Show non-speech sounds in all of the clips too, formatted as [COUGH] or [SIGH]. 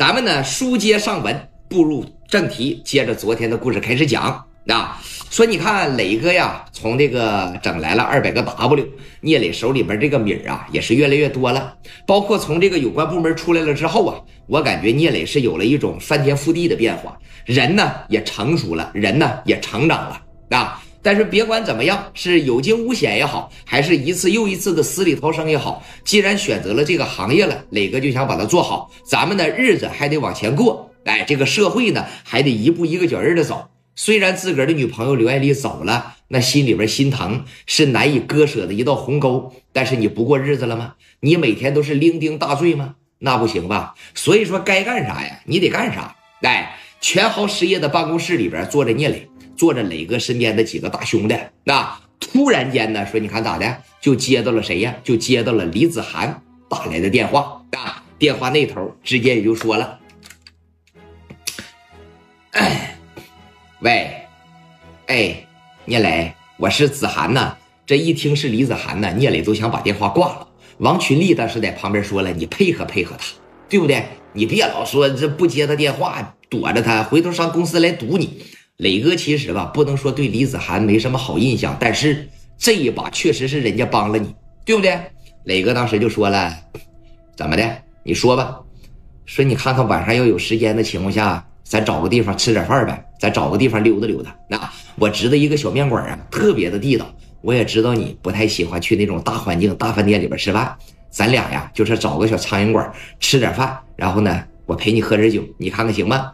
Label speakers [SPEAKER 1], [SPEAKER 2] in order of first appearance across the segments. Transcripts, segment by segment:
[SPEAKER 1] 咱们呢书接上文，步入正题，接着昨天的故事开始讲。啊，说你看磊哥呀，从这个整来了二百个 W，聂磊手里边这个米儿啊，也是越来越多了。包括从这个有关部门出来了之后啊，我感觉聂磊是有了一种翻天覆地的变化，人呢也成熟了，人呢也成长了啊。但是别管怎么样，是有惊无险也好，还是一次又一次的死里逃生也好，既然选择了这个行业了，磊哥就想把它做好。咱们的日子还得往前过，哎，这个社会呢还得一步一个脚印的走。虽然自个儿的女朋友刘爱丽走了，那心里边心疼是难以割舍的一道鸿沟。但是你不过日子了吗？你每天都是酩酊大醉吗？那不行吧。所以说该干啥呀，你得干啥。哎，全豪实业的办公室里边坐着聂磊，坐着磊哥身边的几个大兄弟。那突然间呢，说你看咋的，就接到了谁呀？就接到了李子涵打来的电话。啊，电话那头直接也就说了。喂，哎，聂磊，我是子涵呐。这一听是李子涵呢，聂磊都想把电话挂了。王群力当时在旁边说了：“你配合配合他，对不对？你别老说这不接他电话，躲着他，回头上公司来堵你。”磊哥其实吧，不能说对李子涵没什么好印象，但是这一把确实是人家帮了你，对不对？磊哥当时就说了：“怎么的？你说吧，说你看看晚上要有时间的情况下。”咱找个地方吃点饭呗，咱找个地方溜达溜达。那我知道一个小面馆啊，特别的地道。我也知道你不太喜欢去那种大环境、大饭店里边吃饭，咱俩呀就是找个小苍蝇馆吃点饭，然后呢，我陪你喝点酒，你看看行吗？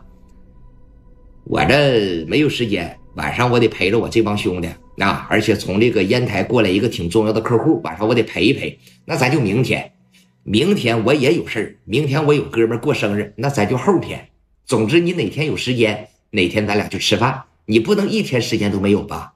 [SPEAKER 1] 我这没有时间，晚上我得陪着我这帮兄弟啊，而且从这个烟台过来一个挺重要的客户，晚上我得陪一陪。那咱就明天，明天我也有事儿，明天我有哥们过生日，那咱就后天。总之，你哪天有时间，哪天咱俩就吃饭。你不能一天时间都没有吧？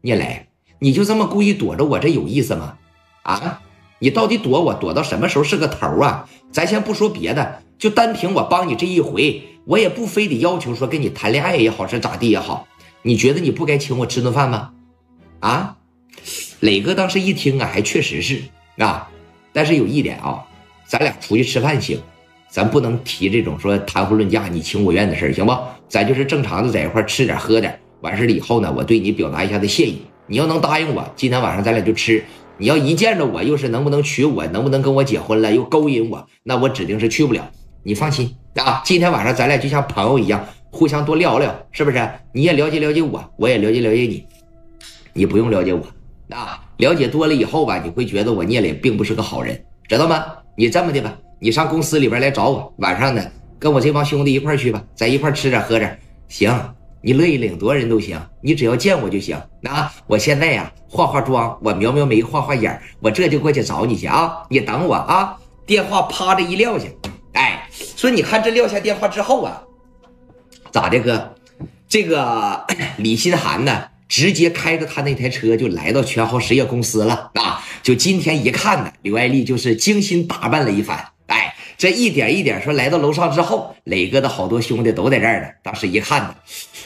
[SPEAKER 1] 聂磊，你就这么故意躲着我，这有意思吗？啊，你到底躲我躲到什么时候是个头啊？咱先不说别的，就单凭我帮你这一回，我也不非得要求说跟你谈恋爱也好，是咋地也好。你觉得你不该请我吃顿饭吗？啊，磊哥当时一听啊，还确实是啊，但是有一点啊，咱俩出去吃饭行。咱不能提这种说谈婚论嫁你情我愿的事行不？咱就是正常的在一块吃点喝点，完事了以后呢，我对你表达一下的谢意。你要能答应我，今天晚上咱俩就吃。你要一见着我又是能不能娶我，能不能跟我结婚了，又勾引我，那我指定是去不了。你放心啊，今天晚上咱俩就像朋友一样，互相多聊聊，是不是？你也了解了解我，我也了解了解你。你不用了解我啊，了解多了以后吧，你会觉得我聂磊并不是个好人，知道吗？你这么的吧。你上公司里边来找我，晚上呢跟我这帮兄弟一块去吧，在一块吃点喝点，行，你乐意领多少人都行，你只要见我就行。那我现在呀化化妆，我描描眉，画画眼我这就过去找你去啊，你等我啊。电话啪的一撂下，哎，说你看这撂下电话之后啊，咋的哥？这个 [CLEARS THROAT] 李新涵呢，直接开着他那台车就来到全豪实业公司了啊。就今天一看呢，刘爱丽就是精心打扮了一番。哎这一点一点说，来到楼上之后，磊哥的好多兄弟都在这儿呢。当时一看呢，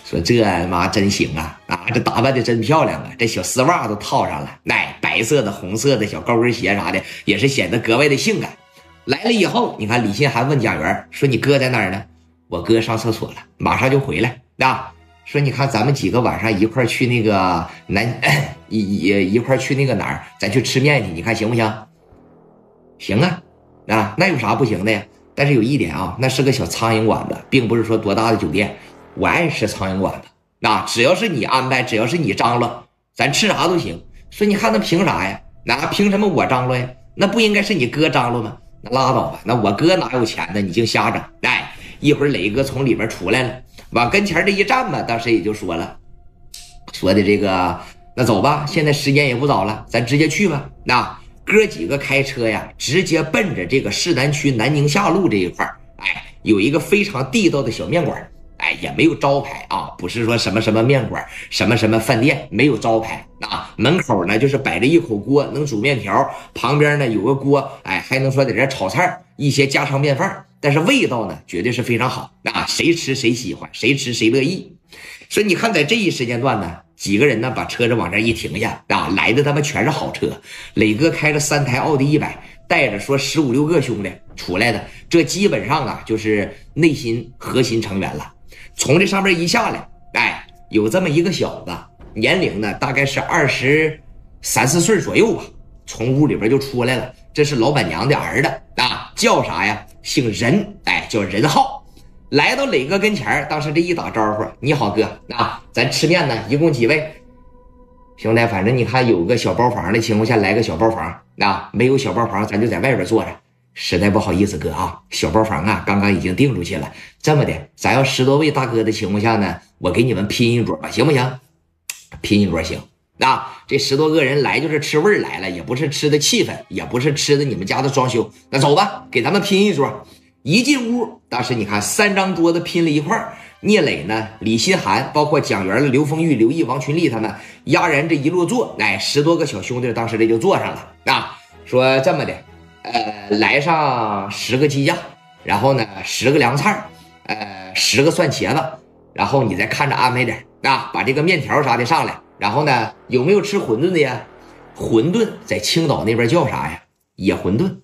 [SPEAKER 1] 说这妈真行啊啊！这打扮的真漂亮啊！这小丝袜都套上了，哎白色的、红色的小高跟鞋啥的，也是显得格外的性感。来了以后，你看李新涵问贾元说：“你哥在哪儿呢？”我哥上厕所了，马上就回来。啊，说你看咱们几个晚上一块去那个南一一一块去那个哪儿，咱去吃面去，你看行不行？行啊。啊，那有啥不行的呀？但是有一点啊，那是个小苍蝇馆子，并不是说多大的酒店。我爱吃苍蝇馆子，那只要是你安排，只要是你张罗，咱吃啥都行。说你看那凭啥呀？那凭什么我张罗呀？那不应该是你哥张罗吗？那拉倒吧，那我哥哪有钱呢？你净瞎整。哎，一会儿磊哥从里边出来了，往跟前这一站吧，当时也就说了，说的这个，那走吧，现在时间也不早了，咱直接去吧。那。哥几个开车呀，直接奔着这个市南区南宁下路这一块哎，有一个非常地道的小面馆哎，也没有招牌啊，不是说什么什么面馆什么什么饭店，没有招牌啊。门口呢就是摆着一口锅，能煮面条，旁边呢有个锅，哎，还能说在这炒菜，一些家常便饭，但是味道呢绝对是非常好啊，谁吃谁喜欢，谁吃谁乐意。所以你看，在这一时间段呢。几个人呢？把车子往这一停下啊！来的他妈全是好车。磊哥开着三台奥迪一百，带着说十五六个兄弟出来的，这基本上啊就是内心核心成员了。从这上面一下来，哎，有这么一个小子，年龄呢大概是二十三四岁左右吧，从屋里边就出来了。这是老板娘的儿子啊，叫啥呀？姓任，哎，叫任浩。来到磊哥跟前当时这一打招呼：“你好，哥，啊，咱吃面呢，一共几位？”兄弟，反正你看有个小包房的情况下，来个小包房。啊没有小包房，咱就在外边坐着。实在不好意思，哥啊，小包房啊，刚刚已经订出去了。这么的，咱要十多位大哥的情况下呢，我给你们拼一桌吧，行不行？拼一桌行。那这十多个人来就是吃味来了，也不是吃的气氛，也不是吃的你们家的装修。那走吧，给咱们拼一桌。一进屋，当时你看三张桌子拼了一块儿。聂磊呢？李新涵，包括蒋元，刘丰玉、刘毅、王群力他们，压人这一落座，哎，十多个小兄弟当时这就坐上了啊。说这么的，呃，来上十个鸡架，然后呢，十个凉菜呃，十个蒜茄子，然后你再看着安排点啊，把这个面条啥的上来。然后呢，有没有吃馄饨的呀？馄饨在青岛那边叫啥呀？野馄饨。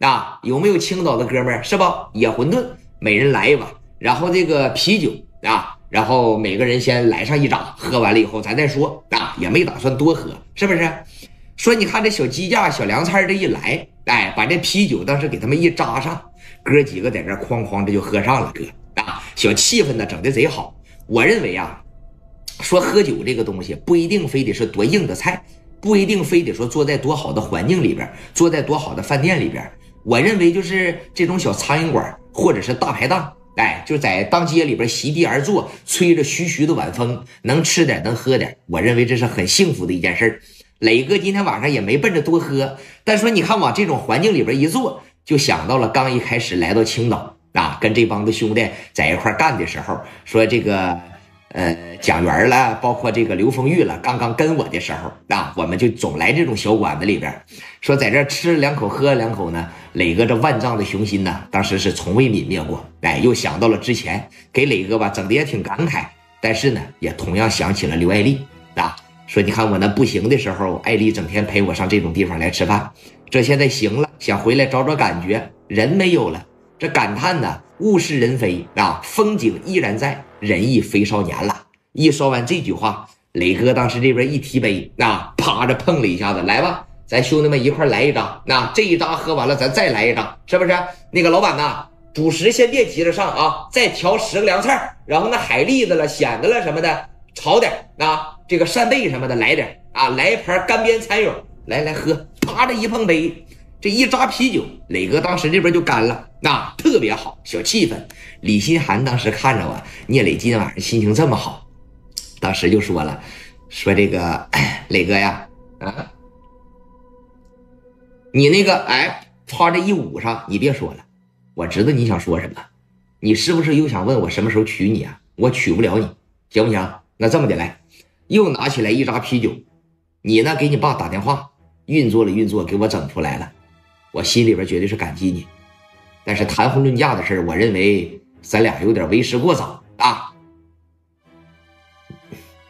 [SPEAKER 1] 啊，有没有青岛的哥们儿是吧？野馄饨，每人来一碗。然后这个啤酒啊，然后每个人先来上一扎，喝完了以后咱再说啊，也没打算多喝，是不是？说你看这小鸡架、小凉菜这一来，哎，把这啤酒当时给他们一扎上，哥几个在这哐哐这就喝上了，哥啊，小气氛呢整的贼好。我认为啊，说喝酒这个东西不一定非得是多硬的菜，不一定非得说坐在多好的环境里边，坐在多好的饭店里边，我认为就是这种小苍蝇馆或者是大排档。哎，就在当街里边席地而坐，吹着徐徐的晚风，能吃点，能喝点，我认为这是很幸福的一件事磊哥今天晚上也没奔着多喝，但说你看往这种环境里边一坐，就想到了刚一开始来到青岛啊，跟这帮子兄弟在一块干的时候，说这个。呃，蒋元了，包括这个刘丰玉了，刚刚跟我的时候，啊我们就总来这种小馆子里边，说在这吃了两口，喝了两口呢。磊哥这万丈的雄心呢，当时是从未泯灭过。哎，又想到了之前给磊哥吧，整的也挺感慨。但是呢，也同样想起了刘爱丽啊，说你看我那不行的时候，爱丽整天陪我上这种地方来吃饭，这现在行了，想回来找找感觉，人没有了。这感叹呢，物是人非啊，风景依然在，人亦非少年了。一说完这句话，磊哥当时这边一提杯，那啪着碰了一下子，来吧，咱兄弟们一块来一张。那这一扎喝完了，咱再来一张，是不是？那个老板呐，主食先别急着上啊，再调十个凉菜，然后那海蛎子了、蚬子了什么的炒点啊，这个扇贝什么的来点啊，来一盘干煸蚕蛹，来来喝，啪的一碰杯。这一扎啤酒，磊哥当时这边就干了，那特别好，小气氛。李新涵当时看着我，聂磊今天晚上心情这么好，当时就说了，说这个 [CLEARS THROAT] 磊哥呀，啊，你那个哎，趴这一捂上，你别说了，我知道你想说什么，你是不是又想问我什么时候娶你啊？我娶不了你，行不行？那这么的来，又拿起来一扎啤酒，你呢给你爸打电话，运作了运作，给我整出来了。我心里边绝对是感激你，但是谈婚论嫁的事我认为咱俩有点为时过早啊。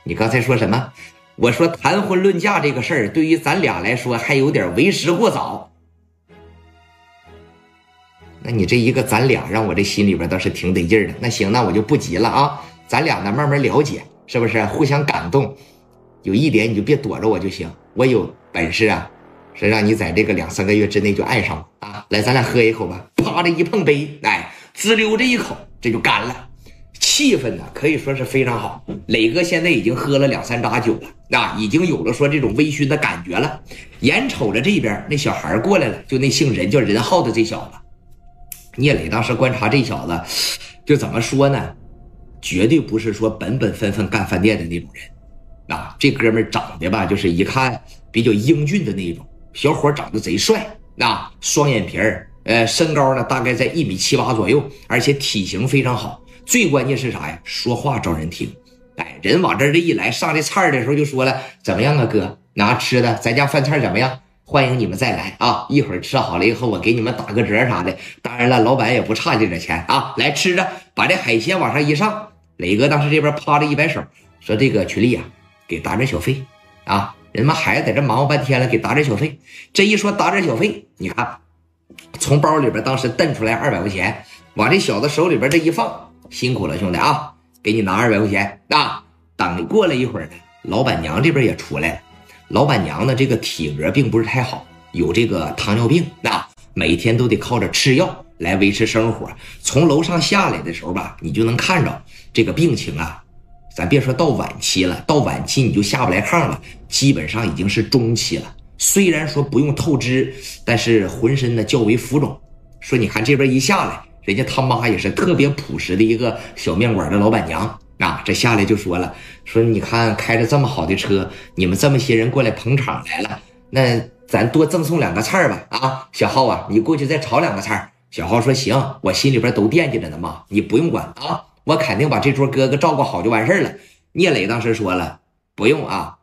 [SPEAKER 1] 你刚才说什么？我说谈婚论嫁这个事儿对于咱俩来说还有点为时过早。那你这一个咱俩让我这心里边倒是挺得劲的。那行，那我就不急了啊，咱俩呢慢慢了解，是不是？互相感动，有一点你就别躲着我就行，我有本事啊。是让你在这个两三个月之内就爱上我啊！来，咱俩喝一口吧。啪的一碰杯，哎，滋溜这一口，这就干了。气氛呢可以说是非常好。磊哥现在已经喝了两三扎酒了，啊，已经有了说这种微醺的感觉了。眼瞅着这边那小孩过来了，就那姓任叫任浩的这小子。聂磊当时观察这小子，就怎么说呢？绝对不是说本本分分干饭店的那种人。啊，这哥们长得吧，就是一看比较英俊的那种。小伙长得贼帅，啊双眼皮儿，呃，身高呢大概在一米七八左右，而且体型非常好。最关键是啥呀？说话招人听。哎，人往这这一来，上这菜的时候就说了：“怎么样啊，哥？拿吃的，咱家饭菜怎么样？欢迎你们再来啊！一会儿吃好了以后，我给你们打个折啥的。当然了，老板也不差这点钱啊！来吃着，把这海鲜往上一上。磊哥当时这边趴着一摆手，说：“这个群力呀，给打点小费啊。”人妈孩子在这忙活半天了，给打点小费。这一说打点小费，你看从包里边当时瞪出来二百块钱，往这小子手里边这一放，辛苦了兄弟啊，给你拿二百块钱啊。等过了一会儿，老板娘这边也出来了。老板娘呢，这个体格并不是太好，有这个糖尿病，那每天都得靠着吃药来维持生活。从楼上下来的时候吧，你就能看着这个病情啊。咱别说到晚期了，到晚期你就下不来炕了，基本上已经是中期了。虽然说不用透支，但是浑身呢较为浮肿。说你看这边一下来，人家他妈也是特别朴实的一个小面馆的老板娘啊，这下来就说了，说你看开着这么好的车，你们这么些人过来捧场来了，那咱多赠送两个菜吧。啊，小浩啊，你过去再炒两个菜。小浩说行，我心里边都惦记着呢嘛，你不用管啊。我肯定把这桌哥哥照顾好就完事了。聂磊当时说了，不用啊，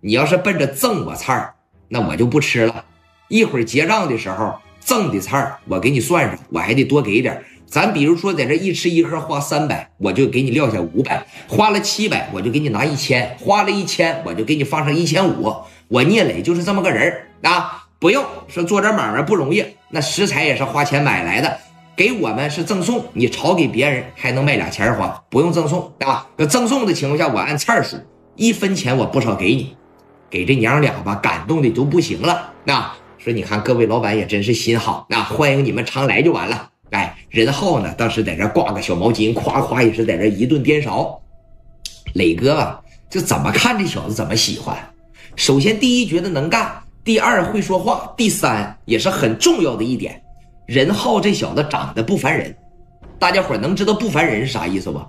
[SPEAKER 1] 你要是奔着赠我菜，那我就不吃了。一会儿结账的时候，赠的菜我给你算上，我还得多给点。咱比如说在这一吃一喝花三百，我就给你撂下五百；花了七百，我就给你拿一千；花了一千，我就给你放上一千五。我聂磊就是这么个人啊，不用说做点买卖不容易，那食材也是花钱买来的。给我们是赠送，你炒给别人还能卖俩钱花，不用赠送啊。那赠送的情况下，我按菜数，一分钱我不少给你。给这娘俩吧，感动的都不行了。那说你看各位老板也真是心好，那欢迎你们常来就完了。哎，任浩呢，当时在这挂个小毛巾，夸夸也是在这一顿颠勺。磊哥吧，就怎么看这小子怎么喜欢。首先第一觉得能干，第二会说话，第三也是很重要的一点。任浩这小子长得不烦人，大家伙能知道不烦人是啥意思不？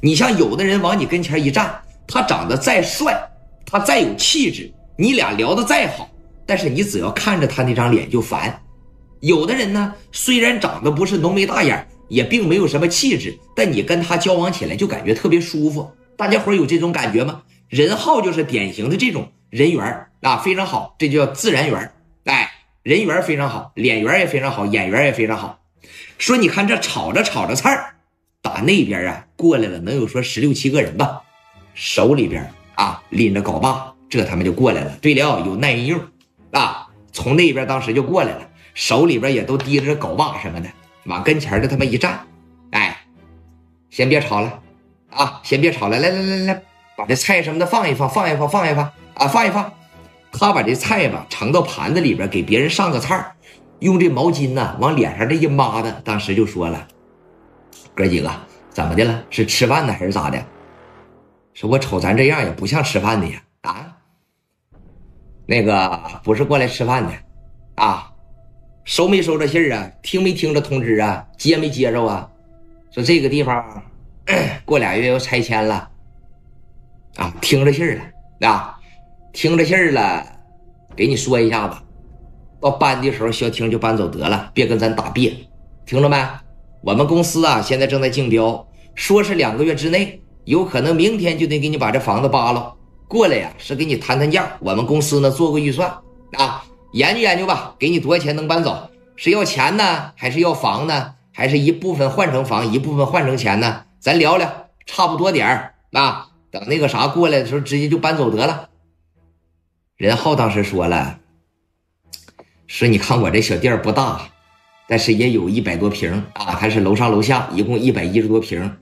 [SPEAKER 1] 你像有的人往你跟前一站，他长得再帅，他再有气质，你俩聊得再好，但是你只要看着他那张脸就烦。有的人呢，虽然长得不是浓眉大眼，也并没有什么气质，但你跟他交往起来就感觉特别舒服。大家伙有这种感觉吗？任浩就是典型的这种人缘啊，非常好，这就叫自然缘哎。人缘非常好，脸缘也非常好，眼缘也非常好。说你看这炒着炒着菜，打那边啊过来了，能有说十六七个人吧，手里边啊拎着镐把，这他们就过来了。对了，有耐人用啊，从那边当时就过来了，手里边也都提着镐把什么的，往跟前的他妈一站，哎，先别吵了啊，先别吵了，来来来来，把这菜什么的放一放，放一放，放一放啊，放一放。他把这菜吧盛到盘子里边，给别人上个菜用这毛巾呢往脸上这一抹的，当时就说了：“哥几个怎么的了？是吃饭呢还是咋的？说我瞅咱这样也不像吃饭的呀啊！那个不是过来吃饭的啊？收没收着信儿啊？听没听着通知啊？接没接着啊？说这个地方 [CLEARS THROAT] 过俩月要拆迁了啊？听着信儿了啊？”听着信儿了，给你说一下子，到搬的时候消停就搬走得了，别跟咱打别，听着没？我们公司啊，现在正在竞标，说是两个月之内，有可能明天就得给你把这房子扒了。过来呀，是给你谈谈价。我们公司呢做过预算啊，研究研究吧，给你多少钱能搬走？是要钱呢，还是要房呢？还是一部分换成房，一部分换成钱呢？咱聊聊，差不多点儿啊。等那个啥过来的时候，直接就搬走得了。任浩当时说了：“说你看我这小店不大，但是也有一百多平啊，还是楼上楼下，一共一百一十多平。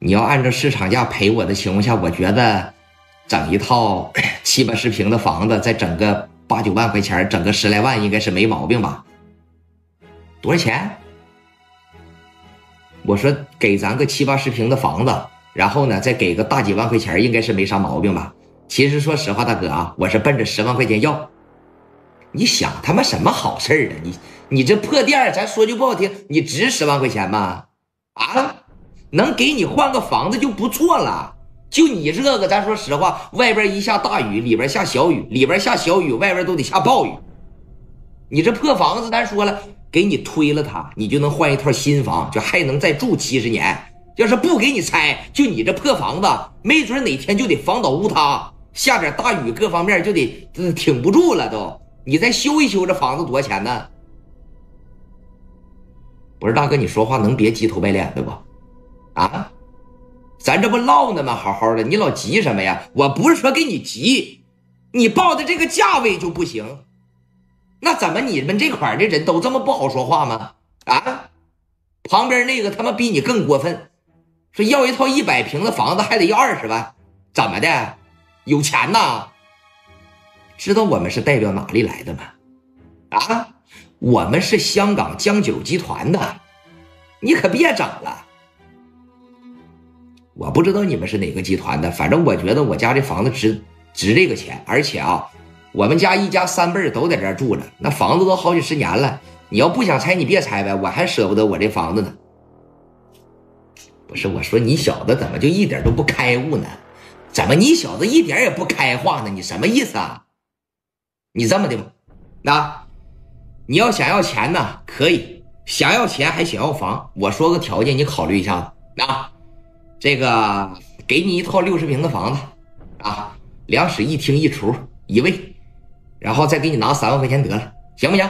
[SPEAKER 1] 你要按照市场价赔我的情况下，我觉得整一套 [COUGHS] 七八十平的房子，再整个八九万块钱，整个十来万应该是没毛病吧？多少钱？我说给咱个七八十平的房子，然后呢，再给个大几万块钱，应该是没啥毛病吧？”其实说实话，大哥啊，我是奔着十万块钱要。你想他妈什么好事儿啊？你你这破店咱说句不好听，你值十万块钱吗？啊，能给你换个房子就不错了。就你这个，咱说实话，外边一下大雨，里边下小雨，里边下小雨，外边都得下暴雨。你这破房子，咱说了，给你推了它，你就能换一套新房，就还能再住七十年。要是不给你拆，就你这破房子，没准哪天就得房倒屋塌。下点大雨，各方面就得挺不住了。都，你再修一修这房子多少钱呢？不是大哥，你说话能别急头白脸的不？啊，咱这不唠呢吗？好好的，你老急什么呀？我不是说给你急，你报的这个价位就不行。那怎么你们这块的人都这么不好说话吗？啊，旁边那个他妈比你更过分，说要一套一百平的房子还得要二十万，怎么的？有钱呐？知道我们是代表哪里来的吗？啊，我们是香港江九集团的，你可别整了。我不知道你们是哪个集团的，反正我觉得我家这房子值值这个钱，而且啊，我们家一家三辈都在这住着，那房子都好几十年了。你要不想拆，你别拆呗，我还舍不得我这房子呢。不是我说，你小子怎么就一点都不开悟呢？怎么你小子一点也不开化呢？你什么意思啊？你这么的吧，那你要想要钱呢，可以想要钱还想要房，我说个条件，你考虑一下子。那这个给你一套六十平的房子，啊，两室一厅一厨一卫，然后再给你拿三万块钱得了，行不行？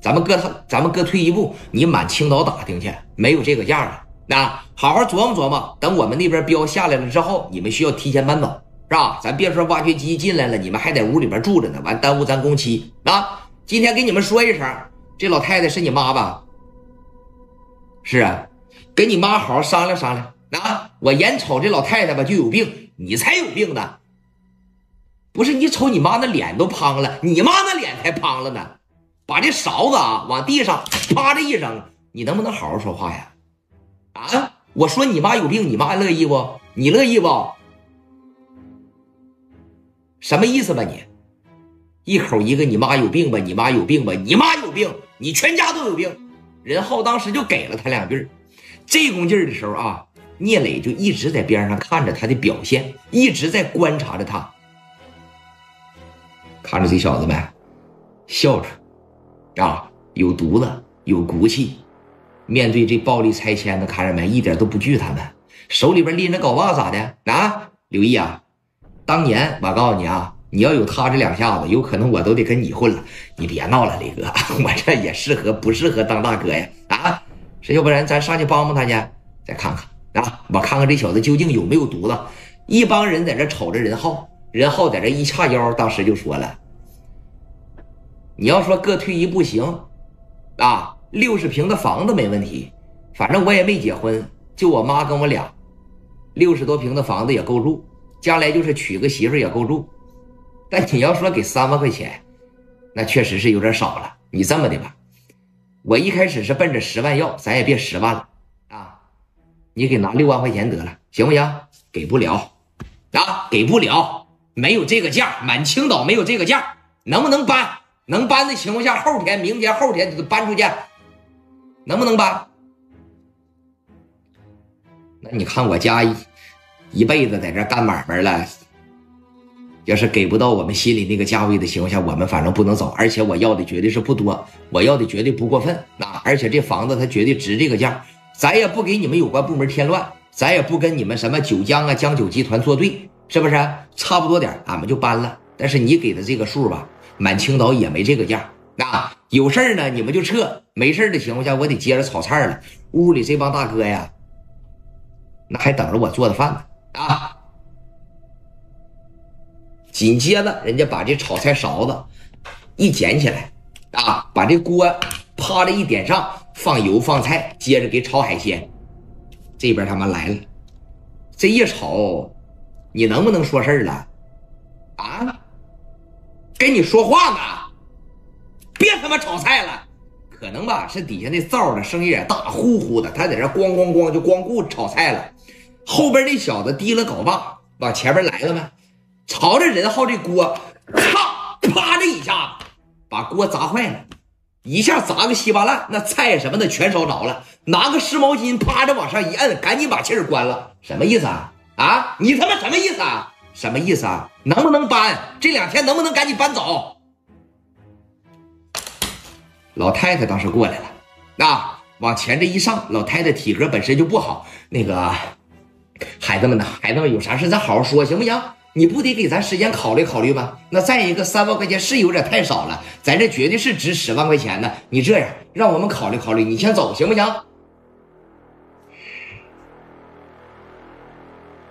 [SPEAKER 1] 咱们各他，咱们各退一步，你满青岛打听去，没有这个价了。那好好琢磨琢磨，等我们那边标下来了之后，你们需要提前搬走。是吧？咱别说挖掘机进来了，你们还在屋里边住着呢，完耽误咱工期啊！今天给你们说一声，这老太太是你妈吧？是啊，跟你妈好好商量商量啊！我眼瞅这老太太吧就有病，你才有病呢！不是你瞅你妈那脸都胖了，你妈那脸才胖了呢！把这勺子啊往地上啪的一扔，你能不能好好说话呀？啊！我说你妈有病，你妈乐意不？你乐意不？什么意思吧你？一口一个你妈有病吧？你妈有病吧？你妈有病，你全家都有病。任浩当时就给了他两句这功劲儿的时候啊，聂磊就一直在边上看着他的表现，一直在观察着他。看着这小子没，孝顺啊，有犊子，有骨气。面对这暴力拆迁的，看着没，一点都不惧他们。手里边拎着镐把咋的啊？刘毅啊！当年我告诉你啊，你要有他这两下子，有可能我都得跟你混了。你别闹了，雷哥，[LAUGHS] 我这也适合不适合当大哥呀？啊，是要不然咱上去帮帮他去，再看看啊，我看看这小子究竟有没有犊子。一帮人在这瞅着任浩，任浩在这一叉腰，当时就说了：“你要说各退一步行，啊，六十平的房子没问题，反正我也没结婚，就我妈跟我俩，六十多平的房子也够住。”将来就是娶个媳妇也够住，但你要说给三万块钱，那确实是有点少了。你这么的吧，我一开始是奔着十万要，咱也别十万了啊，你给拿六万块钱得了，行不行？给不了啊，给不了，没有这个价，满青岛没有这个价，能不能搬？能搬的情况下，后天、明天、后天就搬出去，能不能搬？那你看我家。一一辈子在这干买卖了，要是给不到我们心里那个价位的情况下，我们反正不能走。而且我要的绝对是不多，我要的绝对不过分。那而且这房子它绝对值这个价，咱也不给你们有关部门添乱，咱也不跟你们什么九江啊江九集团作对，是不是？差不多点，俺们就搬了。但是你给的这个数吧，满青岛也没这个价。啊有事呢，你们就撤；没事的情况下，我得接着炒菜了。屋里这帮大哥呀，那还等着我做的饭呢。啊！紧接着，人家把这炒菜勺子一捡起来，啊，把这锅啪的一点上，放油放菜，接着给炒海鲜。这边他妈来了，这一炒，你能不能说事儿了？啊？跟你说话呢，别他妈炒菜了。可能吧，是底下那灶的声音也大，呼呼的，他在这咣咣咣就光顾炒菜了。后边那小子提了镐把往前面来了吗？朝着任浩这锅，咔啪的一下，把锅砸坏了，一下砸个稀巴烂，那菜什么的全烧着了。拿个湿毛巾啪着往上一摁，赶紧把气儿关了。什么意思啊？啊，你他妈什么意思啊？什么意思啊？能不能搬？这两天能不能赶紧搬走？老太太当时过来了，啊，往前这一上，老太太体格本身就不好，那个。孩子们呢？孩子们有啥事咱好好说，行不行？你不得给咱时间考虑考虑吗？那再一个，三万块钱是有点太少了，咱这绝对是值十万块钱的。你这样，让我们考虑考虑，你先走行不行？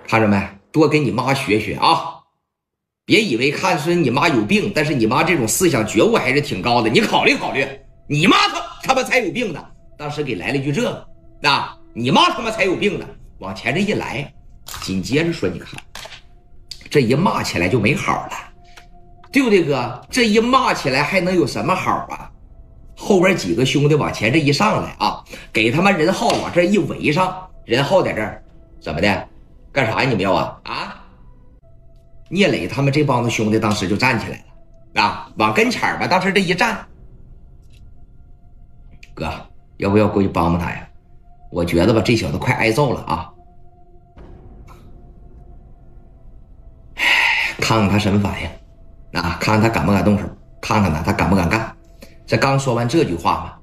[SPEAKER 1] 看着没？多跟你妈学学啊！别以为看是你妈有病，但是你妈这种思想觉悟还是挺高的。你考虑考虑，你妈他他妈才有病呢！当时给来了一句这，啊，你妈他妈才有病呢！往前这一来，紧接着说，你看，这一骂起来就没好了，对不对哥？这一骂起来还能有什么好啊？后边几个兄弟往前这一上来啊，给他妈任浩往这一围上，任浩在这儿怎么的？干啥呀？你们要啊啊？聂磊他们这帮子兄弟当时就站起来了，啊，往跟前吧。当时这一站，哥，要不要过去帮帮他呀？我觉得吧，这小子快挨揍了啊！看看他什么反应，啊，看看他敢不敢动手，看看他他敢不敢干。这刚说完这句话嘛，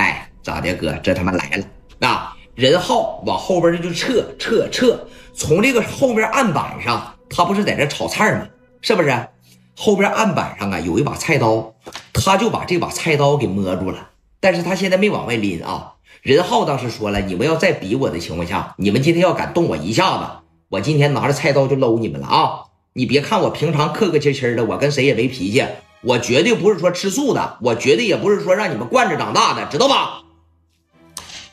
[SPEAKER 1] 哎，咋的，哥，这他妈来了啊！任浩往后边这就撤撤撤，从这个后边案板上，他不是在这炒菜吗？是不是？后边案板上啊有一把菜刀，他就把这把菜刀给摸住了，但是他现在没往外拎啊。任浩当时说了，你们要再逼我的情况下，你们今天要敢动我一下子，我今天拿着菜刀就搂你们了啊！你别看我平常客客气气的，我跟谁也没脾气。我绝对不是说吃素的，我绝对也不是说让你们惯着长大的，知道吧？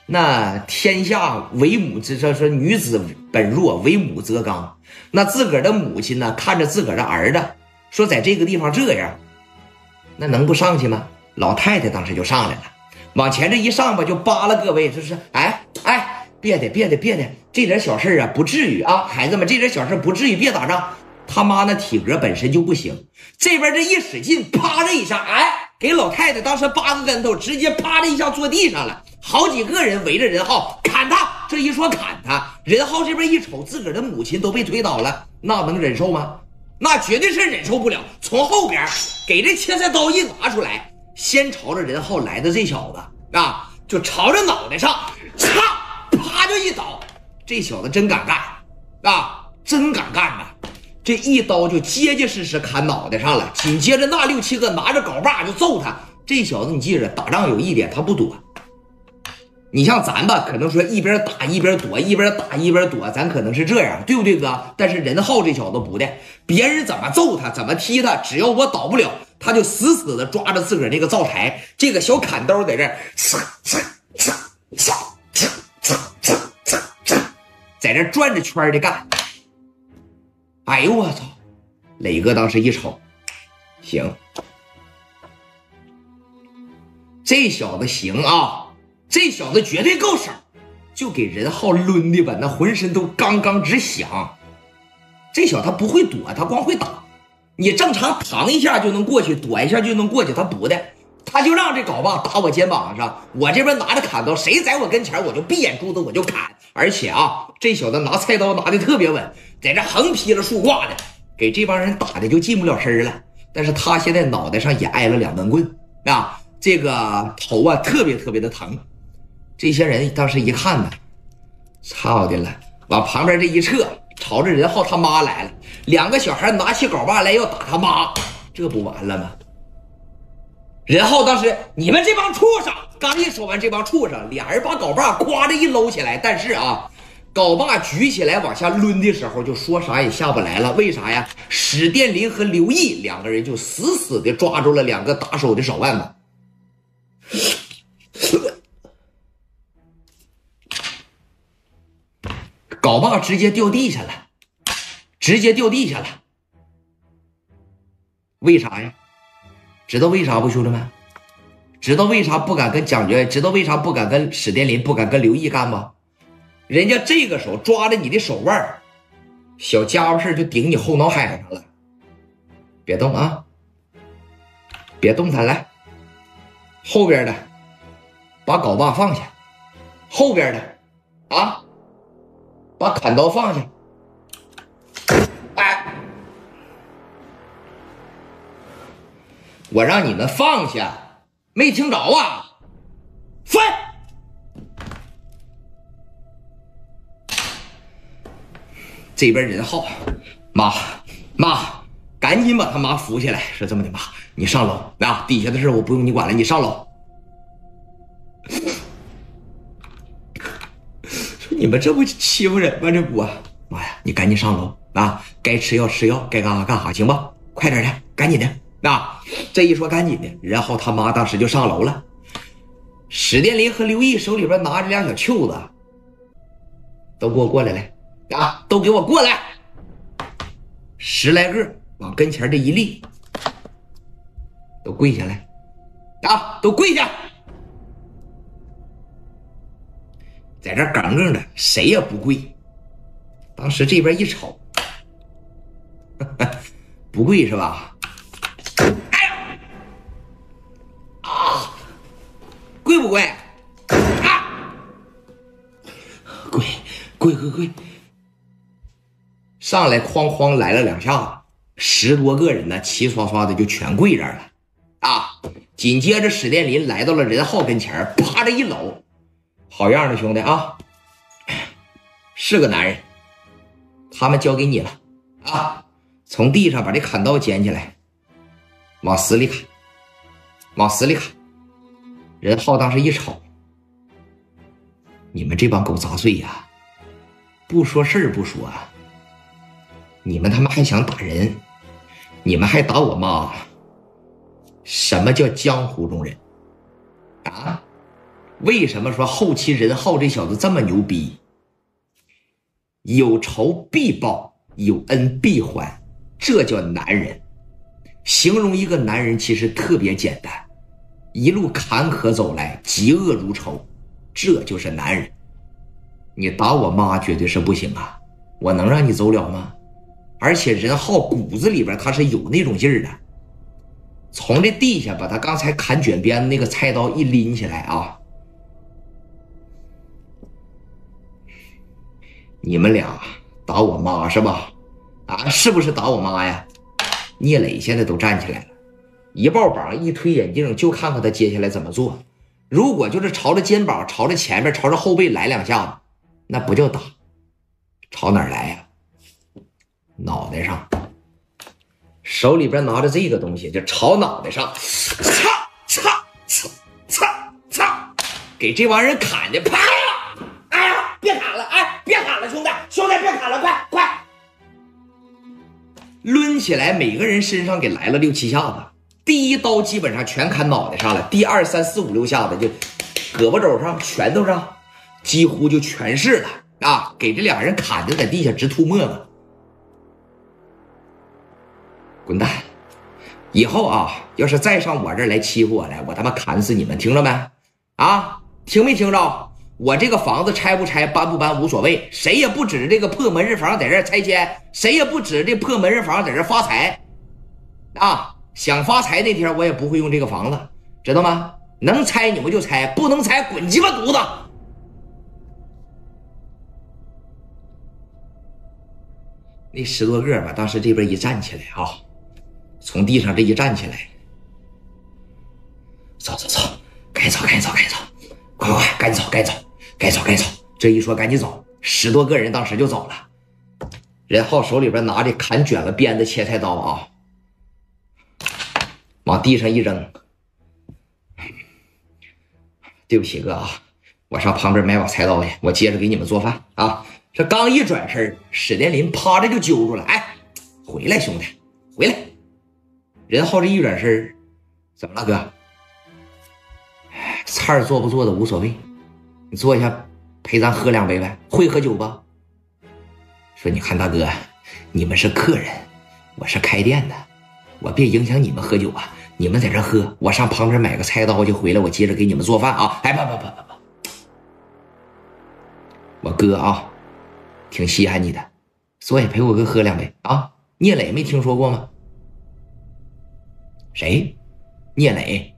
[SPEAKER 1] 那天下为母之这说女子本弱，为母则刚。那自个儿的母亲呢，看着自个儿的儿子，说在这个地方这样，那能不上去吗？老太太当时就上来了，往前这一上吧，就扒拉各位，就是哎哎，别的别的别的，这点小事啊，不至于啊，孩子们，这点小事不至于，别打仗。他妈那体格本身就不行，这边这一使劲，啪的一下，哎，给老太太当时八个跟头，直接啪的一下坐地上了。好几个人围着任浩砍他，这一说砍他，任浩这边一瞅，自个儿的母亲都被推倒了，那能忍受吗？那绝对是忍受不了。从后边给这切菜刀一拿出来，先朝着任浩来的这小子啊，就朝着脑袋上，嚓，啪就一刀。这小子真敢干啊，真敢干呐！这一刀就结结实实砍脑袋上了，紧接着那六七个拿着镐把就揍他。这小子，你记着，打仗有一点，他不躲。你像咱吧，可能说一边打一边躲，一边打一边躲，咱可能是这样，对不对，哥？但是任浩这小子不的，别人怎么揍他，怎么踢他，只要我倒不了，他就死死的抓着自个儿那个灶台，这个小砍刀在这，在这转着圈的干。哎呦我操！磊哥当时一瞅，行，这小子行啊，这小子绝对够手，就给任浩抡的吧，那浑身都刚刚直响。这小子他不会躲，他光会打。你正常躺一下就能过去，躲一下就能过去，他不的，他就让这镐把打我肩膀上，我这边拿着砍刀，谁在我跟前，我就闭眼珠子我就砍。而且啊，这小子拿菜刀拿的特别稳，在这横劈了竖挂的，给这帮人打的就进不了身了。但是他现在脑袋上也挨了两闷棍啊，这个头啊特别特别的疼。这些人当时一看呢，操的了，往旁边这一撤，朝着任浩他妈来了。两个小孩拿起镐把来要打他妈，这不完了吗？任浩当时，你们这帮畜生！刚一说完，这帮畜生俩人把镐把咵的一搂起来，但是啊，镐把举起来往下抡的时候，就说啥也下不来了。为啥呀？史殿林和刘毅两个人就死死的抓住了两个打手的手腕子，镐把直接掉地下了，直接掉地下了。为啥呀？知道为啥不，兄弟们？知道为啥不敢跟蒋觉？知道为啥不敢跟史殿林？不敢跟刘毅干吗？人家这个手抓着你的手腕，小家伙事就顶你后脑海上了。别动啊！别动弹，来，后边的，把镐把放下。后边的，啊，把砍刀放下。哎我让你们放下，没听着啊？翻！这边任浩，妈妈，赶紧把他妈扶起来。是这么的，妈，你上楼啊，底下的事我不用你管了，你上楼。你们这不欺负人吗？这不，妈呀，你赶紧上楼啊！该吃药吃药，该干啥干啥，行吧？快点的，赶紧的。那这一说赶紧的，然后他妈当时就上楼了。史殿林和刘毅手里边拿着俩小袖子，都给我过来来啊！都给我过来！十来个往跟前这一立，都跪下来啊！都跪下！在这耿耿的，谁也不跪。当时这边一瞅，不跪是吧？哎呦！啊！跪不跪？啊！跪跪跪跪！上来哐哐来了两下子，十多个人呢，齐刷刷的就全跪这儿了。啊！紧接着史殿林来到了任浩跟前，趴着一搂。好样的，兄弟啊！[CLEARS THROAT] 是个男人，他们交给你了啊！从地上把这砍刀捡起来，往死里砍，往死里砍！任浩当时一瞅，你们这帮狗杂碎呀，不说事儿不说，啊你们他妈还想打人，你们还打我妈！什么叫江湖中人啊？为什么说后期任浩这小子这么牛逼？有仇必报，有恩必还，这叫男人。形容一个男人其实特别简单，一路坎坷走来，嫉恶如仇，这就是男人。你打我妈绝对是不行啊，我能让你走了吗？而且任浩骨子里边他是有那种劲儿的，从这地下把他刚才砍卷边的那个菜刀一拎起来啊。你们俩打我妈是吧？啊，是不是打我妈呀？聂磊现在都站起来了，一抱膀，一推眼镜，就看看他接下来怎么做。如果就是朝着肩膀、朝着前面、朝着后背来两下子，那不叫打，朝哪儿来呀？脑袋上，手里边拿着这个东西，就朝脑袋上，擦擦擦擦擦，给这帮人砍的，啪！哎呀，别砍了，哎。别砍了，兄弟，兄弟，别砍了，快快！抡起来，每个人身上给来了六七下子。第一刀基本上全砍脑袋上了，第二三四五六下子就胳膊肘上、拳头上，几乎就全是了啊！给这俩人砍的在地下直吐沫子。滚蛋！以后啊，要是再上我这儿来欺负我来，我他妈砍死你们，听着没？啊，听没听着？我这个房子拆不拆、搬不搬无所谓，谁也不指着这个破门市房在这拆迁，谁也不指着这破门市房在这发财，啊！想发财那天我也不会用这个房子，知道吗？能拆你们就拆，不能拆滚鸡巴犊子！那十多个吧，当时这边一站起来啊，从地上这一站起来，走走走，赶紧走，赶紧走，赶紧走，快快快，赶紧走，赶紧走。该走该走，这一说赶紧走，十多个人当时就走了。任浩手里边拿着砍卷了鞭的切菜刀啊，往地上一扔。对不起哥啊，我上旁边买把菜刀去，我接着给你们做饭啊。这刚一转身，史殿林趴着就揪住了，哎，回来兄弟，回来。任浩这一转身，怎么了哥？菜做不做的无所谓。你坐下，陪咱喝两杯呗。会喝酒不？说你看大哥，你们是客人，我是开店的，我别影响你们喝酒啊。你们在这喝，我上旁边买个菜刀就回来，我接着给你们做饭啊。哎，不不不不不，我哥啊，挺稀罕你的，坐下陪我哥喝两杯啊。聂磊没听说过吗？谁？聂磊？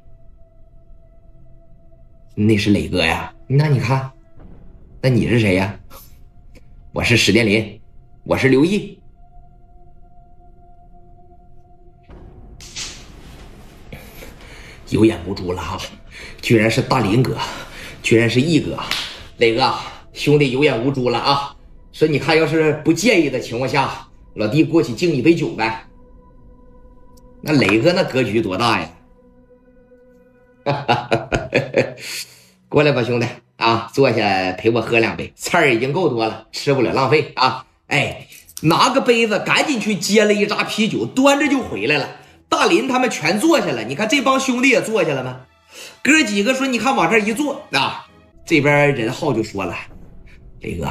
[SPEAKER 1] 那是磊哥呀。那你看，那你是谁呀？我是史殿林，我是刘毅。有眼无珠了哈，居然是大林哥，居然是毅哥，磊哥兄弟有眼无珠了啊！说你看，要是不介意的情况下，老弟过去敬你杯酒呗。那磊哥那格局多大呀？哈哈哈哈哈！过来吧，兄弟啊，坐下陪我喝两杯。菜已经够多了，吃不了浪费啊！哎，拿个杯子赶紧去接了一扎啤酒，端着就回来了。大林他们全坐下了，你看这帮兄弟也坐下了吗？哥几个说：“你看往这一坐啊。”这边任浩就说了：“雷哥，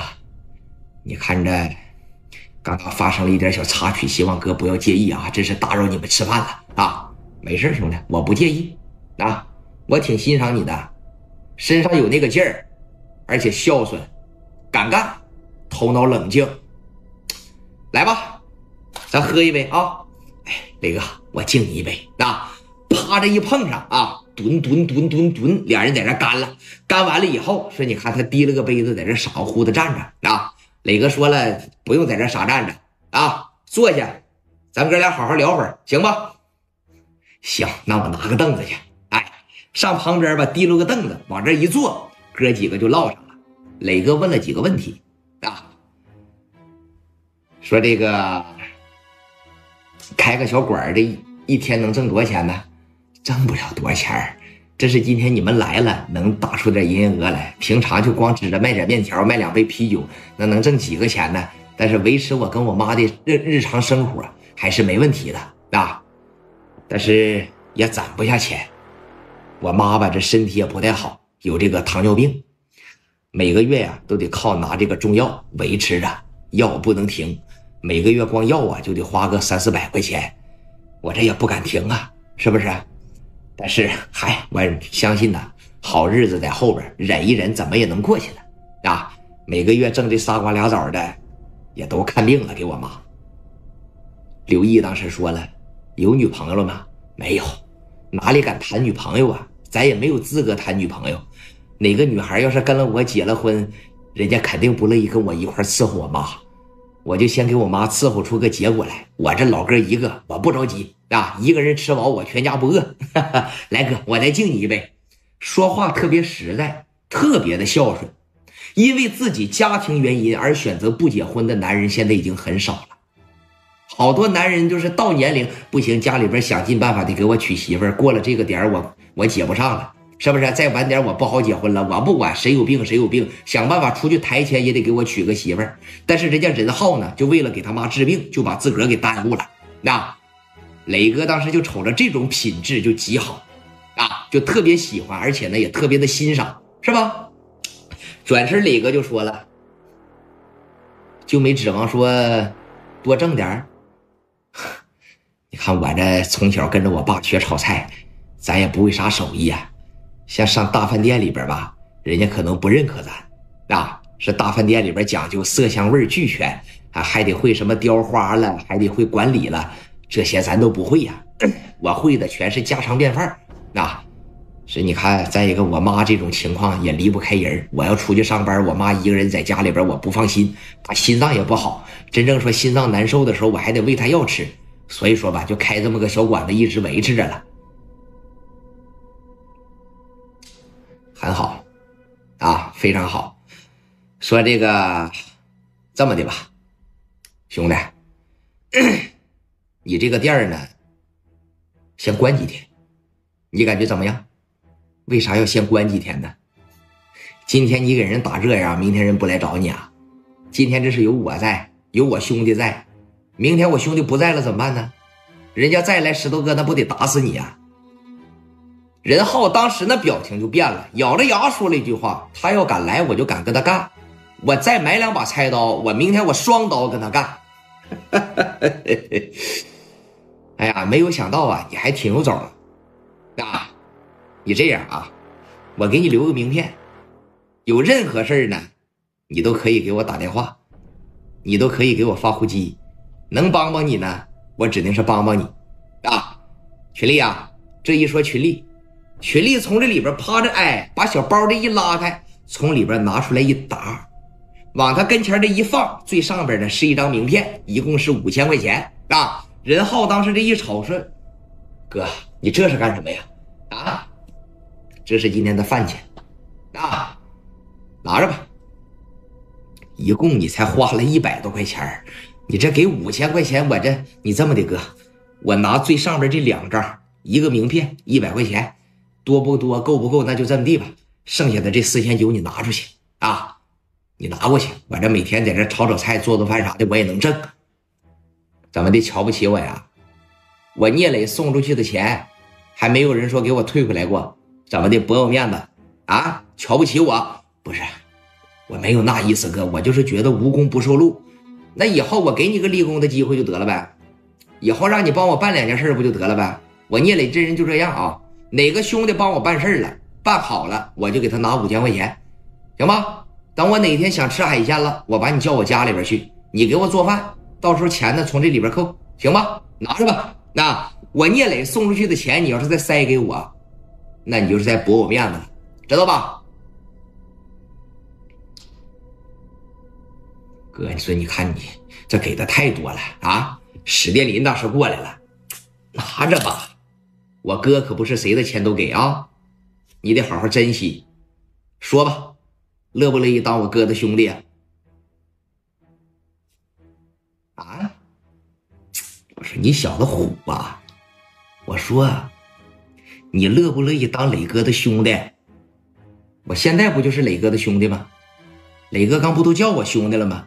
[SPEAKER 1] 你看着，刚刚发生了一点小插曲，希望哥不要介意啊，真是打扰你们吃饭了啊。没事兄弟，我不介意啊，我挺欣赏你的，身上有那个劲儿，而且孝顺，敢干，头脑冷静。来吧，咱喝一杯啊！哎，雷哥，我敬你一杯啊！趴着一碰上啊。”吨吨吨吨吨，俩人在这干了，干完了以后说：“你看他提了个杯子，在这傻乎乎的站着啊。”磊哥说了：“不用在这傻站着啊，坐下，咱哥俩好好聊会儿，行吧？”行，那我拿个凳子去。上旁边吧，提了个凳子，往这一坐，哥几个就唠上了。磊哥问了几个问题啊，说这个开个小馆这一天能挣多少钱呢？挣不了多少钱这是今天你们来了，能打出点营业额来。平常就光指着卖点面条、卖两杯啤酒，那能挣几个钱呢？但是维持我跟我妈的日日常生活还是没问题的啊。但是也攒不下钱。我妈吧，这身体也不太好，有这个糖尿病，每个月呀都得靠拿这个中药维持着，药不能停，每个月光药啊就得花个三四百块钱，我这也不敢停啊，是不是？但是，嗨，我相信呐，好日子在后边，忍一忍，怎么也能过去的啊！每个月挣这仨瓜俩枣的，也都看病了，给我妈。刘毅当时说了：“有女朋友了吗？没有，哪里敢谈女朋友啊？咱也没有资格谈女朋友。哪个女孩要是跟了我结了婚，人家肯定不乐意跟我一块伺候我妈。”我就先给我妈伺候出个结果来。我这老哥一个，我不着急啊。一个人吃饱，我全家不饿。[LAUGHS] 来哥，我再敬你一杯。说话特别实在，特别的孝顺。因为自己家庭原因而选择不结婚的男人，现在已经很少了。好多男人就是到年龄不行，家里边想尽办法得给我娶媳妇儿。过了这个点我我结不上了。是不是再晚点我不好结婚了？我不管谁有病谁有病，想办法出去抬钱也得给我娶个媳妇儿。但是人家任浩呢，就为了给他妈治病，就把自个儿给耽误了。那磊哥当时就瞅着这种品质就极好，啊，就特别喜欢，而且呢也特别的欣赏，是吧？转身磊哥就说了，就没指望说多挣点儿。[LAUGHS] 你看我这从小跟着我爸学炒菜，咱也不会啥手艺啊。像上大饭店里边吧，人家可能不认可咱，啊，是大饭店里边讲究色香味俱全啊，还得会什么雕花了，还得会管理了，这些咱都不会呀。我会的全是家常便饭啊。是你看，再一个，我妈这种情况也离不开人。我要出去上班，我妈一个人在家里边，我不放心，她心脏也不好。真正说心脏难受的时候，我还得喂她药吃。所以说吧，就开这么个小馆子，一直维持着了。很好，啊，非常好。说这个这么的吧，兄弟，[CLEARS THROAT] 你这个店呢，先关几天，你感觉怎么样？为啥要先关几天呢？今天你给人打这样，明天人不来找你啊？今天这是有我在，有我兄弟在，明天我兄弟不在了怎么办呢？人家再来，石头哥那不得打死你啊？任浩当时那表情就变了，咬着牙说了一句话：“他要敢来，我就敢跟他干。我再买两把菜刀，我明天我双刀跟他干。[LAUGHS] ”哎呀，没有想到啊，你还挺有种啊！你这样啊，我给你留个名片，有任何事呢，你都可以给我打电话，你都可以给我发呼机，能帮帮你呢，我指定是帮帮你啊！群力啊，这一说群力。群力从这里边趴着，哎，把小包这一拉开，从里边拿出来一沓，往他跟前这一放，最上边呢是一张名片，一共是五千块钱啊。任浩当时这一瞅说：“哥，你这是干什么呀？啊，这是今天的饭钱啊，拿着吧。一共你才花了一百多块钱，你这给五千块钱，我这你这么的哥，我拿最上边这两张，一个名片一百块钱。”多不多，够不够？那就这么地吧。剩下的这四千九你拿出去啊，你拿过去。我这每天在这炒炒菜、做做饭啥的，我也能挣怎么的？瞧不起我呀？我聂磊送出去的钱，还没有人说给我退回来过，怎么的？不要面子啊？瞧不起我？不是，我没有那意思，哥，我就是觉得无功不受禄。那以后我给你个立功的机会就得了呗，以后让你帮我办两件事不就得了呗？我聂磊这人就这样啊，哪个兄弟帮我办事了，办好了，我就给他拿五千块钱，行吗？等我哪天想吃海鲜了，我把你叫我家里边去，你给我做饭，到时候钱呢从这里边扣，行吧？拿着吧。那我聂磊送出去的钱，你要是再塞给我，那你就是在驳我面子，知道吧？哥，你说，你看你这给的太多了啊！史殿林倒是过来了，拿着吧，我哥可不是谁的钱都给啊，你得好好珍惜。说吧，乐不乐意当我哥的兄弟？啊？我说你小子虎啊！我说，你乐不乐意当磊哥的兄弟？我现在不就是磊哥的兄弟吗？磊哥刚不都叫我兄弟了吗？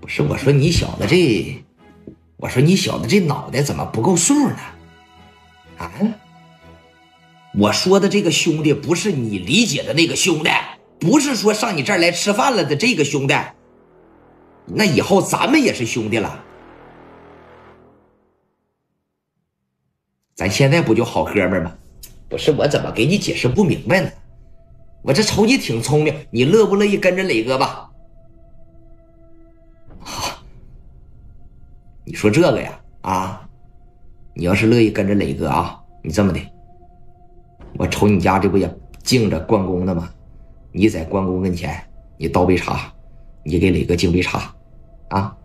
[SPEAKER 1] 不是我说你小子这，我说你小子这脑袋怎么不够数呢？啊！我说的这个兄弟不是你理解的那个兄弟，不是说上你这儿来吃饭了的这个兄弟。那以后咱们也是兄弟了，咱现在不就好哥们吗？不是我怎么给你解释不明白呢？我这瞅你挺聪明，你乐不乐意跟着磊哥吧？你说这个呀，啊，你要是乐意跟着磊哥啊，你这么的，我瞅你家这不也敬着关公呢吗？你在关公跟前，你倒杯茶，你给磊哥敬杯茶，啊，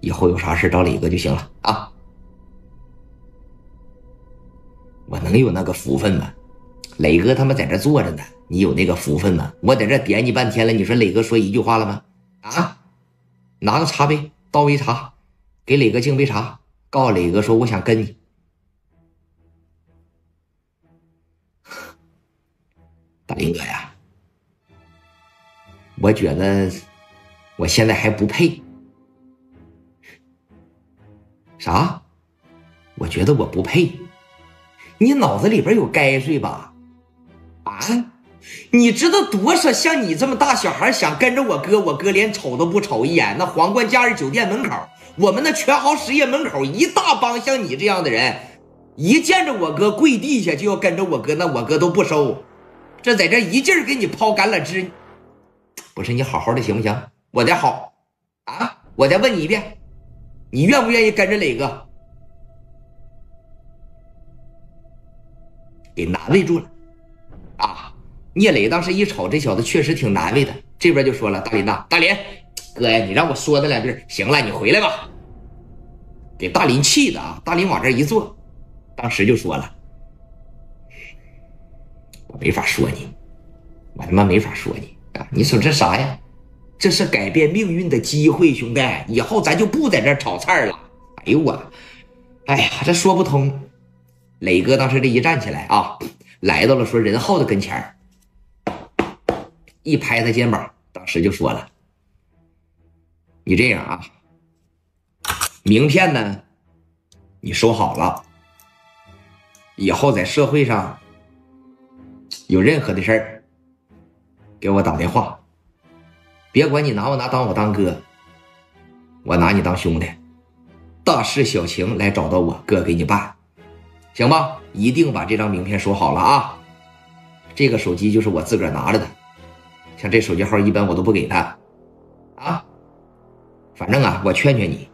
[SPEAKER 1] 以后有啥事找磊哥就行了啊。我能有那个福分吗？磊哥他妈在这坐着呢，你有那个福分吗？我在这点你半天了，你说磊哥说一句话了吗？啊，拿个茶杯，倒杯茶。给磊哥敬杯茶，告诉磊哥说：“我想跟你，林哥呀，我觉得我现在还不配。啥？我觉得我不配？你脑子里边有该睡吧？啊？你知道多少像你这么大小孩想跟着我哥，我哥连瞅都不瞅一眼？那皇冠假日酒店门口。”我们那全豪实业门口一大帮像你这样的人，一见着我哥跪地下就要跟着我哥，那我哥都不收。这在这一劲儿给你抛橄榄枝，不是你好好的行不行？我的好啊！我再问你一遍，你愿不愿意跟着磊哥？给难为住了啊！聂磊当时一瞅，这小子确实挺难为的，这边就说了：“大林呐，大林。”哥呀，你让我说他两句，行了，你回来吧。给大林气的啊！大林往这一坐，当时就说了：“我没法说你，我他妈没法说你啊！你说这啥呀？这是改变命运的机会，兄弟！以后咱就不在这炒菜了。哎呦我，哎呀，这说不通。磊哥当时这一站起来啊，来到了说任浩的跟前一拍他肩膀，当时就说了。你这样啊，名片呢，你收好了。以后在社会上有任何的事儿，给我打电话。别管你拿不拿当我当哥，我拿你当兄弟。大事小情来找到我哥给你办，行吧？一定把这张名片收好了啊。这个手机就是我自个儿拿着的，像这手机号一般我都不给他，啊。反正啊，我劝劝你，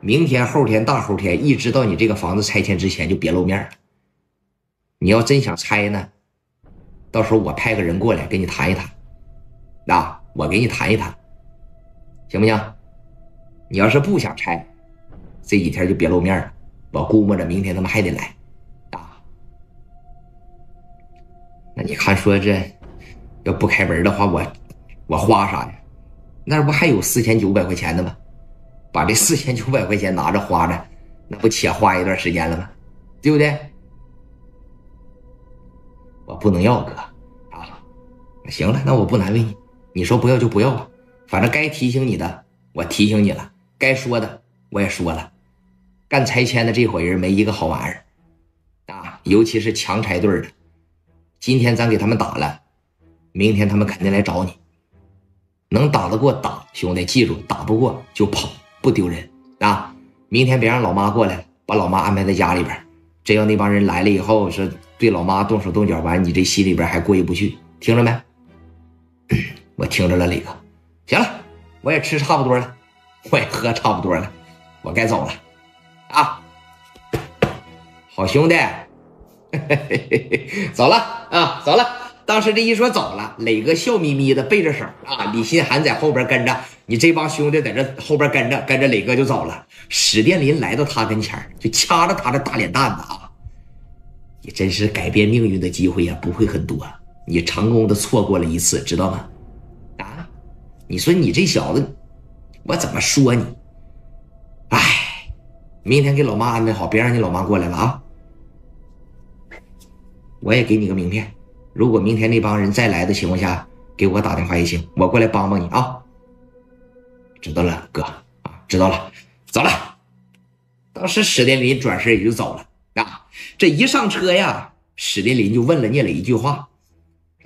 [SPEAKER 1] 明天、后天、大后天，一直到你这个房子拆迁之前，就别露面了。你要真想拆呢，到时候我派个人过来跟你谈一谈，啊，我给你谈一谈，行不行？你要是不想拆，这几天就别露面了。我估摸着明天他们还得来，啊，那你看说这要不开门的话，我我花啥呀？那不还有四千九百块钱的吗？把这四千九百块钱拿着花着，那不且花一段时间了吗？对不对？我不能要哥啊！行了，那我不难为你，你说不要就不要吧。反正该提醒你的，我提醒你了；该说的，我也说了，干拆迁的这伙人没一个好玩意儿啊，尤其是强拆队的。今天咱给他们打了，明天他们肯定来找你。能打得过打，兄弟，记住，打不过就跑，不丢人啊！明天别让老妈过来，把老妈安排在家里边。真要那帮人来了以后，说对老妈动手动脚，完你这心里边还过意不去，听着没？我听着了，磊哥。行了，我也吃差不多了，我也喝差不多了，我该走了啊！好兄弟，[LAUGHS] 走了啊，走了。当时这一说走了，磊哥笑眯眯的背着手啊，李新寒在后边跟着，你这帮兄弟在这后边跟着，跟着磊哥就走了。史殿林来到他跟前就掐着他的大脸蛋子啊，你真是改变命运的机会呀，不会很多，你成功的错过了一次，知道吗？啊，你说你这小子，我怎么说你？哎，明天给老妈安排好，别让你老妈过来了啊。我也给你个名片。如果明天那帮人再来的情况下，给我打电话也行，我过来帮帮你啊。知道了，哥啊，知道了，走了。当时史殿林转身也就走了。这一上车呀，史殿林就问了聂磊一句话：“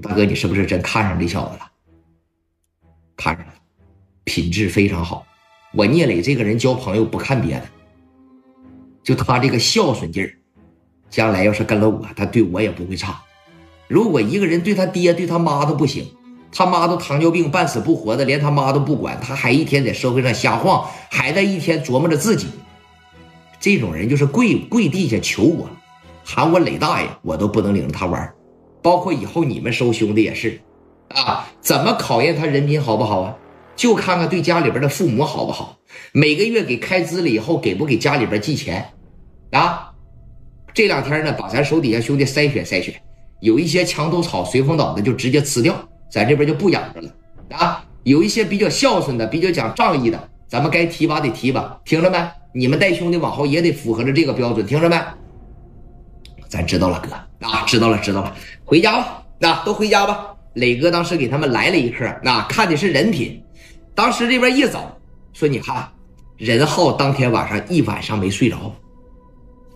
[SPEAKER 1] 大哥，你是不是真看上这小子了？”看上了，品质非常好。我聂磊这个人交朋友不看别的，就他这个孝顺劲儿，将来要是跟了我，他对我也不会差。如果一个人对他爹、对他妈都不行，他妈都糖尿病半死不活的，连他妈都不管，他还一天在社会上瞎晃，还在一天琢磨着自己。这种人就是跪跪地下求我，喊我磊大爷，我都不能领着他玩。包括以后你们收兄弟也是，啊，怎么考验他人品好不好啊？就看看对家里边的父母好不好，每个月给开支了以后给不给家里边寄钱，啊？这两天呢，把咱手底下兄弟筛选筛选。有一些墙头草、随风倒的就直接辞掉，咱这边就不养着了啊。有一些比较孝顺的、比较讲仗义的，咱们该提拔得提拔，听着没？你们带兄弟往后也得符合着这个标准，听着没？咱知道了，哥啊，知道了，知道了，回家吧，那都回家吧。磊哥当时给他们来了一课，那看的是人品。当时这边一走，说你看，任浩当天晚上一晚上没睡着。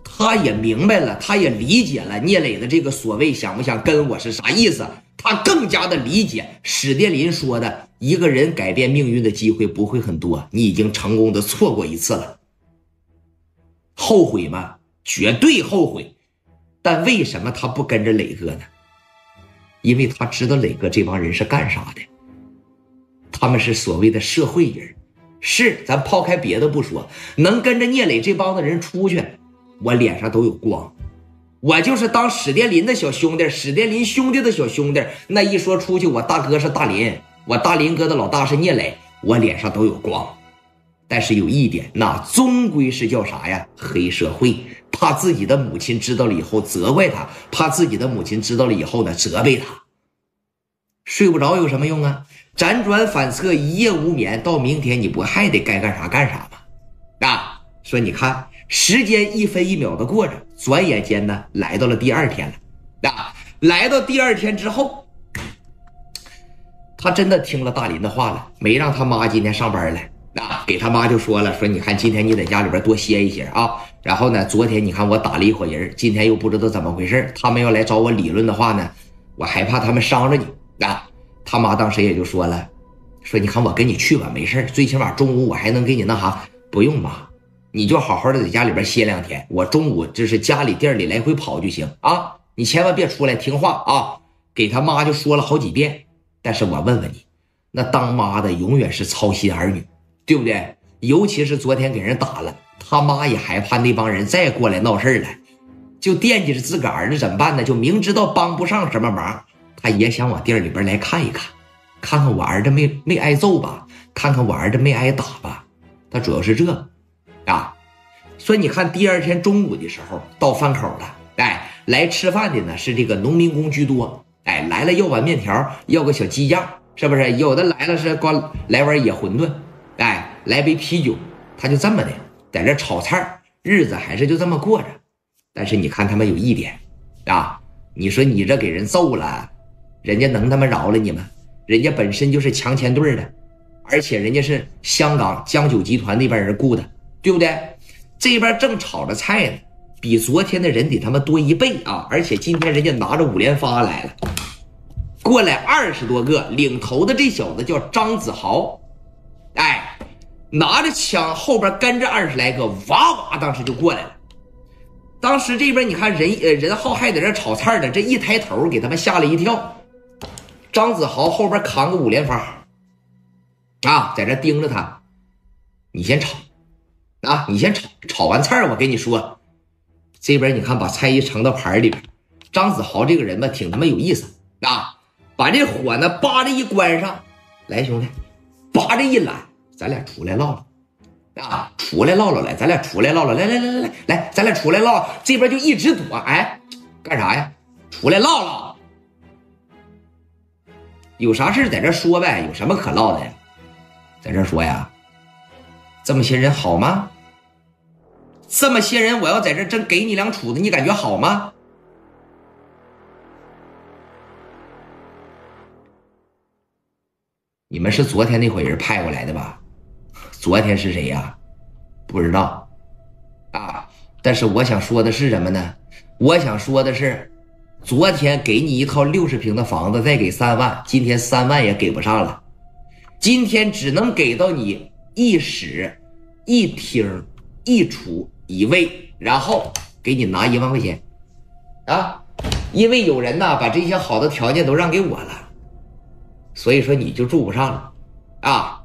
[SPEAKER 1] 他也明白了，他也理解了聂磊的这个所谓想不想跟我是啥意思。他更加的理解史殿林说的一个人改变命运的机会不会很多，你已经成功的错过一次了。后悔吗？绝对后悔。但为什么他不跟着磊哥呢？因为他知道磊哥这帮人是干啥的。他们是所谓的社会人，是咱抛开别的不说，能跟着聂磊这帮子人出去。我脸上都有光，我就是当史殿林的小兄弟，史殿林兄弟的小兄弟。那一说出去，我大哥是大林，我大林哥的老大是聂磊，我脸上都有光。但是有一点，那终归是叫啥呀？黑社会，怕自己的母亲知道了以后责怪他，怕自己的母亲知道了以后呢责备他。睡不着有什么用啊？辗转反侧，一夜无眠，到明天你不还得该干啥干啥吗？啊，说你看。时间一分一秒的过着，转眼间呢，来到了第二天了。啊，来到第二天之后，他真的听了大林的话了，没让他妈今天上班了。啊，给他妈就说了，说你看今天你在家里边多歇一歇啊。然后呢，昨天你看我打了一伙人，今天又不知道怎么回事，他们要来找我理论的话呢，我害怕他们伤着你。啊，他妈当时也就说了，说你看我跟你去吧，没事最起码中午我还能给你那啥，不用妈。你就好好的在家里边歇两天，我中午就是家里店里来回跑就行啊！你千万别出来，听话啊！给他妈就说了好几遍。但是我问问你，那当妈的永远是操心儿女，对不对？尤其是昨天给人打了，他妈也害怕那帮人再过来闹事儿了，就惦记着自个儿子怎么办呢？就明知道帮不上什么忙，他也想往店里边来看一看，看看我儿子没没挨揍吧，看看我儿子没挨打吧。他主要是这。啊，所以你看，第二天中午的时候到饭口了，哎，来吃饭的呢是这个农民工居多，哎，来了要碗面条，要个小鸡架，是不是？有的来了是光来碗野馄饨，哎，来杯啤酒，他就这么的在这炒菜，日子还是就这么过着。但是你看他们有一点，啊，你说你这给人揍了，人家能他妈饶了你吗？人家本身就是强钱队的，而且人家是香港江九集团那边人雇的。对不对？这边正炒着菜呢，比昨天的人得他妈多一倍啊！而且今天人家拿着五连发来了，过来二十多个，领头的这小子叫张子豪，拿着枪后边跟着二十来个，哇哇，当时就过来了。当时这边你看人呃任浩还在这炒菜呢，这一抬头给他们吓了一跳。张子豪后边扛个五连发，啊，在这盯着他，你先炒，啊，你先炒，炒完菜我跟你说。这边你看把菜一盛到盘里边，张子豪这个人吧挺他妈有意思。啊，把这火呢叭着一关上，来兄弟，叭着一揽，咱俩出来唠唠。啊，出来唠唠来，咱俩出来唠唠，来来来来来，咱俩出来唠。这边就一直躲，哎，干啥呀？出来唠唠，有啥事在这说呗？有什么可唠的呀？在这说呀？这么些人好吗？这么些人，我要在这真给你两杵子，你感觉好吗？你们是昨天那伙人派过来的吧？昨天是谁呀？不知道，啊！但是我想说的是什么呢？我想说的是，昨天给你一套六十平的房子，再给三万，今天三万也给不上了，今天只能给到你一室一厅一厨一卫，然后给你拿一万块钱，啊！因为有人呐把这些好的条件都让给我了，所以说你就住不上了，啊！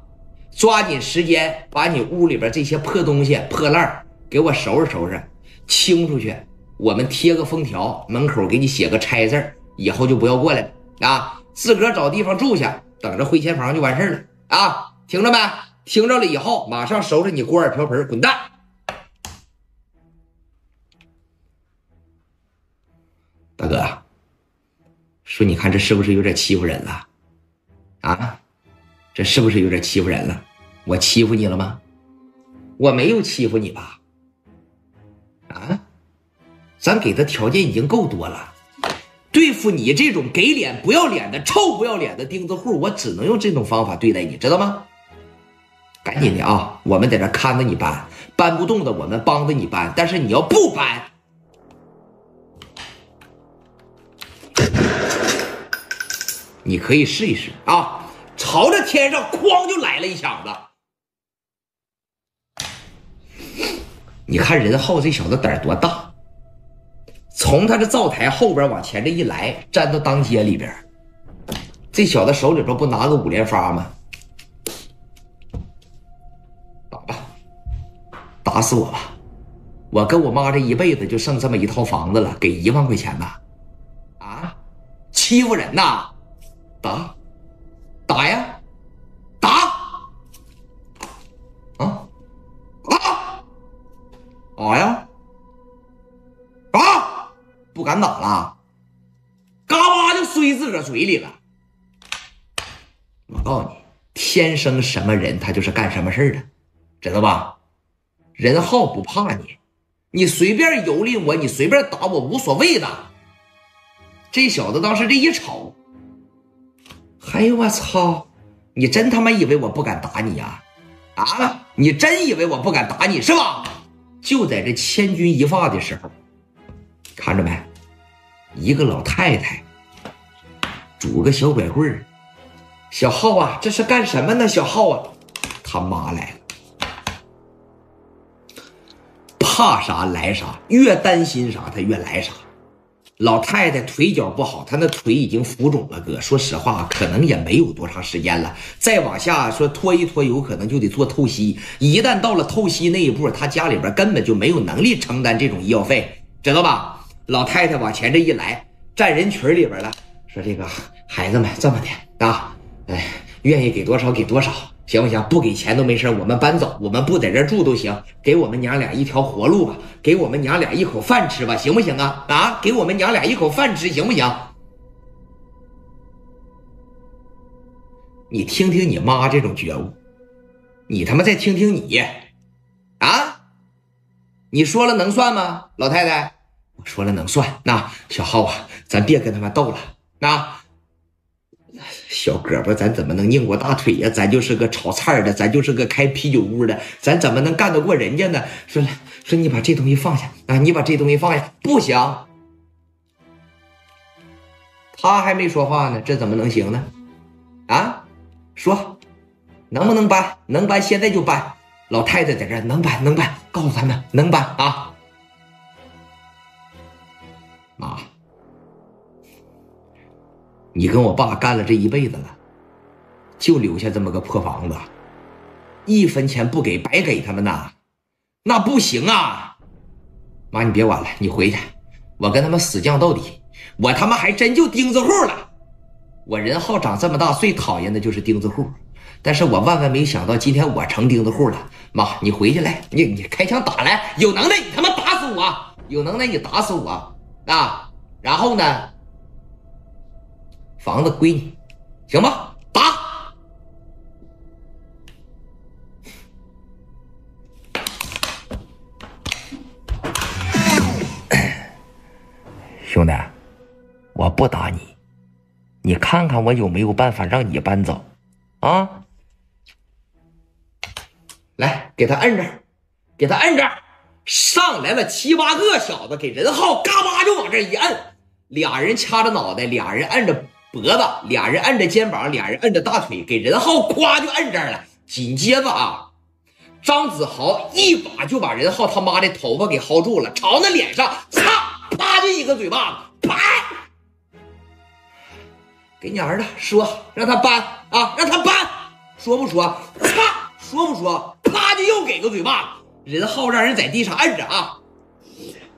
[SPEAKER 1] 抓紧时间把你屋里边这些破东西、破烂给我收拾收拾，清出去。我们贴个封条，门口给你写个拆字以后就不要过来了啊！自个儿找地方住下，等着回迁房就完事了啊！听着没？听着了以后，马上收拾你锅碗瓢盆，滚蛋！大哥，说你看这是不是有点欺负人了？啊？这是不是有点欺负人了？我欺负你了吗？我没有欺负你吧？啊，咱给的条件已经够多了，对付你这种给脸不要脸的臭不要脸的钉子户，我只能用这种方法对待你，知道吗？赶紧的啊，我们在这看着你搬，搬不动的我们帮着你搬，但是你要不搬，你可以试一试啊。朝着天上哐就来了一枪子，你看任浩这小子胆儿多大？从他这灶台后边往前这一来，站到当街里边，这小子手里边不拿个五连发吗？打吧，打死我吧！我跟我妈这一辈子就剩这么一套房子了，给一万块钱呐！啊，欺负人呐！打！打呀，打！啊啊！打呀！打！不敢打了，嘎巴就塞自个嘴里了。我告诉你，天生什么人，他就是干什么事的，知道吧？任浩不怕你，你随便蹂躏我，你随便打我，无所谓的。这小子当时这一瞅。哎呦我操！你真他妈以为我不敢打你呀？啊！你真以为我不敢打你是吧？就在这千钧一发的时候，看着没？一个老太太拄个小拐棍儿，小浩啊，这是干什么呢？小浩啊，他妈来了！怕啥来啥，越担心啥他越来啥。老太太腿脚不好，她那腿已经浮肿了。哥，说实话，可能也没有多长时间了。再往下说拖一拖，有可能就得做透析。一旦到了透析那一步，她家里边根本就没有能力承担这种医药费，知道吧？老太太往前这一来，站人群里边了，说：“这个孩子们这么的啊，哎，愿意给多少给多少。”行不行？不给钱都没事，我们搬走，我们不在这住都行。给我们娘俩一条活路吧，给我们娘俩一口饭吃吧，行不行啊？啊，给我们娘俩一口饭吃，行不行？你听听你妈这种觉悟，你他妈再听听你，啊？你说了能算吗，老太太？我说了能算。那小浩啊，咱别跟他们斗了。那 [LAUGHS] 小胳膊咱怎么能拧过大腿呀？咱就是个炒菜的，咱就是个开啤酒屋的，咱怎么能干得过人家呢？说来说你把这东西放下啊，你把这东西放下，不行。他还没说话呢，这怎么能行呢？啊，说能不能搬？能搬，现在就搬。老太太在这能搬能搬，告诉他们能搬啊。妈，你跟我爸干了这一辈子了，就留下这么个破房子，一分钱不给，白给他们呐，那不行啊！妈，你别管了，你回去，我跟他们死犟到底。我他妈还真就钉子户了。我任浩长这么大最讨厌的就是钉子户，但是我万万没想到今天我成钉子户了。妈，你回去来，你你开枪打来，有能耐你他妈打死我，有能耐你打死我。啊，然后呢？房子归你，行吧？打！[CLEARS THROAT] 兄弟，我不打你，你看看我有没有办法让你搬走？啊！来，给他摁着，给他摁着。上来了七八个小子，给任浩嘎巴就往这一摁，俩人掐着脑袋，俩人摁着脖子，俩人摁着肩膀，俩人摁着大腿，给任浩夸就摁这儿了。紧接着啊，张子豪一把就把任浩他妈的头发给薅住了，朝那脸上擦啪就一个嘴巴子，啪！给你儿子说让他搬啊，让他搬，说不说？擦，说不说？啪就又给个嘴巴子。任浩让人在地上摁着啊！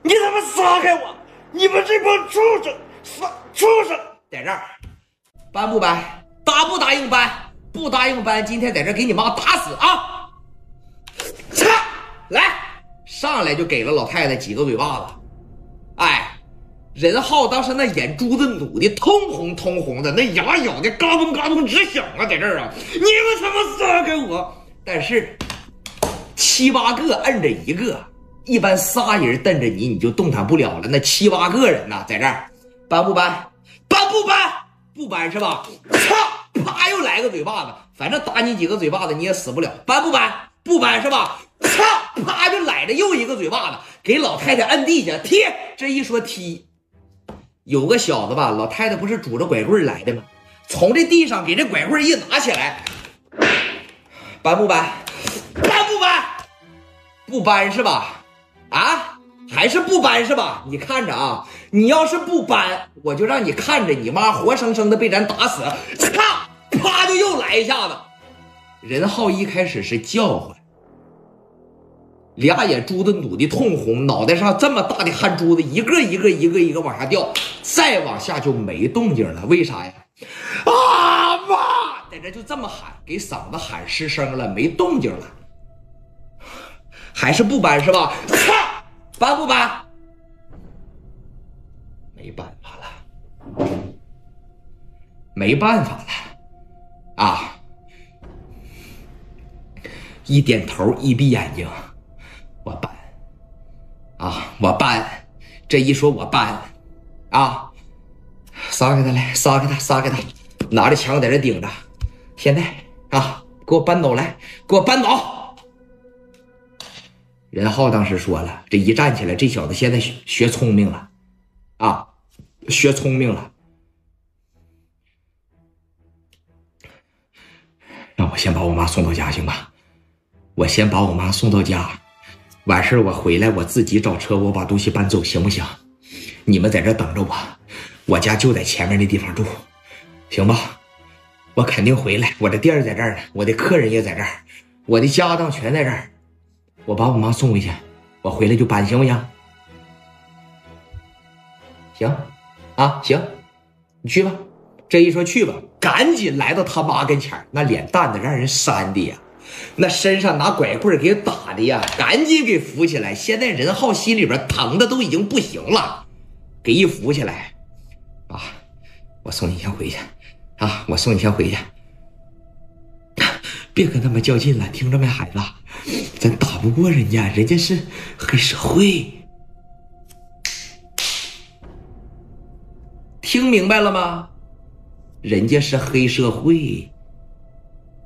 [SPEAKER 2] 你他妈撒开我！你们这帮畜生，撒畜生，
[SPEAKER 1] 在这儿搬不搬？答不答应搬？不答应搬，今天在这给你妈打死啊！擦！来，上来就给了老太太几个嘴巴子。哎，任浩当时那眼珠子努的通红通红的，那牙咬的嘎嘣嘎嘣直响啊，在这儿啊！你们他妈撒开我！但是。七八个摁着一个，一般仨人瞪着你，你就动弹不了了。那七八个人呢，在这儿搬不搬？搬不搬？不搬是吧？操！啪，又来个嘴巴子，反正打你几个嘴巴子你也死不了。搬不搬？不搬是吧？操！啪，就来着又一个嘴巴子，给老太太摁地下踢。这一说踢，有个小子吧，老太太不是拄着拐棍来的吗？从这地上给这拐棍一拿起来，搬不搬？搬不搬？不搬是吧？啊，还是不搬是吧？你看着啊，你要是不搬，我就让你看着你妈活生生的被咱打死。啪，啪就又来一下子。任浩一开始是叫唤，俩眼珠子努的通红，脑袋上这么大的汗珠子一个一个一个一个往下掉，再往下就没动静了。为啥呀？啊妈，在这就这么喊，给嗓子喊失声了，没动静了。还是不搬是吧？操，搬不搬？没办法了，没办法了，啊！一点头，一闭眼睛，我搬，啊，我搬。这一说，我搬，啊，撒开他来，撒开他，撒开他，拿着枪在这顶着。现在啊，给我搬走来，给我搬走。任浩当时说了：“这一站起来，这小子现在学学聪明了，啊，学聪明了。让我先把我妈送到家，行吧？我先把我妈送到家，完事我回来，我自己找车，我把东西搬走，行不行？你们在这等着我，我家就在前面那地方住，行吧？我肯定回来，我的店在这儿呢，我的客人也在这儿，我的家当全在这儿。”我把我妈送回去，我回来就搬，行不行？行，啊，行，你去吧。这一说去吧，赶紧来到他妈跟前那脸蛋子让人扇的呀，那身上拿拐棍给打的呀，赶紧给扶起来。现在任浩心里边疼的都已经不行了，给一扶起来，啊，我送你先回去，啊，我送你先回去。[LAUGHS] 别跟他们较劲了，听着没，孩子，咱打不过人家，人家是黑社会，听明白了吗？人家是黑社会。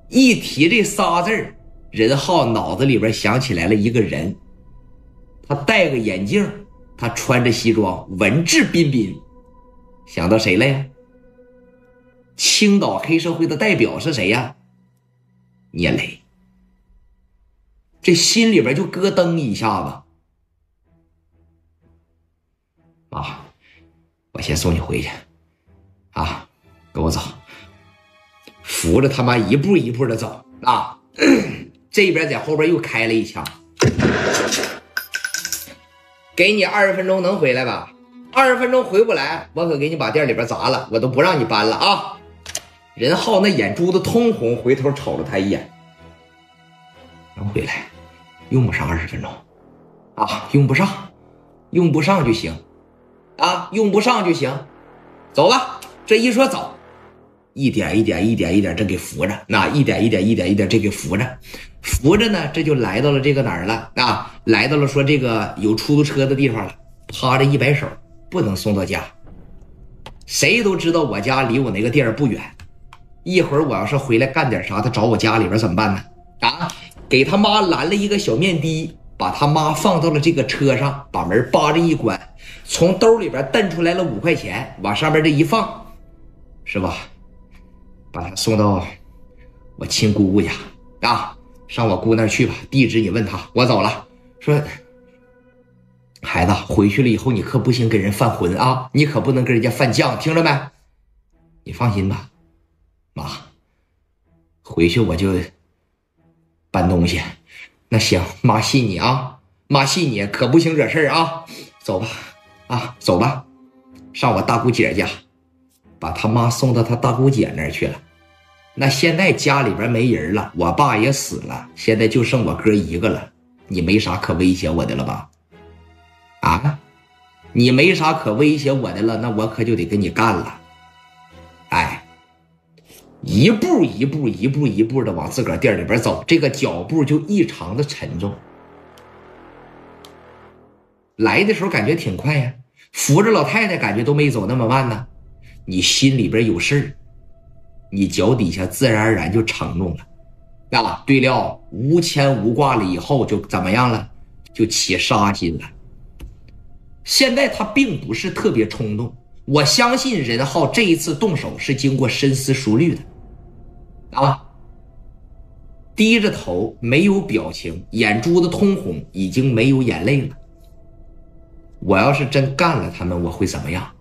[SPEAKER 1] 一提这仨字儿，任浩脑子里边想起来了一个人，他戴个眼镜，他穿着西装，文质彬彬。想到谁了呀？青岛黑社会的代表是谁呀？聂磊。这心里边就咯噔一下子。妈，我先送你回去，啊，跟我走，扶着他妈一步一步的走啊！这边在后边又开了一枪，给你二十分钟能回来吧？二十分钟回不来，我可给你把店里边砸了，我都不让你搬了啊！任浩那眼珠子通红，回头瞅了他一眼，能回来。用不上二十分钟，啊，用不上，用不上就行，啊，用不上就行，走吧。这一说走，一点一点一点一点这给扶着，那一点一点一点一点这给扶着，扶着呢，这就来到了这个哪儿了啊？来到了说这个有出租车的地方了。趴着一摆手，不能送到家。谁都知道我家离我那个地儿不远，一会儿我要是回来干点啥，他找我家里边怎么办呢？啊？给他妈拦了一个小面的，把他妈放到了这个车上，把门扒着一关，从兜里边蹬出来了五块钱，往上面这一放，是吧？把他送到我亲姑姑家啊，上我姑那去吧。地址你问他，我走了。说，孩子回去了以后，你可不行跟人犯浑啊，你可不能跟人家犯犟，听着没？你放心吧，妈，回去我就。搬东西，那行，妈信你啊，妈信你，可不行惹事儿啊。走吧，啊，走吧，上我大姑姐家，把他妈送到他大姑姐那儿去了。那现在家里边没人了，我爸也死了，现在就剩我哥一个了。你没啥可威胁我的了吧？啊，你没啥可威胁我的了，那我可就得跟你干了。哎。一步一步一步一步的往自个儿店里边走，这个脚步就异常的沉重。来的时候感觉挺快呀，扶着老太太感觉都没走那么慢呢。你心里边有事儿，你脚底下自然而然就承重了。啊，对了，无牵无挂了以后就怎么样了？就起杀心了。现在他并不是特别冲动，我相信任浩这一次动手是经过深思熟虑的。啊！低着头，没有表情，眼珠子通红，已经没有眼泪了。我要是真干了他们，我会怎么样？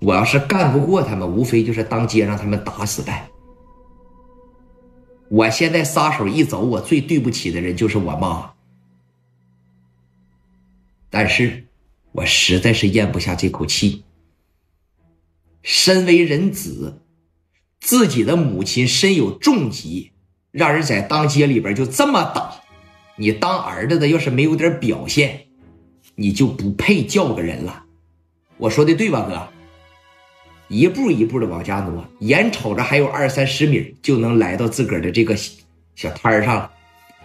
[SPEAKER 1] 我要是干不过他们，无非就是当街让他们打死呗。我现在撒手一走，我最对不起的人就是我妈。但是，我实在是咽不下这口气。身为人子。自己的母亲身有重疾，让人在当街里边就这么打，你当儿子的要是没有点表现，你就不配叫个人了。我说的对吧，哥？一步一步的往家挪，眼瞅着还有二三十米就能来到自个儿的这个小摊儿上了。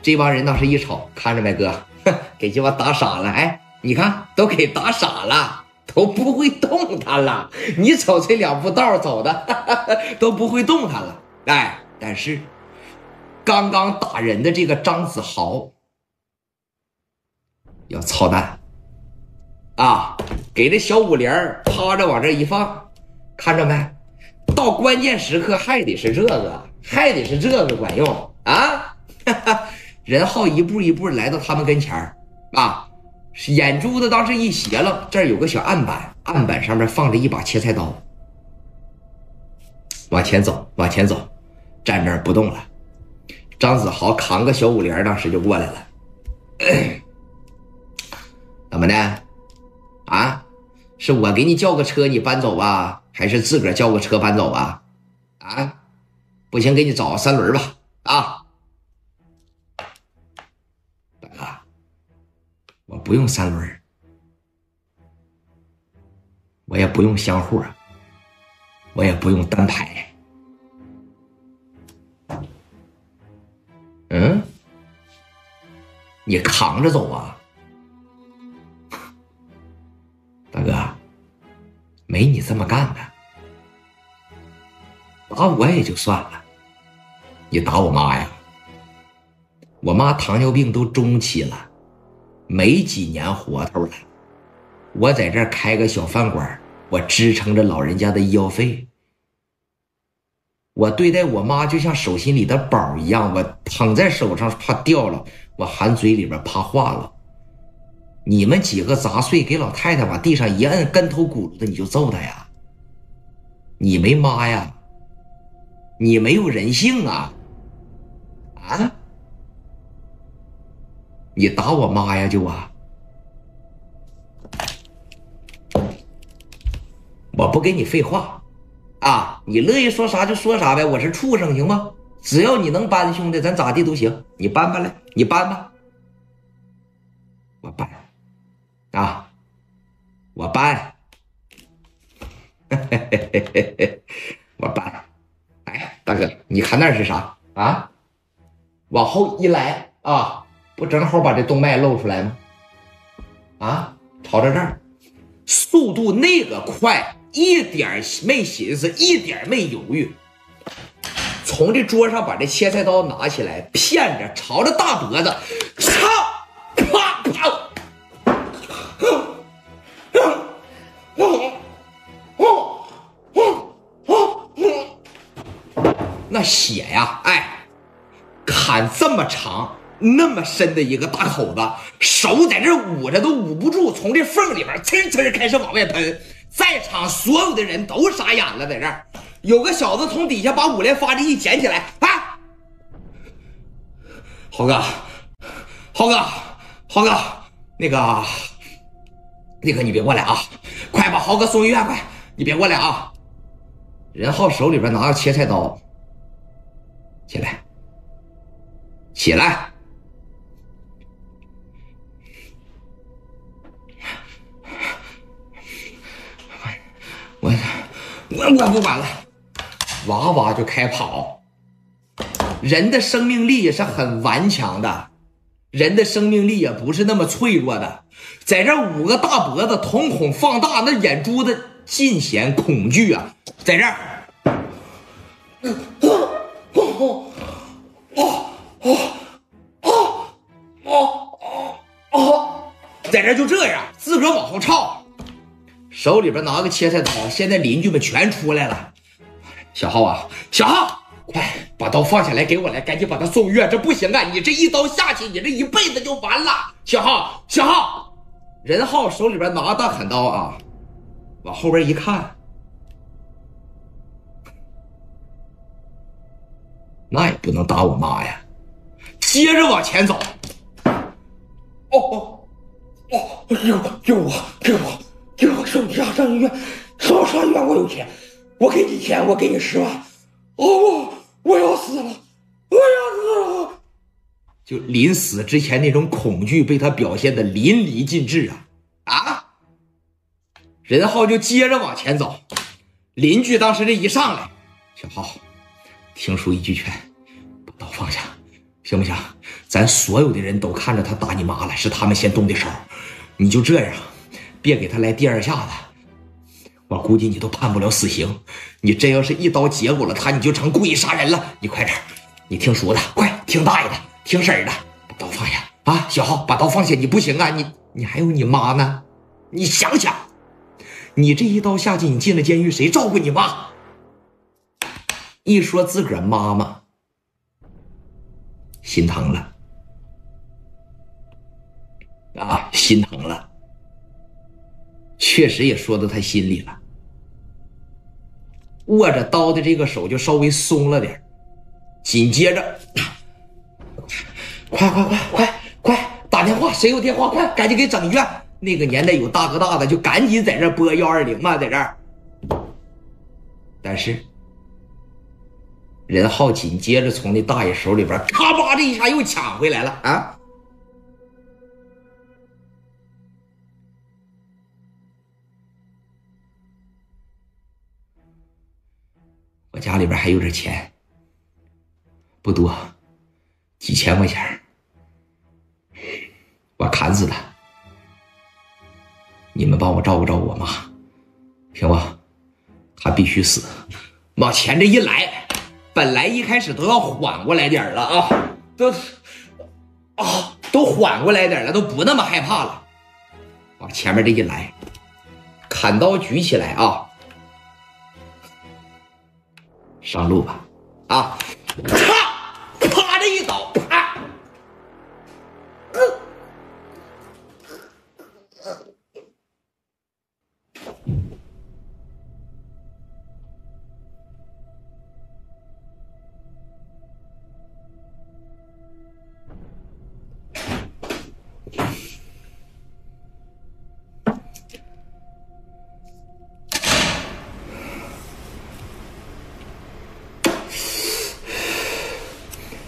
[SPEAKER 1] 这帮人当时一瞅，看着没，哥，[LAUGHS] 给鸡巴打傻了。哎，你看，都给打傻了。[LAUGHS] 都不会动弹了，你瞅这两步道走的 [LAUGHS] 都不会动弹了。哎，但是刚刚打人的这个张子豪要操蛋啊！给这小五连趴着往这一放，看着没？到关键时刻还得是这个，还得是这个管用啊！任浩一步一步来到他们跟前啊。眼珠子当时一斜了，这儿有个小案板，案板上面放着一把切菜刀。往前走，往前走，站这儿不动了。张子豪扛个小五连，当时就过来了。[COUGHS] 怎么的？啊？是我给你叫个车，你搬走吧，还是自个儿叫个车搬走啊？啊？不行，给你找个三轮吧。啊？大哥我不用三轮我也不用厢货，我也不用单排。嗯，你扛着走啊，大哥，没你这么干的。打我也就算了，你打我妈呀？我妈糖尿病都中期了，没几年活头了。我在这开个小饭馆，我支撑着老人家的医药费。我对待我妈就像手心里的宝一样，我捧在手上怕掉了，我含嘴里边怕化了。你们几个杂碎，给老太太往地上一摁，跟头轱辘的你就揍她呀？你没妈呀？你没有人性啊？啊？你打我妈呀？就啊？我不跟你废话，啊！你乐意说啥就说啥呗，我是畜生行吗？只要你能搬，兄弟，咱咋地都行。你搬搬来，你搬吧，啊，我搬，[LAUGHS] 我搬。哎，大哥，你看那是啥啊？往后一来啊，不正好把这动脉露出来吗？啊，朝着这儿，速度那个快。一点没寻思，一点没犹豫，从这桌上把这切菜刀拿起来，骗着朝着大脖子，操，啪啪，[LAUGHS] 那血呀，哎，砍这么长、那么深的一个大口子，手在这捂着都捂不住，从这缝里边呲呲开始往外喷。在场所有的人都傻眼了，在这儿，有个小子从底下把五连发的一捡起来，啊，豪哥，豪哥，豪哥，那个，那个你别过来啊，快把豪哥送医院，快，你别过来啊。任浩手里边拿着切菜刀，起来，起来。我我我不管了，哇哇就开跑。人的生命力也是很顽强的，人的生命力也不是那么脆弱的。在这五个大脖子瞳孔放大，那眼珠子尽显恐惧啊！在这儿，哦哦哦哦哦哦哦，在这就这样，自个往后抄。手里边拿个切菜刀，现在邻居们全出来了。小浩啊，小浩，快把刀放下来，给我来，赶紧把他送医院。这不行啊，你这一刀下去，你这一辈子就完了。小浩，小浩，任浩手里边拿大砍刀啊，往后边一看，[LAUGHS] 那也不能打我妈呀，接着往前走。哦哦哦，救我，救我，救我！给我送家上医院，送上医院我有钱，我给你钱，我给你十万。哦，我要死了！就临死之前那种恐惧被他表现的淋漓尽致啊啊！任浩就接着往前走，邻居当时这一上来，小浩，听叔一句劝，把刀放下，行不行？咱所有的人都看着他打你妈了，是他们先动的手，你就这样。别给他来第二下子，我估计你都判不了死刑。你真要是一刀结果了他，你就成故意杀人了。你快点，你听叔的，快听大爷的，听婶儿的，把刀放下啊！小浩，把刀放下，你不行啊！你你还有你妈呢，你想想，你这一刀下去，你进了监狱，谁照顾你妈？一说自个儿妈妈，心疼了啊，心疼了。确实也说到他心里了，握着刀的这个手就稍微松了点紧接着，快快快快快打电话，谁有电话快赶紧给整医院。那个年代有大哥大的就赶紧在这拨幺二零嘛，在这儿。但是任浩紧接着从那大爷手里边咔吧这一下又抢回来了啊！我家里边还有点钱，不多，几千块钱。我砍死他，你们帮我照顾照顾我妈，行吧？他必须死，往前这一来，本来一开始都要缓过来点了啊，都啊都缓过来点了，都不那么害怕了。往前面这一来，砍刀举起来啊，上路吧啊！啪啪这一刀，啪！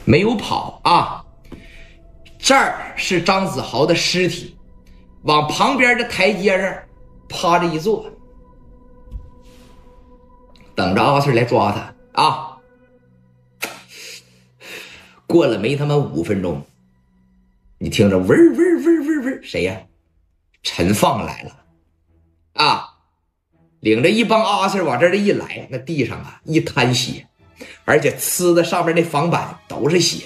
[SPEAKER 1] 没有跑啊！这儿是张子豪的尸体，往旁边的台阶上趴着一坐，等着阿 Sir 来抓他啊！过了没他妈五分钟，你听着，嗡嗡嗡嗡嗡，谁呀？陈放来了啊！领着一帮阿 Sir 往这儿一来，那地上啊一滩血。而且呲的上面那房板都是血。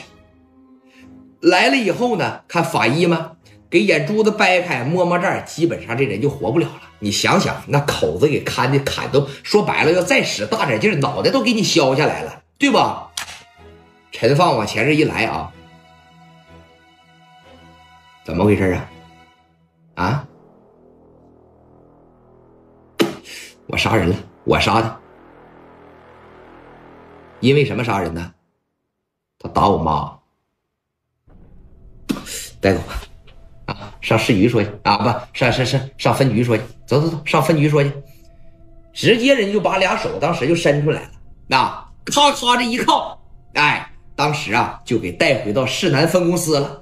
[SPEAKER 1] 来了以后呢，看法医吗？给眼珠子掰开，摸摸这儿，基本上这人就活不了了。你想想，那口子给砍的砍都说白了，要再使大点劲，脑袋都给你削下来了，对吧？陈放往前这一来啊，怎么回事啊？啊？我杀人了，我杀的。因为什么杀人呢？他打我妈，带走吧，啊，上市局说去啊，不上上上上分局说去，走走走，上分局说去，直接人就把俩手当时就伸出来了，那咔咔这一靠，哎，当时啊就给带回到市南分公司了，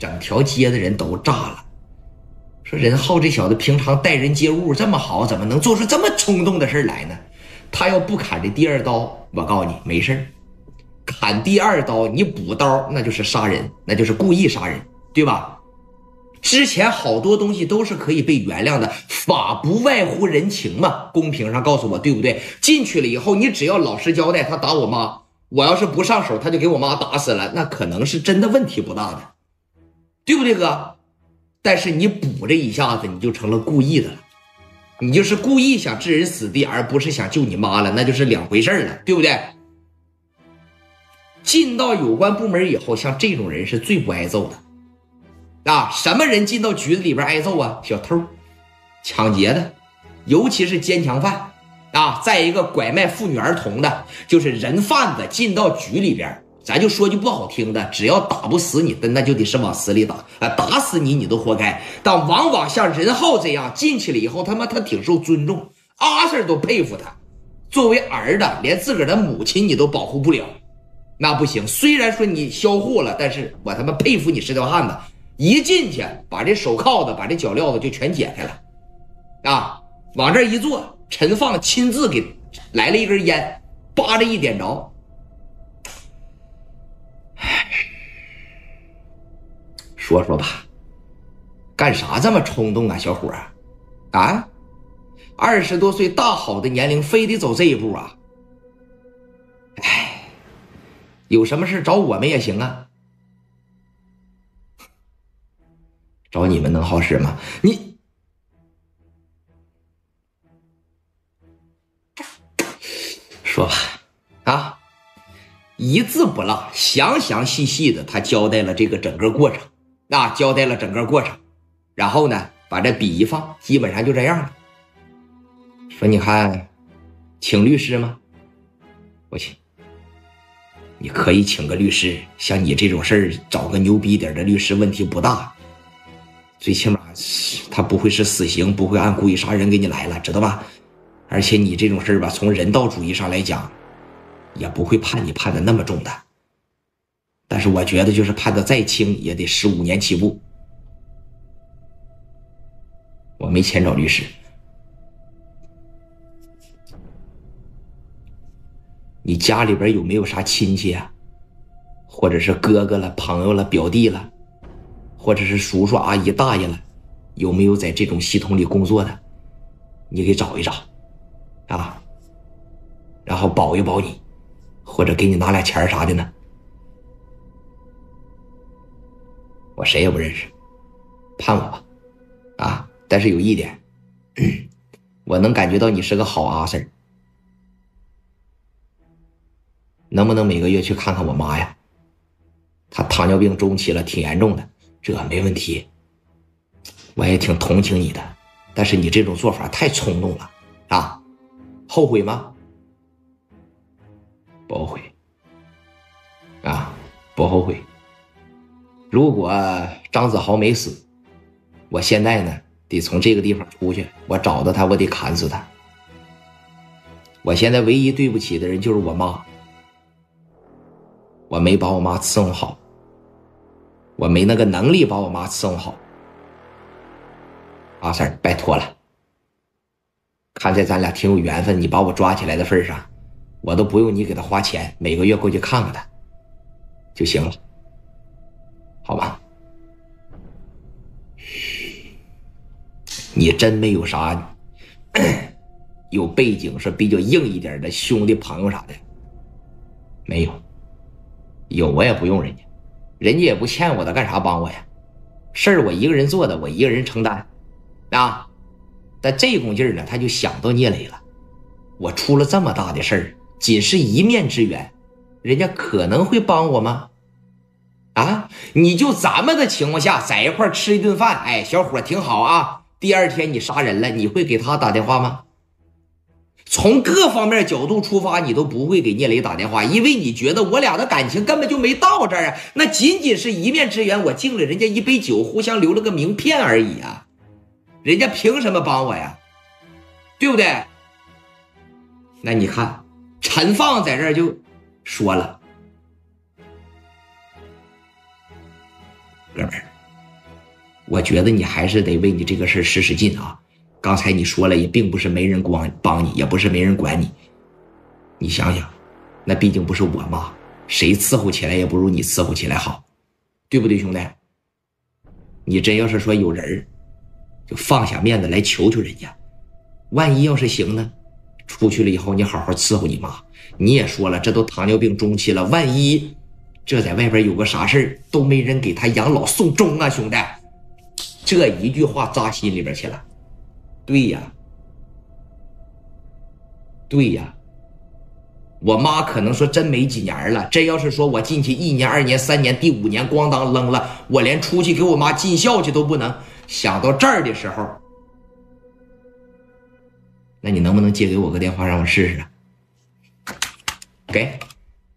[SPEAKER 1] 整条街的人都炸了，说任浩这小子平常待人接物这么好，怎么能做出这么冲动的事来呢？他要不砍这第二刀，我告诉你没事砍第二刀，你补刀那就是杀人，那就是故意杀人，对吧？之前好多东西都是可以被原谅的，法不外乎人情嘛。公屏上告诉我对不对？进去了以后，你只要老实交代，他打我妈，我要是不上手，他就给我妈打死了，那可能是真的问题不大的，对不对哥？但是你补这一下子，你就成了故意的了。你就是故意想置人死地，而不是想救你妈了，那就是两回事了，对不对？进到有关部门以后，像这种人是最不挨揍的啊！什么人进到局子里边挨揍啊？小偷、抢劫的，尤其是奸强犯啊！再一个拐卖妇女儿童的，就是人贩子进到局里边。咱就说句不好听的，只要打不死你的，那就得是往死里打啊！打死你，你都活该。但往往像任浩这样进去了以后，他妈他挺受尊重，阿 Sir 都佩服他。作为儿子，连自个儿的母亲你都保护不了，那不行。虽然说你销户了，但是我他妈佩服你是条汉子。一进去，把这手铐子、把这脚镣子就全解开了，啊，往这一坐，陈放亲自给来了一根烟，叭着一点着。说说吧，干啥这么冲动啊，小伙儿？啊，二十多岁大好的年龄，非得走这一步啊？哎，有什么事找我们也行啊。找你们能好使吗？你说吧，啊，一字不落，详详细细的，他交代了这个整个过程。那交代了整个过程，然后呢，把这笔一放，基本上就这样了。说你看，请律师吗？我请。你可以请个律师，像你这种事儿，找个牛逼点的律师问题不大。最起码他不会是死刑，不会按故意杀人给你来了，知道吧？而且你这种事儿吧，从人道主义上来讲，也不会判你判的那么重的。但是我觉得，就是判的再轻，也得十五年起步。我没钱找律师，你家里边有没有啥亲戚啊？或者是哥哥了、朋友了、表弟了，或者是叔叔阿姨、大爷了，有没有在这种系统里工作的？你给找一找，啊！然后保一保你，或者给你拿俩钱啥的呢？我谁也不认识，判我吧，啊！但是有一点，[CLEARS THROAT] 我能感觉到你是个好阿 Sir，能不能每个月去看看我妈呀？她糖尿病中期了，挺严重的，这没问题。我也挺同情你的，但是你这种做法太冲动了啊！后悔吗？不后悔啊，不后悔。如果张子豪没死，我现在呢得从这个地方出去，我找到他，我得砍死他。我现在唯一对不起的人就是我妈，我没把我妈伺候好，我没那个能力把我妈伺候好。阿 Sir，拜托了。看在咱俩挺有缘分，你把我抓起来的份上，我都不用你给他花钱，每个月过去看看他就行了，好吧？你真没有啥有背景是比较硬一点的兄弟朋友啥的？没有，有我也不用人家，人家也不欠我的，干啥帮我呀？事儿我一个人做的，我一个人承担。啊，但这股劲儿呢，他就想到聂磊了。我出了这么大的事儿，仅是一面之缘，人家可能会帮我吗？啊，你就咱们的情况下在一块吃一顿饭，哎，小伙挺好啊。第二天你杀人了，你会给他打电话吗？从各方面角度出发，你都不会给聂磊打电话，因为你觉得我俩的感情根本就没到这儿啊。那仅仅是一面之缘，我敬了人家一杯酒，互相留了个名片而已啊。人家凭什么帮我呀？对不对？那你看，陈放在这儿就说了：“哥们儿，我觉得你还是得为你这个事儿使使劲啊！刚才你说了，也并不是没人光帮你，也不是没人管你。你想想，那毕竟不是我妈，谁伺候起来也不如你伺候起来好，对不对，兄弟？你真要是说有人儿。”就放下面子来求求人家，万一要是行呢？出去了以后，你好好伺候你妈。你也说了，这都糖尿病中期了，万一这在外边有个啥事都没人给他养老送终啊，兄弟！这一句话扎心里边去了。对呀，对呀，我妈可能说真没几年了。真要是说我进去一年、二年、三年，第五年咣当扔了，我连出去给我妈尽孝去都不能。想到这儿的时候，那你能不能接给我个电话，让我试试？给，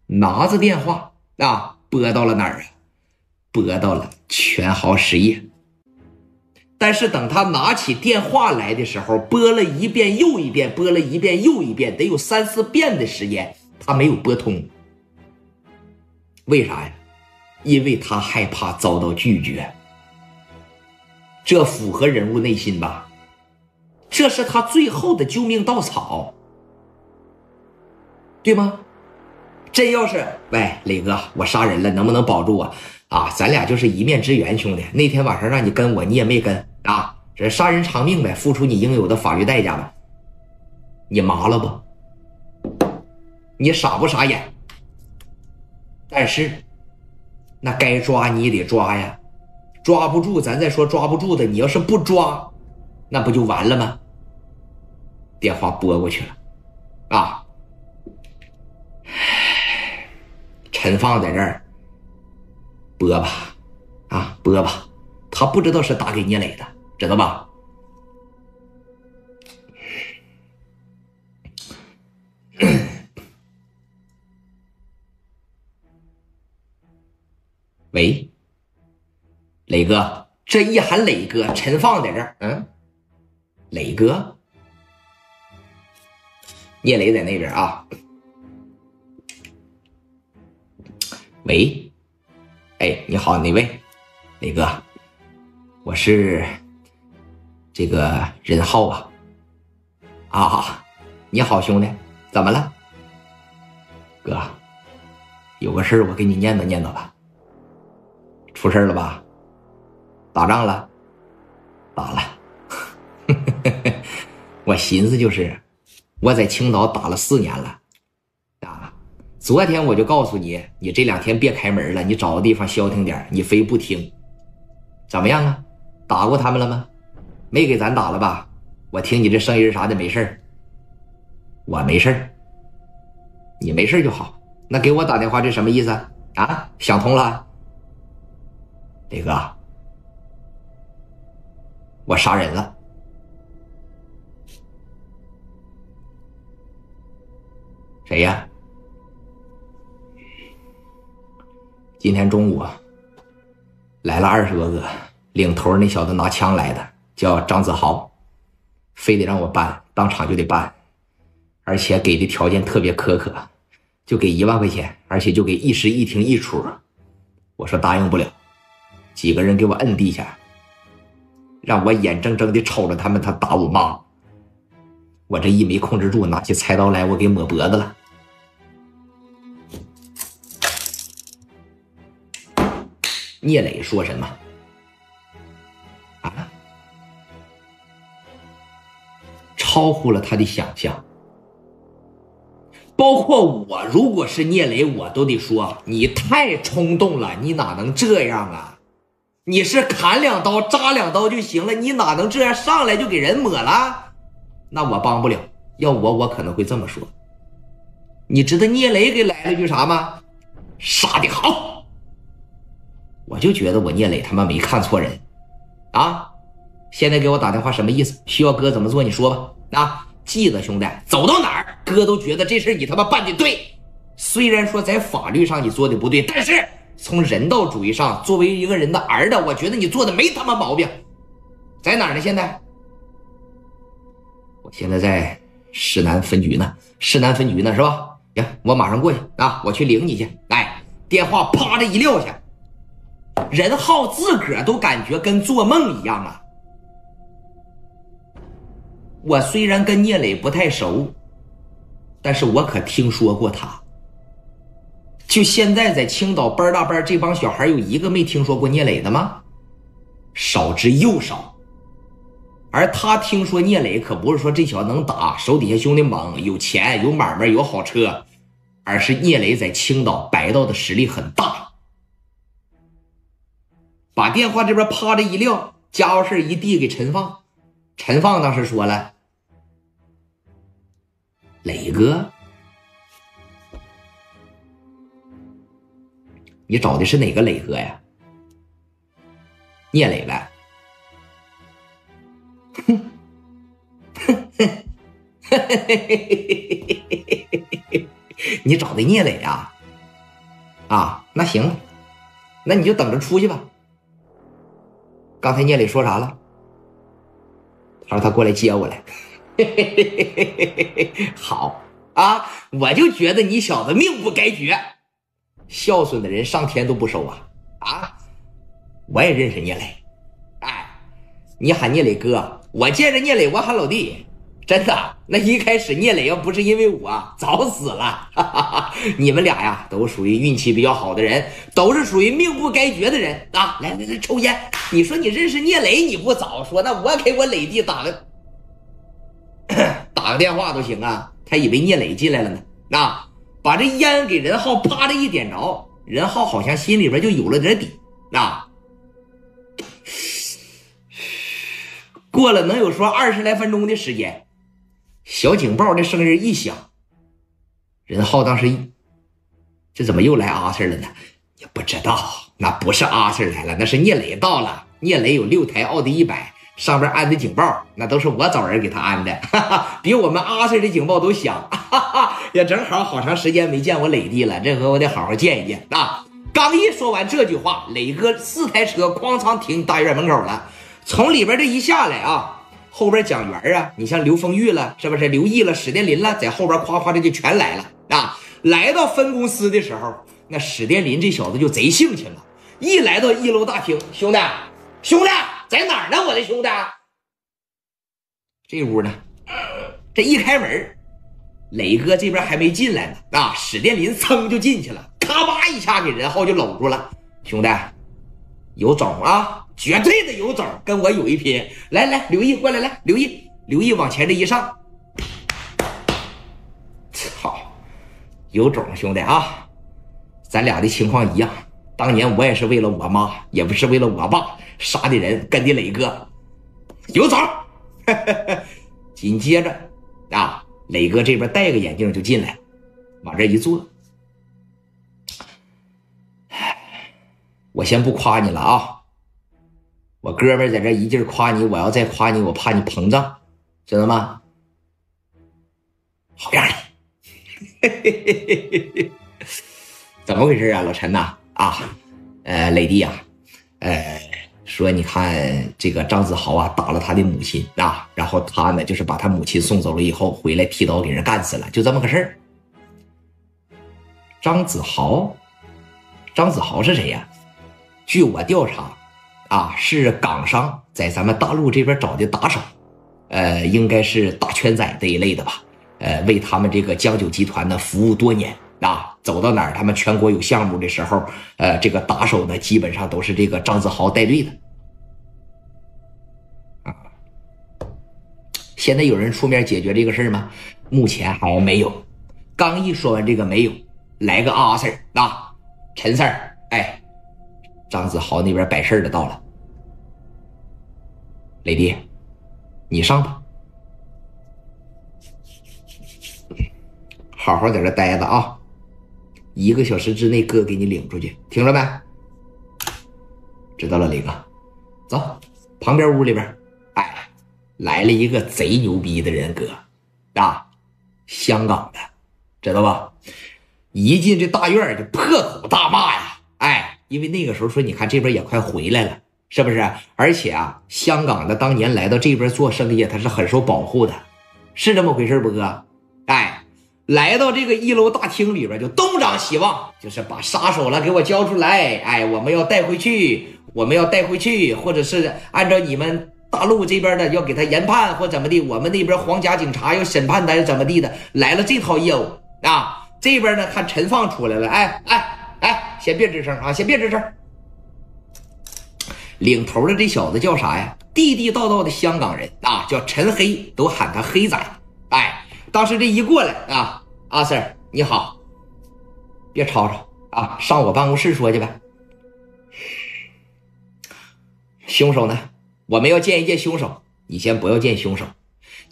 [SPEAKER 1] 拿着电话啊，拨到了哪儿啊？拨到了全豪实业。但是等他拿起电话来的时候，拨了一遍又一遍，拨了一遍又一遍，得有三四遍的时间，他没有拨通。为啥呀？因为他害怕遭到拒绝。这符合人物内心吧？这是他最后的救命稻草，对吗？真要是喂磊哥，我杀人了，能不能保住我？啊，咱俩就是一面之缘，兄弟。那天晚上让你跟我，你也没跟啊，这杀人偿命呗，付出你应有的法律代价呗。你麻了不？你傻不傻眼？但是，那该抓你也得抓呀。抓不住，咱再说抓不住的。你要是不抓，那不就完了吗？电话拨过去了，啊，陈放在这儿，拨吧，啊，拨吧，他不知道是打给聂磊的，知道吧？[COUGHS] 喂。磊哥，这一喊磊哥，陈放在这儿，嗯，磊哥，聂磊在那边啊。喂，哎，你好，哪位？磊哥，我是这个任浩啊。啊，你好，兄弟，怎么了？哥，有个事儿，我给你念叨念叨吧。出事了吧？打仗了，打了。[LAUGHS] 我寻思就是，我在青岛打了四年了，昨天我就告诉你，你这两天别开门了，你找个地方消停点，你非不听，怎么样啊？打过他们了吗？没给咱打了吧？我听你这声音啥的没事我没事你没事就好。那给我打电话这什么意思啊？想通了，磊哥，我杀人了。谁呀？今天中午来了二十多个，领头那小子拿枪来的，叫张子豪，非得让我办，当场就得办，而且给的条件特别苛刻，就给一万块钱，而且就给一室一厅一厨。我说答应不了，几个人给我摁地下，让我眼睁睁的瞅着他们他打我妈，我这一没控制住，拿起菜刀来，我给抹脖子了。聂磊说什么？啊？超乎了他的想象。包括我，如果是聂磊，我都得说你太冲动了，你哪能这样啊？你是砍两刀、扎两刀就行了，你哪能这样上来就给人抹了？那我帮不了。要我，我可能会这么说。你知道聂磊给来了句啥吗？杀的好。我就觉得我聂磊他妈没看错人，啊！现在给我打电话什么意思？需要哥怎么做？你说吧。啊，记得兄弟，走到哪儿哥都觉得这事你他妈办的对。虽然说在法律上你做的不对，但是从人道主义上，作为一个人的儿子，我觉得你做的没他妈毛病。在哪儿呢？现在？我现在在市南分局呢，市南分局呢是吧？行，我马上过去啊，我去领你去。哎，电话啪的一撂下。任浩自个儿都感觉跟做梦一样啊！我虽然跟聂磊不太熟，但是我可听说过他。就现在在青岛班大班这帮小孩有一个没听说过聂磊的吗？少之又少。而他听说聂磊，可不是说这小子能打，手底下兄弟猛，有钱，有买卖，有好车，而是聂磊在青岛白道的实力很大。把电话这边啪的一撂，家伙事一递给陈放，陈放当时说了：“磊哥，你找的是哪个磊哥呀？聂磊呗。”哼，哼哼，你找的聂磊啊？啊，那行，那你就等着出去吧。刚才聂磊说啥了？他说他过来接我来。[LAUGHS] 好啊，我就觉得你小子命不该绝，孝顺的人上天都不收啊！啊，我也认识聂磊。哎，你喊聂磊哥，我见着聂磊我喊老弟。真的，那一开始聂磊要不是因为我，早死了。[LAUGHS] 你们俩呀，都属于运气比较好的人，都是属于命不该绝的人啊！来来来，抽烟。你说你认识聂磊，你不早说，那我给我磊弟打个 [COUGHS] 打个电话都行啊。他以为聂磊进来了呢，啊，把这烟给任浩啪的一点着，任浩好像心里边就有了点底，啊。过了能有说二十来分钟的时间。小警报的声音一响，任浩当时一，这怎么又来阿 Sir 了呢？也不知道，那不是阿 Sir 来了，那是聂磊到了。聂磊有六台奥迪一百，上边安的警报，那都是我找人给他安的，哈哈，比我们阿 Sir 的警报都响。哈哈，也正好好长时间没见我磊弟了，这回我得好好见一见啊！刚一说完这句话，磊哥四台车哐仓停大院门口了，从里边这一下来啊。后边讲员啊，你像刘丰玉了，是不是？刘毅了，史殿林了，在后边夸夸的就全来了啊！来到分公司的时候，那史殿林这小子就贼兴气了。一来到一楼大厅，兄弟，兄弟在哪儿呢？我的兄弟，这屋呢？这一开门，磊哥这边还没进来呢，啊！史殿林噌就进去了，咔吧一下给任浩就搂住了，兄弟。有种啊，绝对的有种，跟我有一拼！来来，刘毅过来，来刘毅，刘毅往前这一上，操，有种，兄弟啊！咱俩的情况一样，当年我也是为了我妈，也不是为了我爸，杀的人跟的磊哥，有种！[LAUGHS] 紧接着啊，磊哥这边戴个眼镜就进来，往这一坐。我先不夸你了啊！我哥们在这一劲夸你，我要再夸你，我怕你膨胀，知道吗？好样的！[LAUGHS] 怎么回事啊，老陈呐？啊，呃，磊弟呀，呃，说你看这个张子豪啊，打了他的母亲啊，然后他呢，就是把他母亲送走了以后，回来剃刀给人干死了，就这么个事儿。张子豪，张子豪是谁呀？据我调查，啊，是港商在咱们大陆这边找的打手，呃，应该是大圈仔这一类的吧，呃，为他们这个江九集团呢服务多年啊，走到哪儿他们全国有项目的时候，呃，这个打手呢基本上都是这个张子豪带队的，啊，现在有人出面解决这个事儿吗？目前还没有。刚一说完这个没有，来个阿 Sir 啊，陈 Sir，哎。张子豪那边摆事的到了，雷弟，你上吧，好好在这待着啊！一个小时之内，哥给你领出去，听着没？知道了，雷哥，走，旁边屋里边，哎，来了一个贼牛逼的人，哥啊，香港的，知道吧？一进这大院就破口大骂呀，哎。因为那个时候说，你看这边也快回来了，是不是？而且啊，香港的当年来到这边做生意，他是很受保护的，是这么回事不哥？哎，来到这个一楼大厅里边，就东张西望，就是把杀手了给我交出来，哎，我们要带回去，我们要带回去，或者是按照你们大陆这边的要给他研判或怎么的，我们那边皇家警察要审判他怎么地的，来了这套业务啊。这边呢，看陈放出来了，哎哎。先别吱声啊！先别吱声。领头的这小子叫啥呀？地地道道的香港人啊，叫陈黑，都喊他黑仔。哎，当时这一过来啊，阿 Sir 你好，别吵吵啊，上我办公室说去呗。凶手呢？我们要见一见凶手。你先不要见凶手。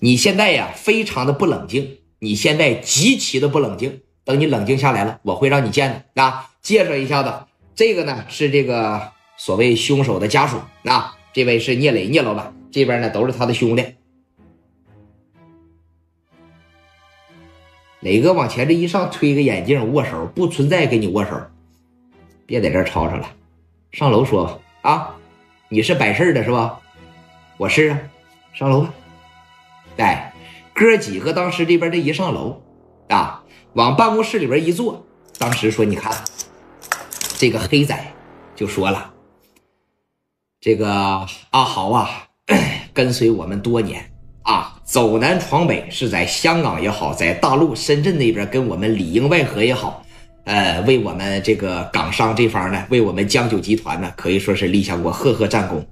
[SPEAKER 1] 你现在呀，非常的不冷静。你现在极其的不冷静。等你冷静下来了，我会让你见的啊！介绍一下子，这个呢是这个所谓凶手的家属啊，这位是聂磊聂老板，这边呢都是他的兄弟。磊哥往前这一上，推个眼镜，握手，不存在跟你握手，别在这吵吵了，上楼说啊！你是摆事的是吧？我是啊，上楼吧。哎，哥几个当时这边这一上楼啊。往办公室里边一坐，当时说：“你看，这个黑仔就说了，这个阿豪啊，[CLEARS THROAT] 跟随我们多年啊，走南闯北，是在香港也好，在大陆深圳那边跟我们里应外合也好，呃，为我们这个港商这方呢，为我们江九集团呢，可以说是立下过赫赫战功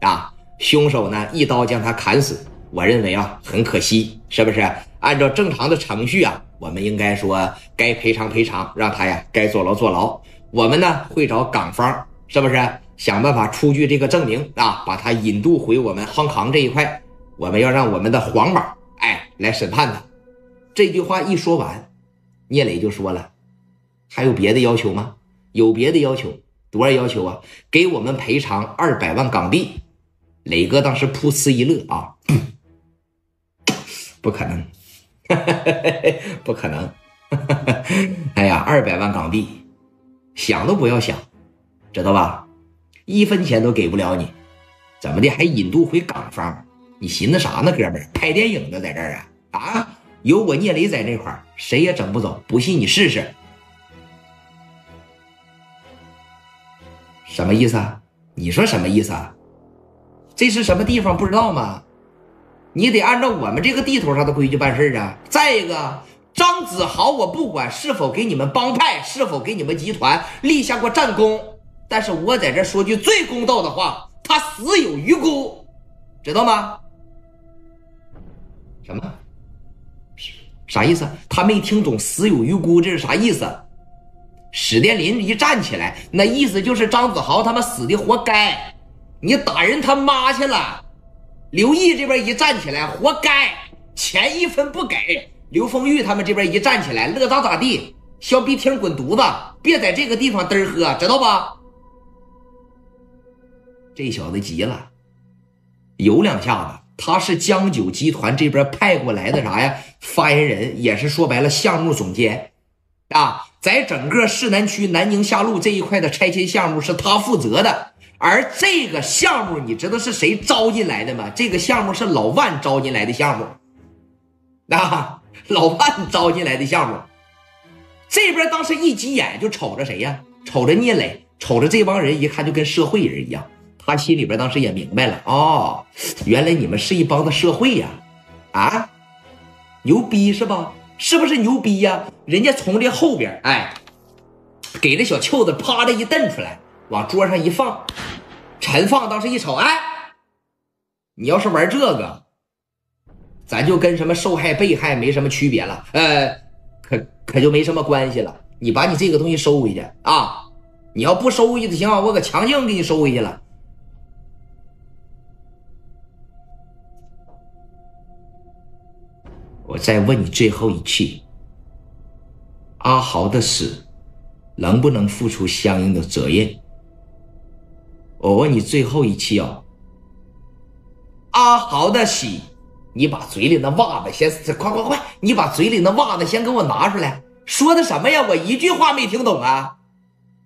[SPEAKER 1] 啊。凶手呢，一刀将他砍死，我认为啊，很可惜，是不是？按照正常的程序啊。”我们应该说该赔偿赔偿，让他呀该坐牢坐牢。我们呢会找港方，是不是想办法出具这个证明啊，把他引渡回我们康康这一块。我们要让我们的黄宝哎来审判他。这句话一说完，聂磊就说了：“还有别的要求吗？有别的要求？多少要求啊？给我们赔偿二百万港币。”磊哥当时噗呲一乐啊，[COUGHS] 不可能。[LAUGHS] 不可能！[LAUGHS] 哎呀，二百万港币，想都不要想，知道吧？一分钱都给不了你，怎么的还引渡回港方？你寻思啥呢，哥们儿？拍电影呢，在这儿啊？啊，有我聂磊在这块儿，谁也整不走。不信你试试。什么意思啊？你说什么意思啊？这是什么地方？不知道吗？你得按照我们这个地图上的规矩办事啊！再一个，张子豪，我不管是否给你们帮派，是否给你们集团立下过战功，但是我在这说句最公道的话，他死有余辜，知道吗？什么？啥意思？他没听懂“死有余辜”这是啥意思？史殿林一站起来，那意思就是张子豪他妈死的活该，你打人他妈去了。刘毅这边一站起来，活该，钱一分不给。刘丰玉他们这边一站起来，乐咋咋地，小鼻涕滚犊子，别在这个地方嘚喝，知道吧？这小子急了，有两下子。他是江九集团这边派过来的啥呀？发言人也是说白了，项目总监啊，在整个市南区南宁下路这一块的拆迁项目是他负责的。而这个项目，你知道是谁招进来的吗？这个项目是老万招进来的项目啊，[LAUGHS] 老万招进来的项目。这边当时一急眼就瞅着谁呀？瞅着聂磊，瞅着这帮人，一看就跟社会人一样。他心里边当时也明白了哦，原来你们是一帮子社会呀，啊，牛逼是吧？是不是牛逼呀？人家从这后边，哎，给这小舅子啪的一蹬出来，往桌上一放。陈放当时一瞅，哎，你要是玩这个，咱就跟什么受害被害没什么区别了，呃，可可就没什么关系了。你把你这个东西收回去啊！你要不收回去的行，我可强行给你收回去了。我再问你最后一句：阿豪的死能不能付出相应的责任？我问你最后一期哦，阿豪的死，你把嘴里那袜子先快快快，你把嘴里那袜子先给我拿出来，说的什么呀？我一句话没听懂啊！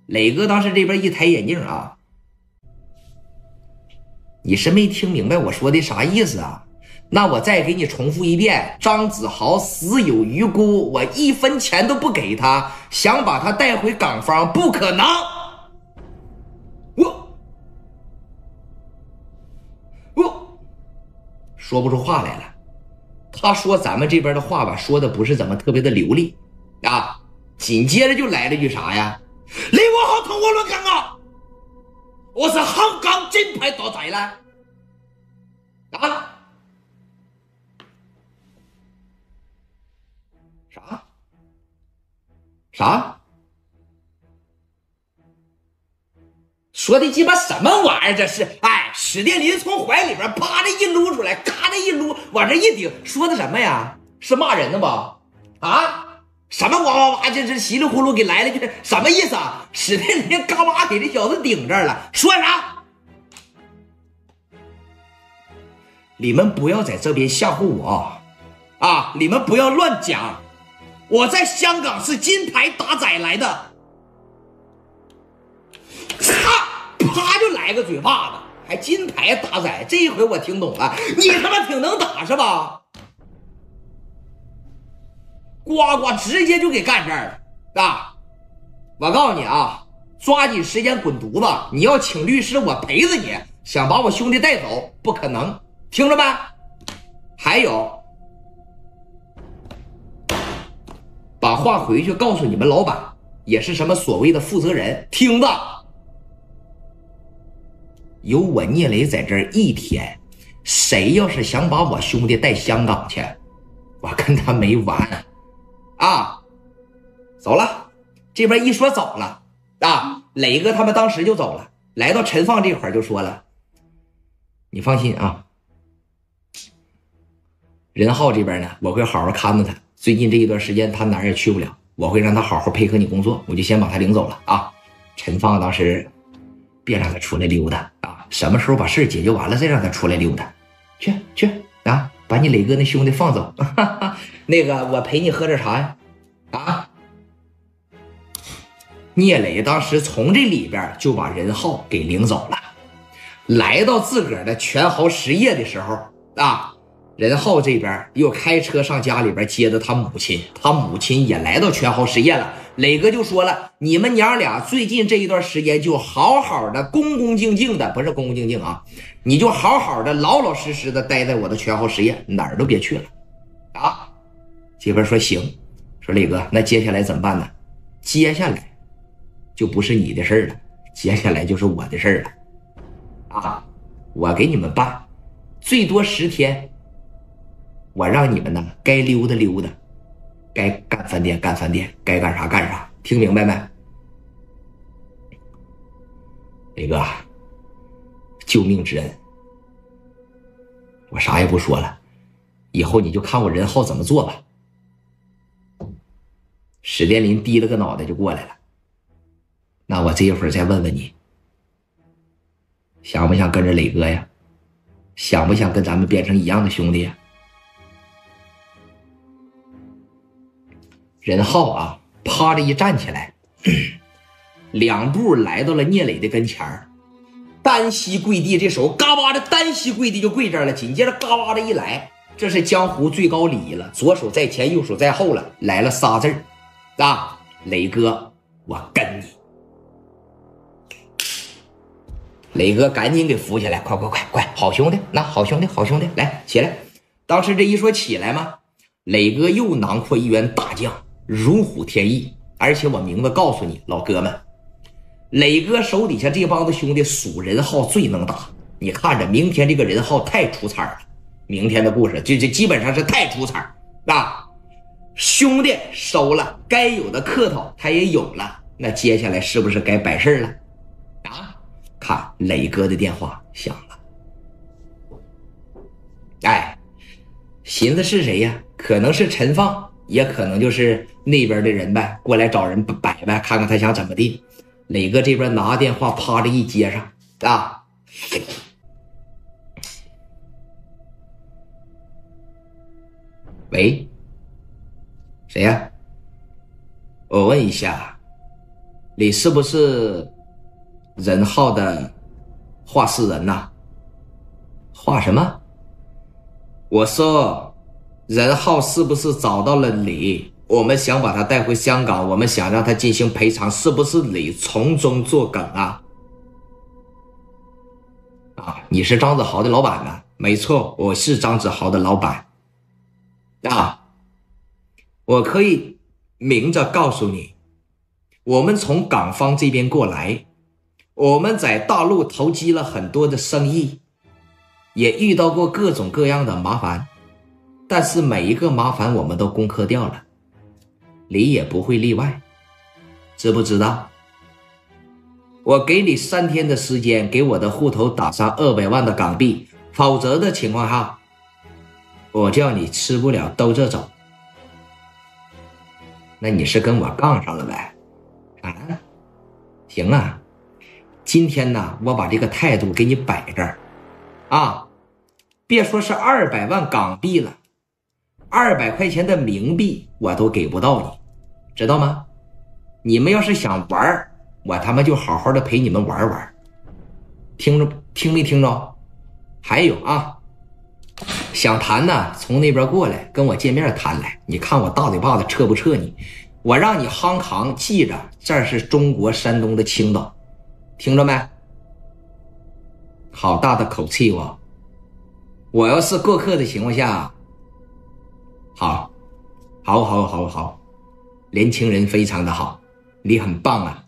[SPEAKER 1] 磊哥当时这边一抬眼镜啊，你是没听明白我说的啥意思啊？那我再给你重复一遍：张子豪死有余辜，我一分钱都不给他，想把他带回港方不可能。说不出话来了。他说咱们这边的话吧，说的不是怎么特别的流利啊。紧接着就来了句啥呀？你我好同我乱讲啊！我是香港金牌打仔了啊！啥啥？说的鸡巴什么玩意儿？这是哎，史殿林从怀里边啪的一撸出来，咔的一撸，往这一顶，说的什么呀？是骂人的吧？啊？什么哇哇哇？这是稀里糊涂给来了句什么意思啊？史殿林嘎巴给这小子顶这儿了，说啥？你们不要在这边吓唬我啊！你们不要乱讲。我在香港是金牌打仔来的，操，啪就来个嘴巴子，还金牌打仔，这一回我听懂了，你他妈挺能打是吧？呱呱，直接就给干这儿了啊！我告诉你啊，抓紧时间滚犊子！你要请律师，我陪着你。想把我兄弟带走，不可能，听着没？还有。把话回去告诉你们老板，也是什么所谓的负责人，听着，有我聂磊在这一天，谁要是想把我兄弟带香港去，我跟他没完啊！走了，这边一说走了啊，磊哥他们当时就走了，来到陈放这块就说了：“你放心啊，任浩这边呢，我会好好看着他。”最近这一段时间，他哪儿也去不了，我会让他好好配合你工作，我就先把他领走了啊。陈放当时，别让他出来溜达啊，什么时候把事解决完了再让他出来溜达，去去啊，把你磊哥那兄弟放走，[LAUGHS] 那个我陪你喝点茶呀，啊。聂磊当时从这里边就把任浩给领走了，来到自个儿的全豪实业的时候啊。任浩这边又开车上家里边接的他母亲，他母亲也来到全豪实业了。磊哥就说了：“你们娘俩最近这一段时间就好好的、恭恭敬敬的，不是恭恭敬敬啊，你就好好的、老老实实的待在我的全豪实业，哪儿都别去了。”啊，这边说行，说磊哥，那接下来怎么办呢？接下来就不是你的事了，接下来就是我的事了。啊，我给你们办，最多十天。我让你们呢，该溜达溜达，该干饭店干饭店，该干啥干啥，听明白没？磊哥，救命之恩，我啥也不说了，以后你就看我任浩怎么做吧。史殿林低了个脑袋就过来了。那我这一会儿再问问你，想不想跟着磊哥呀？想不想跟咱们变成一样的兄弟呀？任浩啊，啪的一站起来，两步来到了聂磊的跟前，单膝跪地，这手嘎巴的单膝跪地就跪这儿了。紧接着嘎巴的一来，这是江湖最高礼仪了，左手在前，右手在后了，来了仨字儿。啊，磊哥，我跟你。磊哥赶紧给扶起来，快快快快，好兄弟，那好兄弟，好兄弟，来起来。当时这一说起来嘛，磊哥又囊括一员大将，如虎添翼。而且我名字告诉你，老哥们，磊哥手底下这帮子兄弟属人浩最能打。你看着，明天这个人浩太出彩了。明天的故事就就基本上是太出彩啊。兄弟收了，该有的客套他也有了，那接下来是不是该摆事了？啊，看磊哥的电话响了，哎，寻思是谁呀？可能是陈放，也可能就是那边的人呗，过来找人摆呗，看看他想怎么地。磊哥这边拿电话，啪的一接上，啊，喂。谁呀？我问一下，你是不是任浩的画室人呐？画什么？我说，任浩是不是找到了你？我们想把他带回香港，我们想让他进行赔偿，是不是你从中作梗啊？啊，你是张子豪的老板呢？没错，我是张子豪的老板。啊。我可以明着告诉你，我们从港方这边过来，我们在大陆投机了很多的生意，也遇到过各种各样的麻烦，但是每一个麻烦我们都攻克掉了，你也不会例外，知不知道？我给你三天的时间，给我的户头打上二百万的港币，否则的情况下，我叫你吃不了兜着走。那你是跟我杠上了呗？啊，行啊，今天呢，我把这个态度给你摆这儿，啊，别说是二百万港币了，二百块钱的冥币我都给不到你，知道吗？你们要是想玩我他妈就好好的陪你们玩玩，听着听没听着？还有啊，想谈呢，从那边过来跟我见面谈来。你看我大嘴巴子撤不撤你？我让你夯扛，记着，这是中国山东的青岛，听着没？好大的口气哦！我要是过客的情况下，好，好，好，好，好，年轻人非常的好，你很棒啊！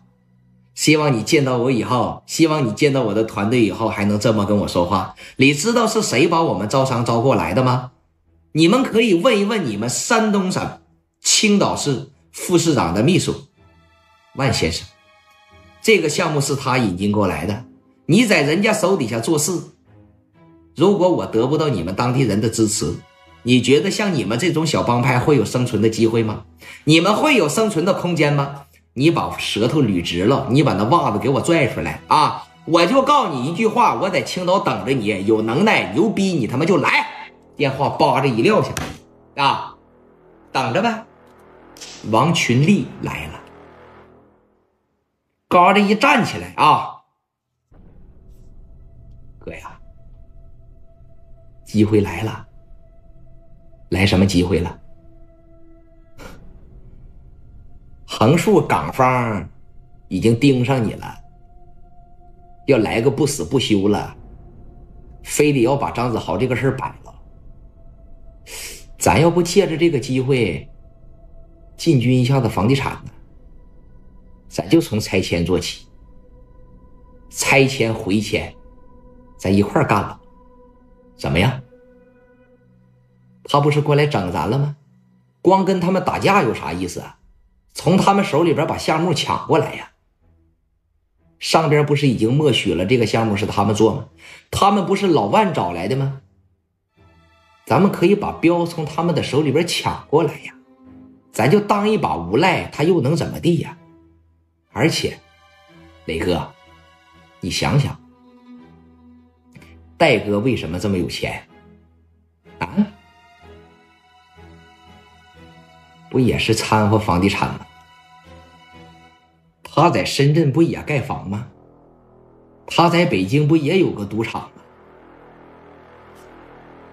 [SPEAKER 1] 希望你见到我以后，希望你见到我的团队以后，还能这么跟我说话。你知道是谁把我们招商招过来的吗？你们可以问一问你们山东省青岛市。副市长的秘书，万先生，这个项目是他引进过来的。你在人家手底下做事，如果我得不到你们当地人的支持，你觉得像你们这种小帮派会有生存的机会吗？你们会有生存的空间吗？你把舌头捋直了，你把那袜子给我拽出来啊！我就告诉你一句话，我在青岛等着你，有能耐牛逼，你他妈就来。电话叭着一撂下，啊，等着呗。王群力来了，嘎的一站起来啊，哥呀，机会来了，来什么机会了？横竖港方已经盯上你了，要来个不死不休了，非得要把张子豪这个事儿摆了，咱要不借着这个机会？进军一下子房地产呢，咱就从拆迁做起，拆迁回迁，咱一块儿干了，怎么样？他不是过来整咱了吗？光跟他们打架有啥意思啊？从他们手里边把项目抢过来呀！上边不是已经默许了这个项目是他们做吗？他们不是老万找来的吗？咱们可以把标从他们的手里边抢过来呀，咱就当一把无赖，他又能怎么地呀？而且，磊哥，你想想，戴哥为什么这么有钱？啊？不也是掺和房地产吗？他在深圳不也盖房吗？他在北京不也有个赌场吗？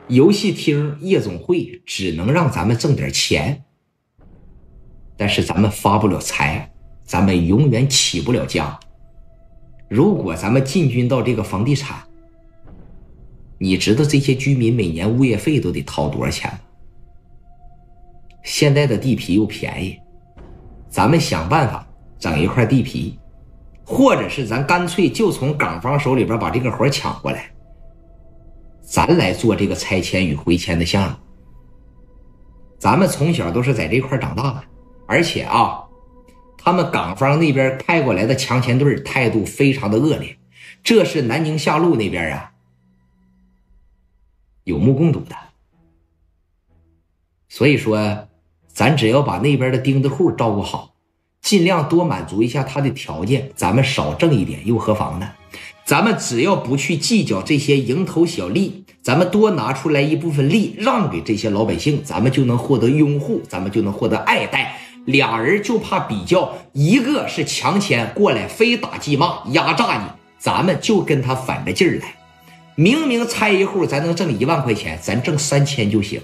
[SPEAKER 1] 游戏厅、夜总会只能让咱们挣点钱，但是咱们发不了财，咱们永远起不了家。如果咱们进军到这个房地产，你知道这些居民每年物业费都得掏多少钱吗？现在的地皮又便宜，咱们想办法。整一块地皮，或者是咱干脆就从港方手里边把这个活抢过来，咱来做这个拆迁与回迁的项目。咱们从小都是在这块长大的，而且啊，他们港方那边派过来的强迁队态度非常的恶劣，这是南宁下路那边啊，有目共睹的。所以说，咱只要把那边的钉子户照顾好。尽量多满足一下他的条件，咱们少挣一点又何妨呢？咱们只要不去计较这些蝇头小利，咱们多拿出来一部分利让给这些老百姓，咱们就能获得拥护，咱们就能获得爱戴。俩人就怕比较，一个是强迁过来非打即骂压榨你，咱们就跟他反着劲儿来。明明拆一户咱能挣一万块钱，咱挣三千就行，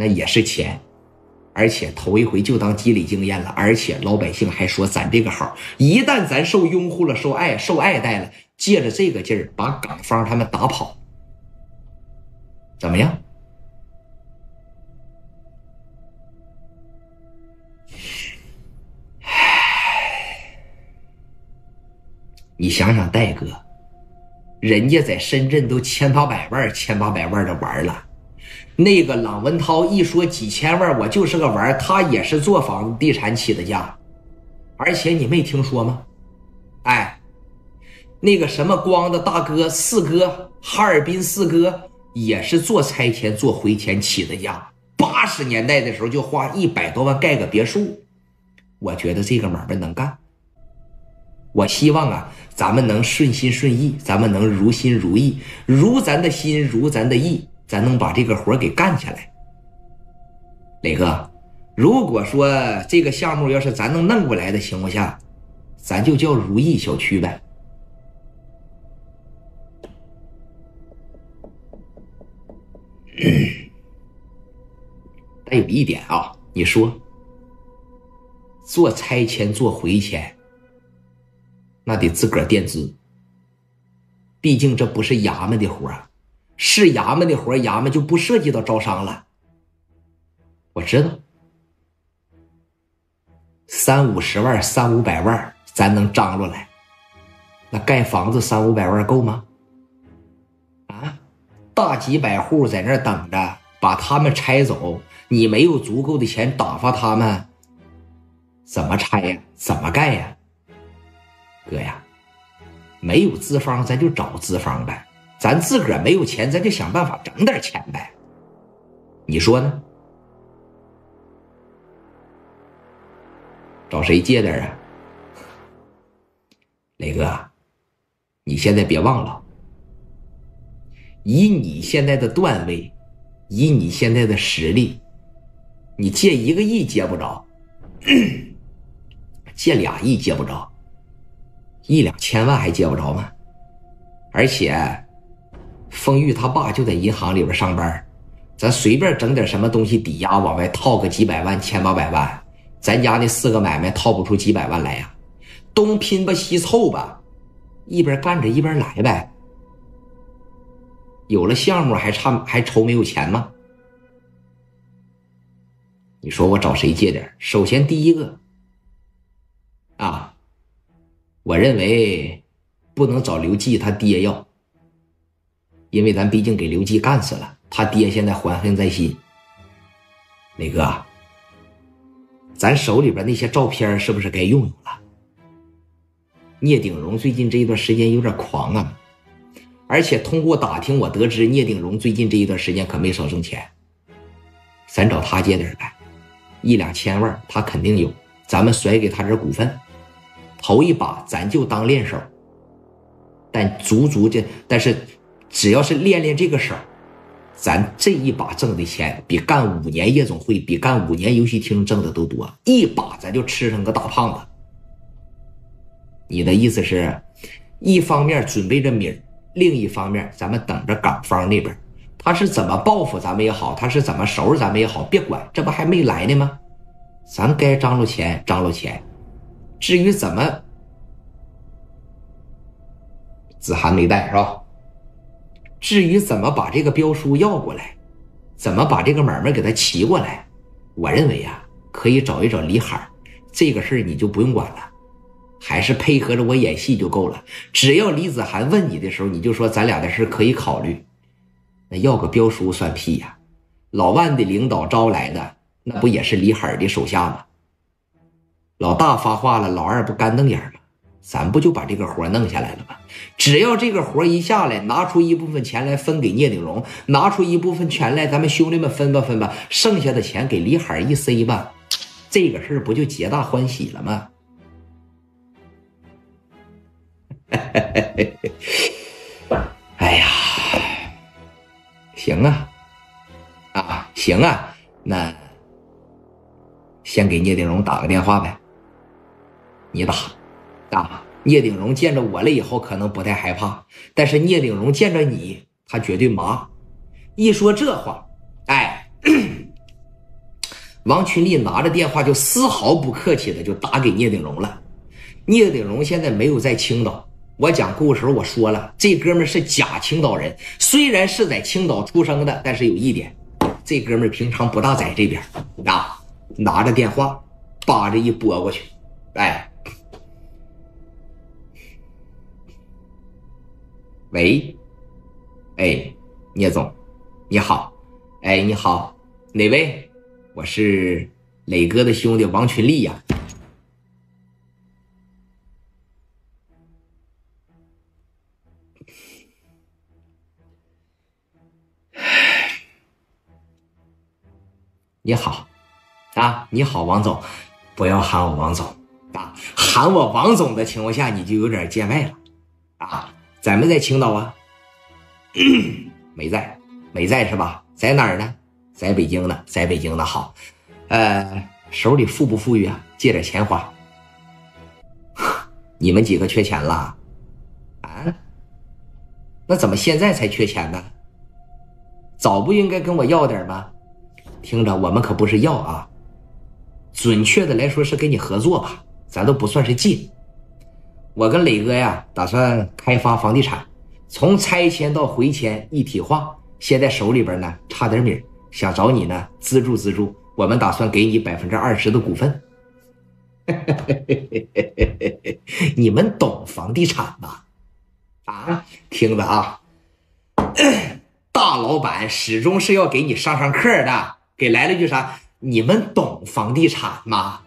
[SPEAKER 1] 那也是钱。而且头一回就当积累经验了，而且老百姓还说咱这个好。一旦咱受拥护了、受爱、受爱戴了，借着这个劲儿把港方他们打跑，怎么样？你想想，戴哥，人家在深圳都千八百万、千八百万的玩了。那个朗文涛一说几千万，我就是个玩他也是做房地产起的家，而且你没听说吗？哎，那个什么光的大哥四哥，哈尔滨四哥也是做拆迁、做回迁起的家。八十年代的时候就花一百多万盖个别墅，我觉得这个买卖能干。我希望啊，咱们能顺心顺意，咱们能如心如意，如咱的心，如咱的意。咱能把这个活给干下来，磊哥。如果说这个项目要是咱能弄过来的情况下，咱就叫如意小区呗。但有一点啊，你说做拆迁、做回迁，那得自个儿垫资，毕竟这不是衙门的活儿。是衙门的活衙门就不涉及到招商了。我知道，三五十万、三五百万，咱能张罗来。那盖房子三五百万够吗？啊，大几百户在那等着，把他们拆走，你没有足够的钱打发他们，怎么拆呀？怎么盖呀？哥呀，没有资方，咱就找资方呗。咱自个儿没有钱，咱就想办法整点钱呗。你说呢？找谁借点啊？磊哥，你现在别忘了，以你现在的段位，以你现在的实力，你借一个亿借不着，借俩亿借不着，一两千万还借不着吗？而且。丰玉他爸就在银行里边上班，咱随便整点什么东西抵押往外套个几百万、千八百万，咱家那四个买卖套不出几百万来呀？东拼吧西凑吧，一边干着一边来呗。有了项目还差还愁没有钱吗？你说我找谁借点？首先第一个啊，我认为不能找刘季他爹要。因为咱毕竟给刘季干死了，他爹现在怀恨在心。磊哥，咱手里边那些照片是不是该用用了？聂鼎荣最近这一段时间有点狂啊，而且通过打听，我得知聂鼎荣最近这一段时间可没少挣钱。咱找他借点呗，一两千万他肯定有，咱们甩给他点股份，头一把咱就当练手。但足足这，但是只要是练练这个手，咱这一把挣的钱比干五年夜总会、比干五年游戏厅挣的都多，一把咱就吃上个大胖子。你的意思是，一方面准备着米儿，另一方面咱们等着港方那边。他是怎么报复咱们也好，他是怎么收拾咱们也好，别管，这不还没来呢吗？咱该张罗钱张罗钱，至于怎么，子涵没带是吧？至于怎么把这个标书要过来，怎么把这个买卖给他骑过来，我认为啊，可以找一找李海这个事儿你就不用管了，还是配合着我演戏就够了。只要李子涵问你的时候，你就说咱俩的事可以考虑。那要个标书算屁呀！老万的领导招来的，那不也是李海的手下吗？老大发话了，老二不干瞪眼吗？咱不就把这个活弄下来了吗？只要这个活一下来，拿出一部分钱来分给聂鼎荣，拿出一部分钱来，咱们兄弟们分吧分吧，剩下的钱给李海一塞吧，这个事儿不就皆大欢喜了吗？[LAUGHS] 哎呀！行啊，啊行啊，那先给聂鼎荣打个电话呗。你打，啊。聂鼎荣见着我了以后可能不太害怕，但是聂鼎荣见着你，他绝对麻。一说这话，哎，[COUGHS] 王群力拿着电话就丝毫不客气的就打给聂鼎荣了。聂鼎荣现在没有在青岛。我讲故事时候我说了，这哥们是假青岛人，虽然是在青岛出生的，但是有一点，这哥们平常不大在这边啊。拿着电话，扒着一拨过去，哎，喂，哎，聂总，你好，哎，你好，哪位？我是磊哥的兄弟王群力呀。你好，啊，你好，王总，不要喊我王总啊，喊我王总的情况下，你就有点见外了啊。在没在青岛啊？没在，没在是吧？在哪儿呢？在北京呢，在北京呢。好，呃，手里富不富裕啊？借点钱花。[LAUGHS] 你们几个缺钱了？啊？那怎么现在才缺钱呢？早不应该跟我要点吗？听着，我们可不是要啊，准确的来说是跟你合作吧，咱都不算是借。我跟磊哥呀，打算开发房地产，从拆迁到回迁一体化。现在手里边呢差点米，想找你呢资助资助。我们打算给你百分之二十的股份。[LAUGHS] 你们懂房地产吗？啊，听着啊，大老板始终是要给你上上课的。给来了句啥？你们懂房地产吗？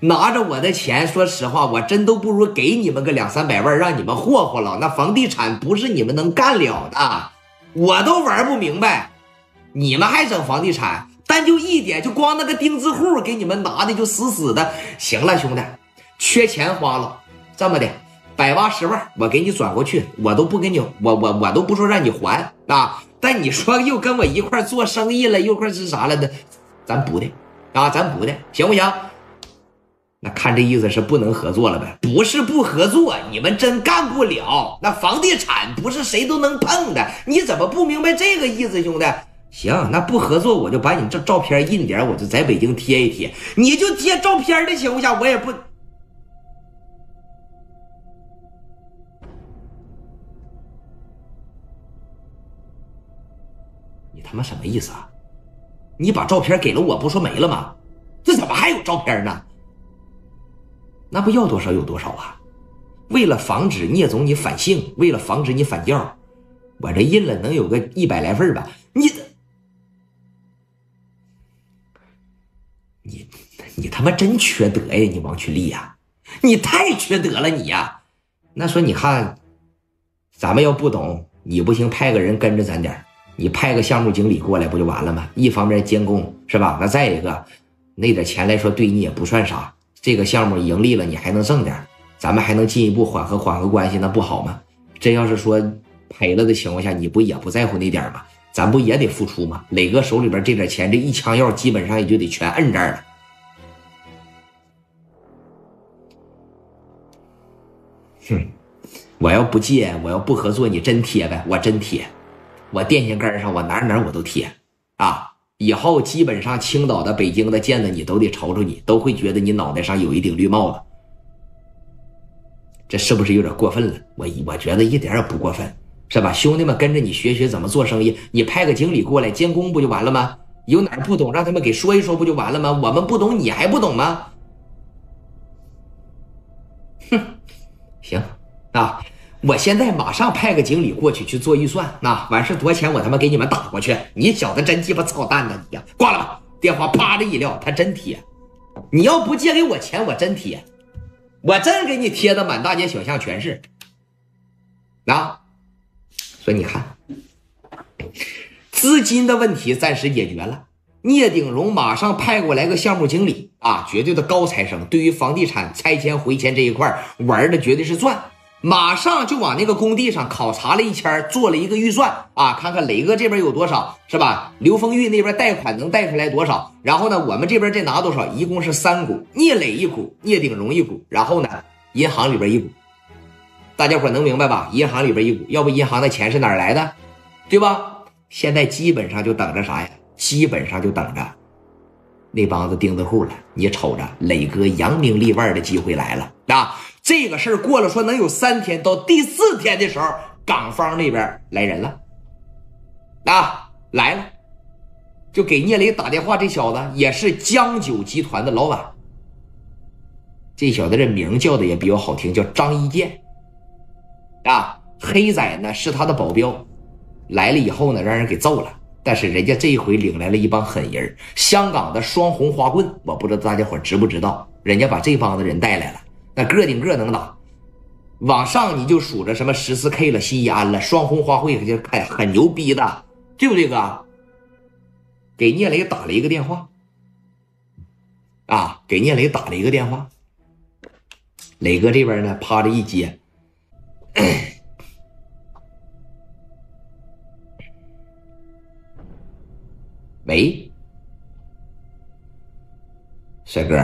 [SPEAKER 1] 拿着我的钱，说实话，我真都不如给你们个两三百万，让你们霍霍了。那房地产不是你们能干了的，我都玩不明白。你们还整房地产？但就一点，就光那个钉子户给你们拿的就死死的。行了，兄弟，缺钱花了，这么的，百八十万我给你转过去，我都不给你，我我我都不说让你还啊。但你说又跟我一块做生意了，又块是啥了的？咱补的啊，咱补的行不行？那看这意思是不能合作了呗？不是不合作，你们真干不了。那房地产不是谁都能碰的，你怎么不明白这个意思，兄弟？行，那不合作，我就把你这照片印点，我就在北京贴一贴。你就贴照片的情况下，我也不。你他妈什么意思啊？你把照片给了我不说没了吗？这怎么还有照片呢？那不要多少有多少啊！为了防止聂总你反姓，为了防止你反教，我这印了能有个一百来份吧？你你你他妈真缺德呀！你王群力呀，你太缺德了你呀！那说你看，咱们要不懂，你不行，派个人跟着咱点你派个项目经理过来不就完了吗？一方面监工是吧？那再一个，那点钱来说对你也不算啥。这个项目盈利了，你还能挣点，咱们还能进一步缓和缓和关系，那不好吗？真要是说赔了的情况下，你不也不在乎那点吗？咱不也得付出吗？磊哥手里边这点钱，这一枪药基本上也就得全摁这儿了。哼，我要不借，我要不合作，你真贴呗？我真贴，我电线杆上，我哪哪我都贴啊！以后基本上青岛的、北京的见着你都得瞅瞅你，都会觉得你脑袋上有一顶绿帽子。这是不是有点过分了？我我觉得一点也不过分。是吧？兄弟们跟着你学学怎么做生意，你派个经理过来监工不就完了吗？有哪儿不懂让他们给说一说不就完了吗？我们不懂你还不懂吗？哼，行啊，我现在马上派个经理过去去做预算，那完事多少钱我他妈给你们打过去。你小子真鸡巴操蛋呐你呀！挂了吧，电话啪的一撂，他真贴。你要不借给我钱，我真贴，我真给你贴的满大街小巷全是。啊！说你看，资金的问题暂时解决了。聂鼎荣马上派过来个项目经理啊，绝对的高材生，对于房地产拆迁回迁这一块玩的绝对是赚。马上就往那个工地上考察了一圈，做了一个预算啊，看看磊哥这边有多少，是吧？刘丰玉那边贷款能贷出来多少？然后呢，我们这边再拿多少？一共是三股，聂磊一股，聂鼎荣一股，然后呢，银行里边一股。大家伙能明白吧？银行里边一股，要不银行的钱是哪来的，对吧？现在基本上就等着啥呀？基本上就等着那帮子钉子户了。你瞅着，磊哥扬名立万的机会来了啊！这个事儿过了，说能有三天，到第四天的时候，港方那边来人了啊，来了，就给聂磊打电话。这小子也是江九集团的老板，这小子这名叫的也比较好听，叫张一建。啊，黑仔呢是他的保镖，来了以后呢，让人给揍了。但是人家这一回领来了一帮狠人，香港的双红花棍，我不知道大家伙知不知道，人家把这帮子人带来了，那个顶个能打。往上你就数着什么十四 K 了、新义安了、双红花卉，就哎很牛逼的，对不对哥？给聂磊打了一个电话，啊，给聂磊打了一个电话，磊哥这边呢，趴着一接。[COUGHS] 喂，帅哥，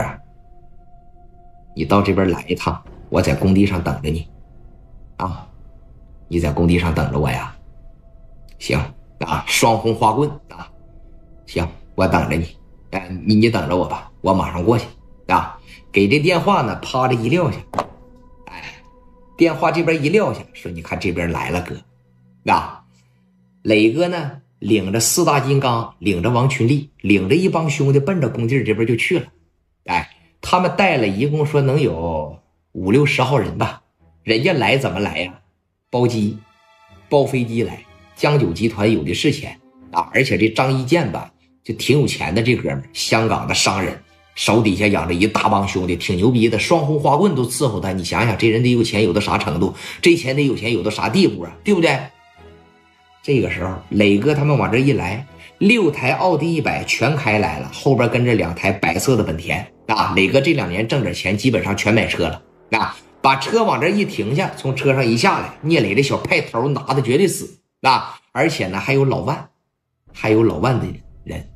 [SPEAKER 1] 你到这边来一趟，我在工地上等着你。啊，你在工地上等着我呀？行啊，双红花棍啊，行，我等着你。哎，你你等着我吧，我马上过去啊。给这电话呢，啪的一撂下。哎电话这边一撂下，说：“你看这边来了，哥，啊，磊哥呢，领着四大金刚，领着王群力，领着一帮兄弟，奔着工地这边就去了。哎，他们带了一共说能有五六十号人吧。人家来怎么来呀？包机，包飞机来。江九集团有的是钱啊，而且这张一建吧，就挺有钱的。这哥们香港的商人。”手底下养着一大帮兄弟，挺牛逼的，双红花棍都伺候他。你想想，这人得有钱有到啥程度？这钱得有钱有到啥地步啊？对不对？这个时候，磊哥他们往这一来，六台奥迪一百全开来了，后边跟着两台白色的本田啊。磊哥这两年挣点钱，基本上全买车了啊。把车往这一停下，从车上一下来，聂磊这小派头拿的绝对死啊！而且呢，还有老万，还有老万的人。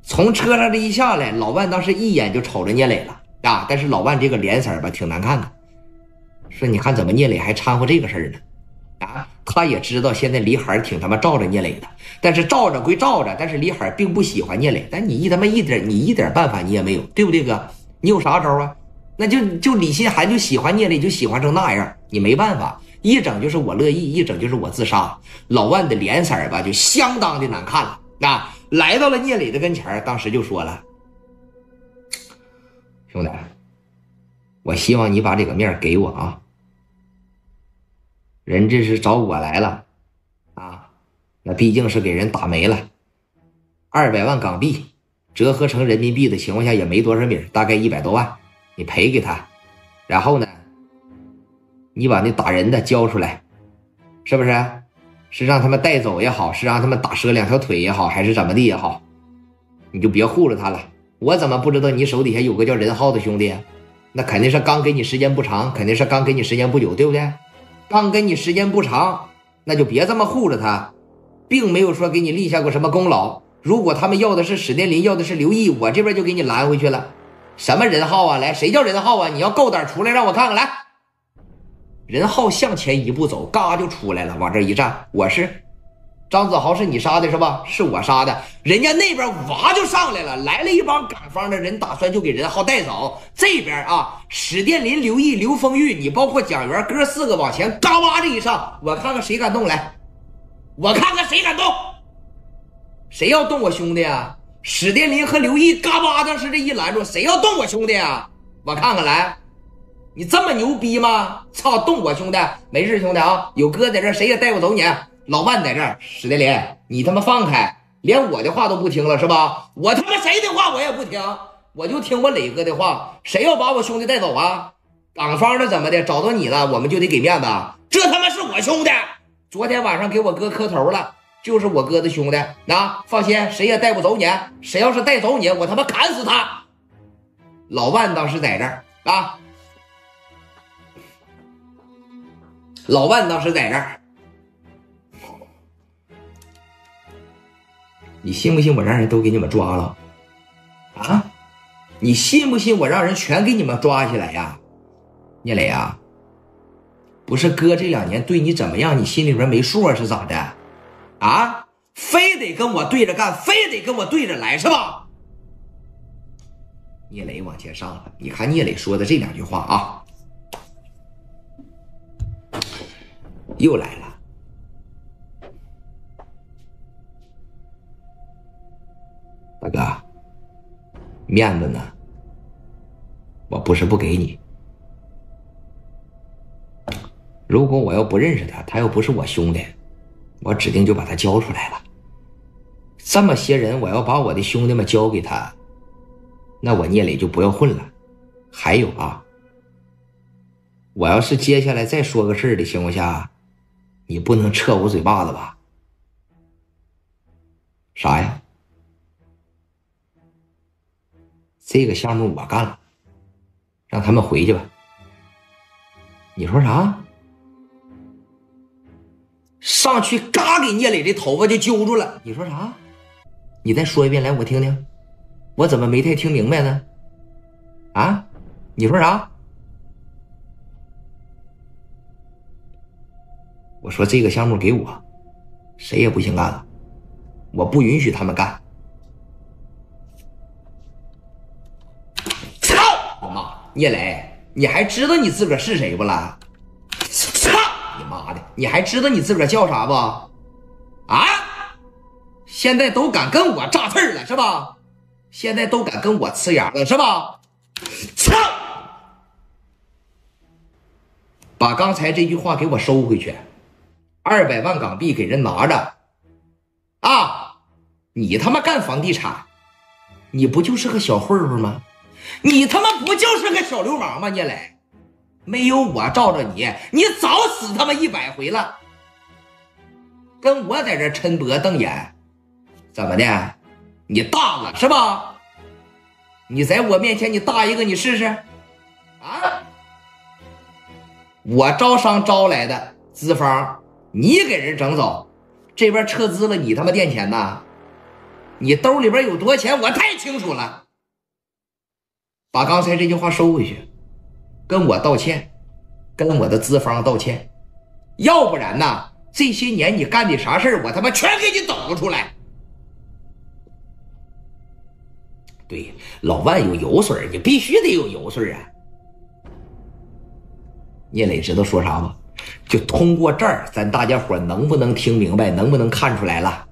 [SPEAKER 1] 从车上这一下来，老万当时一眼就瞅着聂磊了啊！但是老万这个脸色吧，挺难看的。说你看怎么聂磊还掺和这个事儿呢？啊，他也知道现在李海挺他妈罩着聂磊的，但是罩着归罩着，但是李海并不喜欢聂磊。但你一他妈一点你一点办法你也没有，对不对哥？你有啥招啊？那就就李新涵就喜欢聂磊，就喜欢成那样，你没办法，一整就是我乐意，一整就是我自杀。老万的脸色吧，就相当的难看了啊！来到了聂磊的跟前当时就说了：“兄弟，我希望你把这个面给我啊。人这是找我来了，啊，那毕竟是给人打没了，二百万港币，折合成人民币的情况下也没多少米，大概一百多万，你赔给他，然后呢，你把那打人的交出来，是不是？是让他们带走也好，是让他们打折两条腿也好，还是怎么地也好，你就别护着他了。我怎么不知道你手底下有个叫任浩的兄弟？那肯定是刚给你时间不长，肯定是刚给你时间不久，对不对？刚跟你时间不长，那就别这么护着他，并没有说给你立下过什么功劳。如果他们要的是史殿林，要的是刘毅，我这边就给你拦回去了。什么任浩啊？来，谁叫任浩啊？你要够胆出来让我看看来。任浩向前一步走，嘎就出来了，往这一站。我是张子豪，是你杀的是吧？是我杀的。人家那边哇就上来了，来了一帮赶方的人，打算就给任浩带走。这边啊，史殿林、刘毅、刘丰玉，你包括蒋元哥四个往前嘎巴这一上，我看看谁敢动来，我看看谁敢动。谁要动我兄弟啊？史殿林和刘毅嘎巴当时这一拦住，谁要动我兄弟啊？我看看来，你这么牛逼吗？操，动我兄弟没事，兄弟啊，有哥在这，谁也带不走你。老万在这儿，史殿林，你他妈放开，连我的话都不听了是吧？我他妈谁的话我也不听，我就听我磊哥的话。谁要把我兄弟带走啊？港方的怎么的？找到你了，我们就得给面子。这他妈是我兄弟，昨天晚上给我哥磕头了。就是我哥的兄弟，那放心，谁也带不走你。谁要是带走你，我他妈砍死他！老万当时在这儿啊，老万当时在这儿，你信不信我让人都给你们抓了？啊？你信不信我让人全给你们抓起来呀？聂磊啊，不是哥这两年对你怎么样，你心里边没数啊是咋的？啊，非得跟我对着干，非得跟我对着来，是吧？聂磊往前上了，你看聂磊说的这两句话啊，又来了，大哥，面子呢？我不是不给你，如果我要不认识他，他又不是我兄弟。我指定就把他交出来了。这么些人，我要把我的兄弟们交给他，那我聂磊就不要混了。还有啊，我要是接下来再说个事儿的情况下，你不能撤我嘴巴子吧？啥呀？这个项目我干了，让他们回去吧。你说啥？上去嘎给聂磊的头发就揪住了。你说啥？你再说一遍来，我听听。我怎么没太听明白呢？啊？你说啥？我说这个项目给我，谁也不行干了，我不允许他们干。聂磊，你还知道你自个儿是谁不啦？操你妈的，你还知道你自个儿叫啥不？啊！现在都敢跟我炸刺儿了是吧？现在都敢跟我呲牙了是吧？操！把刚才这句话给我收回去，二百万港币给人拿着。啊！你他妈干房地产，你不就是个小混混吗？你他妈不就是个小流氓吗？聂磊。没有我罩着你，你早死他妈一百回了。跟我在这抻脖瞪眼，怎么的？你大了是吧？你在我面前你大一个，你试试。啊！我招商招来的资方，你给人整走，这边撤资了，你他妈垫钱呐？你兜里边有多钱，我太清楚了。把刚才这句话收回去。跟我道歉，跟我的资方道歉，要不然呢？这些年你干的啥事我他妈全给你抖出来。对，老万有油水你必须得有油水啊。聂磊知道说啥吗？就通过这儿，咱大家伙能不能听明白？能不能看出来了？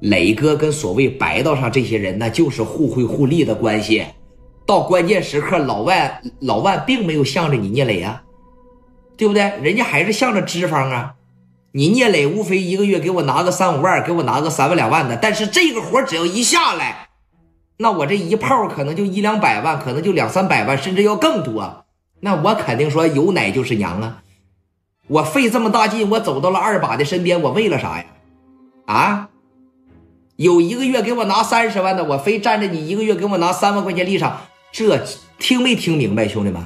[SPEAKER 1] 磊哥跟所谓白道上这些人，那就是互惠互利的关系。到关键时刻，老万老万并没有向着你聂磊啊，对不对？人家还是向着资方啊。你聂磊无非一个月给我拿个三五万，给我拿个三万两万的。但是这个活只要一下来，那我这一炮可能就一两百万，可能就两三百万，甚至要更多。那我肯定说有奶就是娘啊！我费这么大劲，我走到了二把的身边，我为了啥呀？啊？有一个月给我拿三十万的，我非站着你一个月给我拿三万块钱利场，这听没听明白，兄弟们？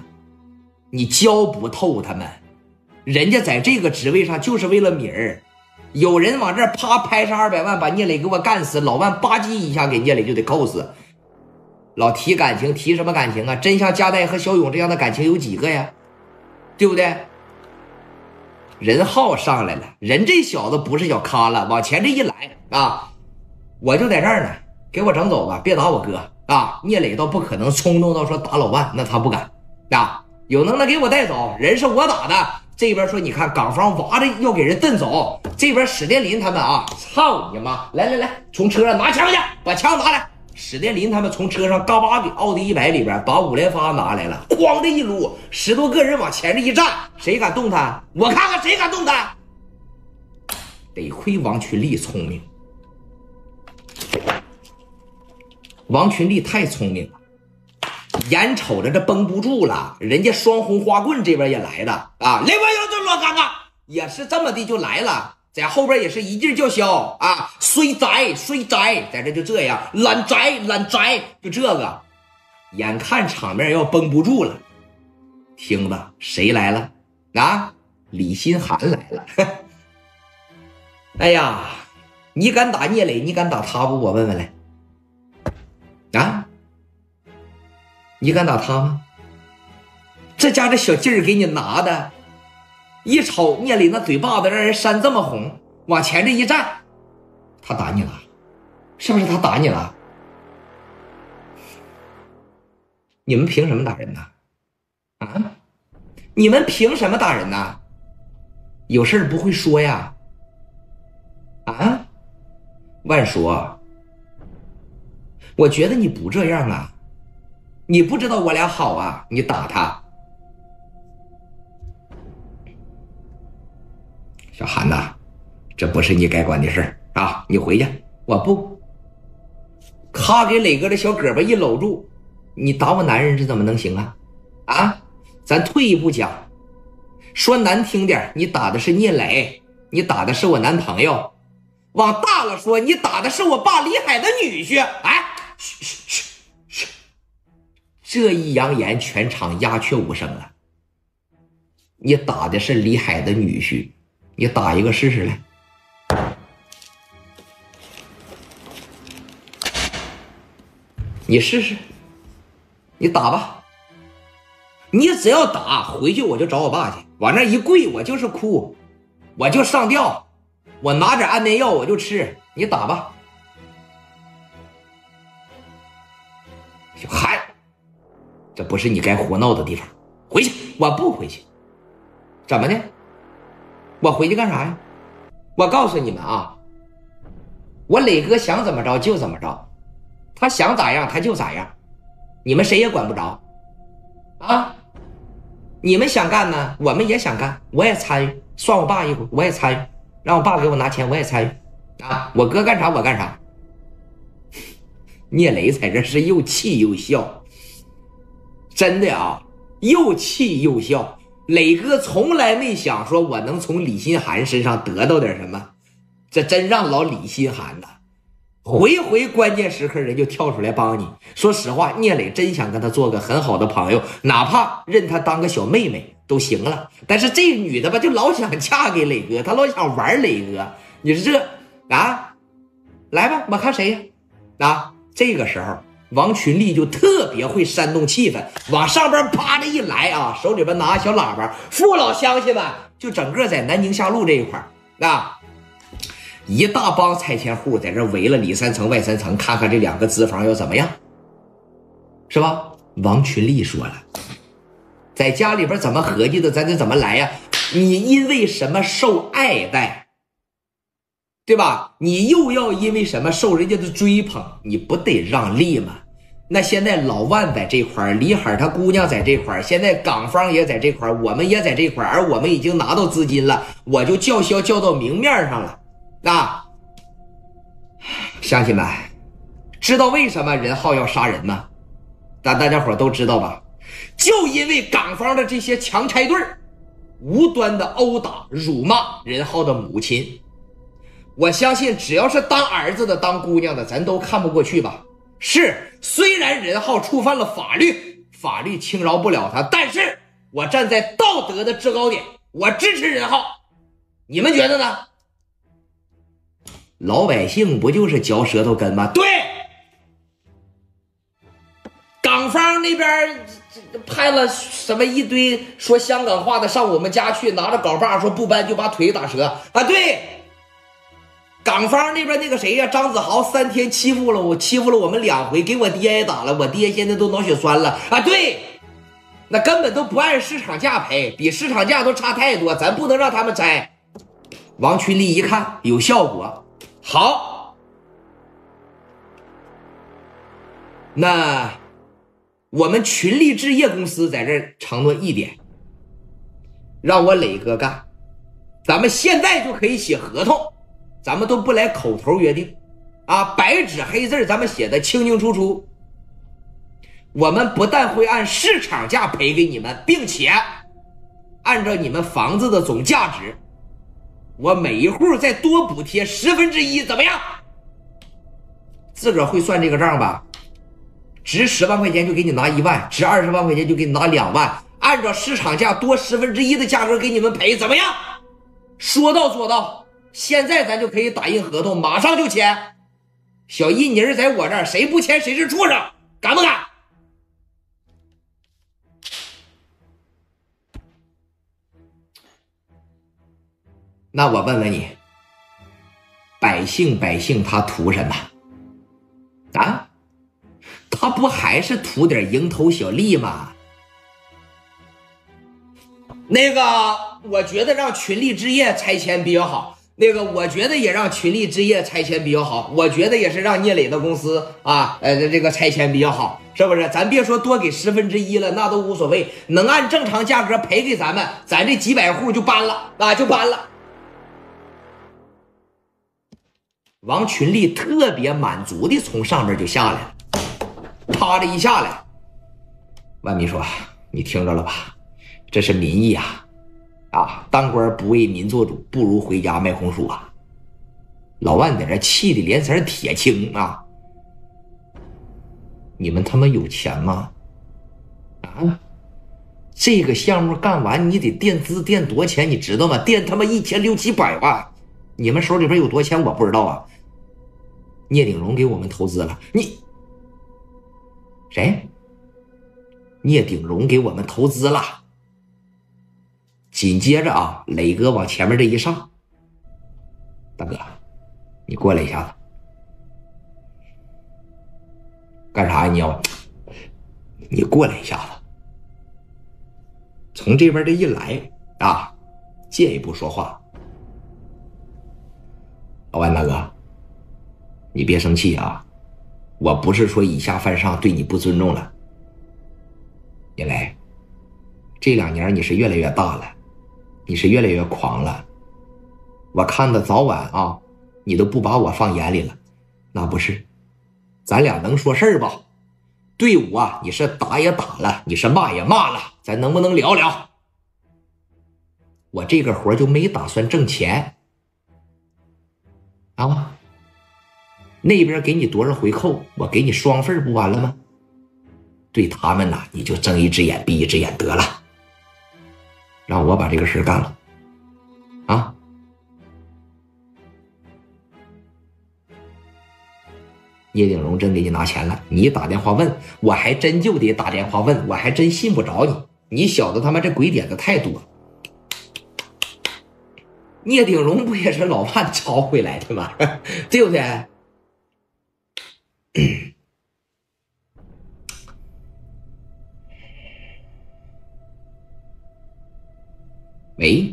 [SPEAKER 1] 你教不透他们，人家在这个职位上就是为了米儿。有人往这啪拍上二百万，把聂磊给我干死，老万吧唧一下给聂磊就得扣死。老提感情，提什么感情啊？真像加代和小勇这样的感情有几个呀？对不对？人号上来了，人这小子不是小咖了，往前这一来啊，我就在这儿呢，给我整走吧，别打我哥啊！聂磊倒不可能冲动到说打老万，那他不敢啊。有能耐给我带走，人是我打的。这边说，你看港方娃的要给人蹬走，这边史殿林他们啊，操你妈！来来来，从车上拿枪去，把枪拿来。史殿林他们从车上嘎巴给奥迪一百里边把五连发拿来了，咣的一撸，十多个人往前这一站，谁敢动他？我看看谁敢动他。得亏王群力聪明，王群力太聪明了。眼瞅着这绷不住了，人家双红花棍这边也来了啊！雷光要这老刚刚也是这么的就来了，在后边也是一劲叫嚣啊！衰宅衰宅，在这就这样懒宅懒宅，就这个，眼看场面要绷不住了，听吧，谁来了啊？李心寒来了！[LAUGHS] 哎呀，你敢打聂磊？你敢打他不？我问问来啊！你敢打他吗？这家这小劲儿给你拿的，一瞅聂磊那嘴巴子让人扇这么红，往前这一站，他打你了，是不是他打你了？你们凭什么打人呢？啊？你们凭什么打人呢？有事不会说呀？啊？万叔，我觉得你不这样啊。你不知道我俩好啊？你打他，小韩呐，这不是你该管的事啊！你回去，我不。咔，给磊哥的小胳膊一搂住，你打我男人这怎么能行啊？啊，咱退一步讲，说难听点，你打的是聂磊，你打的是我男朋友；往大了说，你打的是我爸李海的女婿。哎，嘘嘘嘘。这一扬言，全场鸦雀无声了。你打的是李海的女婿，你打一个试试来。你试试，你打吧。你只要打回去，我就找我爸去，往那一跪，我就是哭，我就上吊，我拿点安眠药我就吃。你打吧，小韩。这不是你该胡闹的地方，回去！我不回去，怎么的？我回去干啥呀？我告诉你们啊，我磊哥想怎么着就怎么着，他想咋样他就咋样，你们谁也管不着啊！你们想干呢，我们也想干，我也参与，算我爸一回，我也参与，让我爸给我拿钱，我也参与啊！我哥干啥我干啥。聂磊在这是又气又笑。真的啊，又气又笑。磊哥从来没想说我能从李心寒身上得到点什么，这真让老李心寒呐。回回关键时刻人就跳出来帮你。说实话，聂磊真想跟他做个很好的朋友，哪怕认他当个小妹妹都行了。但是这女的吧，就老想嫁给磊哥，她老想玩磊哥。你说这啊，来吧，我看谁呀？啊，这个时候。王群力就特别会煽动气氛，往上边啪的一来啊，手里边拿小喇叭，父老乡亲们，就整个在南京下路这一块啊，一大帮拆迁户在这围了里三层外三层，看看这两个资房要怎么样，是吧？王群力说了，在家里边怎么合计的，咱就怎么来呀？你因为什么受爱戴？对吧？你又要因为什么受人家的追捧？你不得让利吗？那现在老万在这块李海他姑娘在这块现在港方也在这块我们也在这块而我们已经拿到资金了，我就叫嚣叫到明面上了。啊，乡亲们，知道为什么任浩要杀人吗？咱大家伙都知道吧？就因为港方的这些强拆队无端的殴打、辱骂任浩的母亲。我相信，只要是当儿子的、当姑娘的，咱都看不过去吧？是，虽然任浩触犯了法律，法律轻饶不了他，但是我站在道德的制高点，我支持任浩。你们觉得呢？老百姓不就是嚼舌头根吗？对。港方那边派了什么一堆说香港话的上我们家去，拿着镐把说不搬就把腿打折啊！对。港方那边那个谁呀，张子豪三天欺负了我，欺负了我们两回，给我爹也打了，我爹现在都脑血栓了啊！对，那根本都不按市场价赔，比市场价都差太多，咱不能让他们摘。王群力一看有效果，好，那我们群力置业公司在这承诺一点，让我磊哥干，咱们现在就可以写合同。咱们都不来口头约定，啊，白纸黑字咱们写的清清楚楚。我们不但会按市场价赔给你们，并且按照你们房子的总价值，我每一户再多补贴十分之一，怎么样？自个儿会算这个账吧？值十万块钱就给你拿一万，值二十万块钱就给你拿两万，按照市场价多十分之一的价格给你们赔，怎么样？说到做到。现在咱就可以打印合同，马上就签。小一妮儿在我这儿，谁不签谁是畜生，敢不敢？那我问问你，百姓百姓他图什么？啊？他不还是图点蝇头小利吗？那个，我觉得让群力置业拆迁比较好。那个，我觉得也让群力置业拆迁比较好。我觉得也是让聂磊的公司啊，呃，这个拆迁比较好，是不是？咱别说多给十分之一了，那都无所谓，能按正常价格赔给咱们，咱这几百户就搬了啊，就搬了。王群力特别满足的从上边就下来了，啪的一下来，万民说，你听着了吧？这是民意啊。啊，当官不为民做主，不如回家卖红薯啊！老万在这气的脸色铁青啊！你们他妈有钱吗？啊，这个项目干完你得垫资垫多少钱？你知道吗？垫他妈一千六七百万！你们手里边有多钱我不知道啊。聂鼎荣给我们投资了，你谁？聂鼎荣给我们投资了。紧接着啊，磊哥往前面这一上，大哥，你过来一下子，干啥呀？你要，你过来一下子，从这边这一来啊，借一步说话。老万大哥，你别生气啊，我不是说以下犯上，对你不尊重了。你来，这两年你是越来越大了。你是越来越狂了，我看的早晚啊，你都不把我放眼里了，那不是，咱俩能说事儿不？队伍啊，你是打也打了，你是骂也骂了，咱能不能聊聊？我这个活就没打算挣钱啊，那边给你多少回扣，我给你双份不完了吗？对他们呐，你就睁一只眼闭一只眼得了。让我把这个事干了，啊！聂鼎荣真给你拿钱了，你打电话问，我还真就得打电话问，我还真信不着你。你小子他妈这鬼点子太多。聂鼎荣不也是老范 [LAUGHS] 招回来的吗？[LAUGHS] 对不对？[COUGHS] 喂，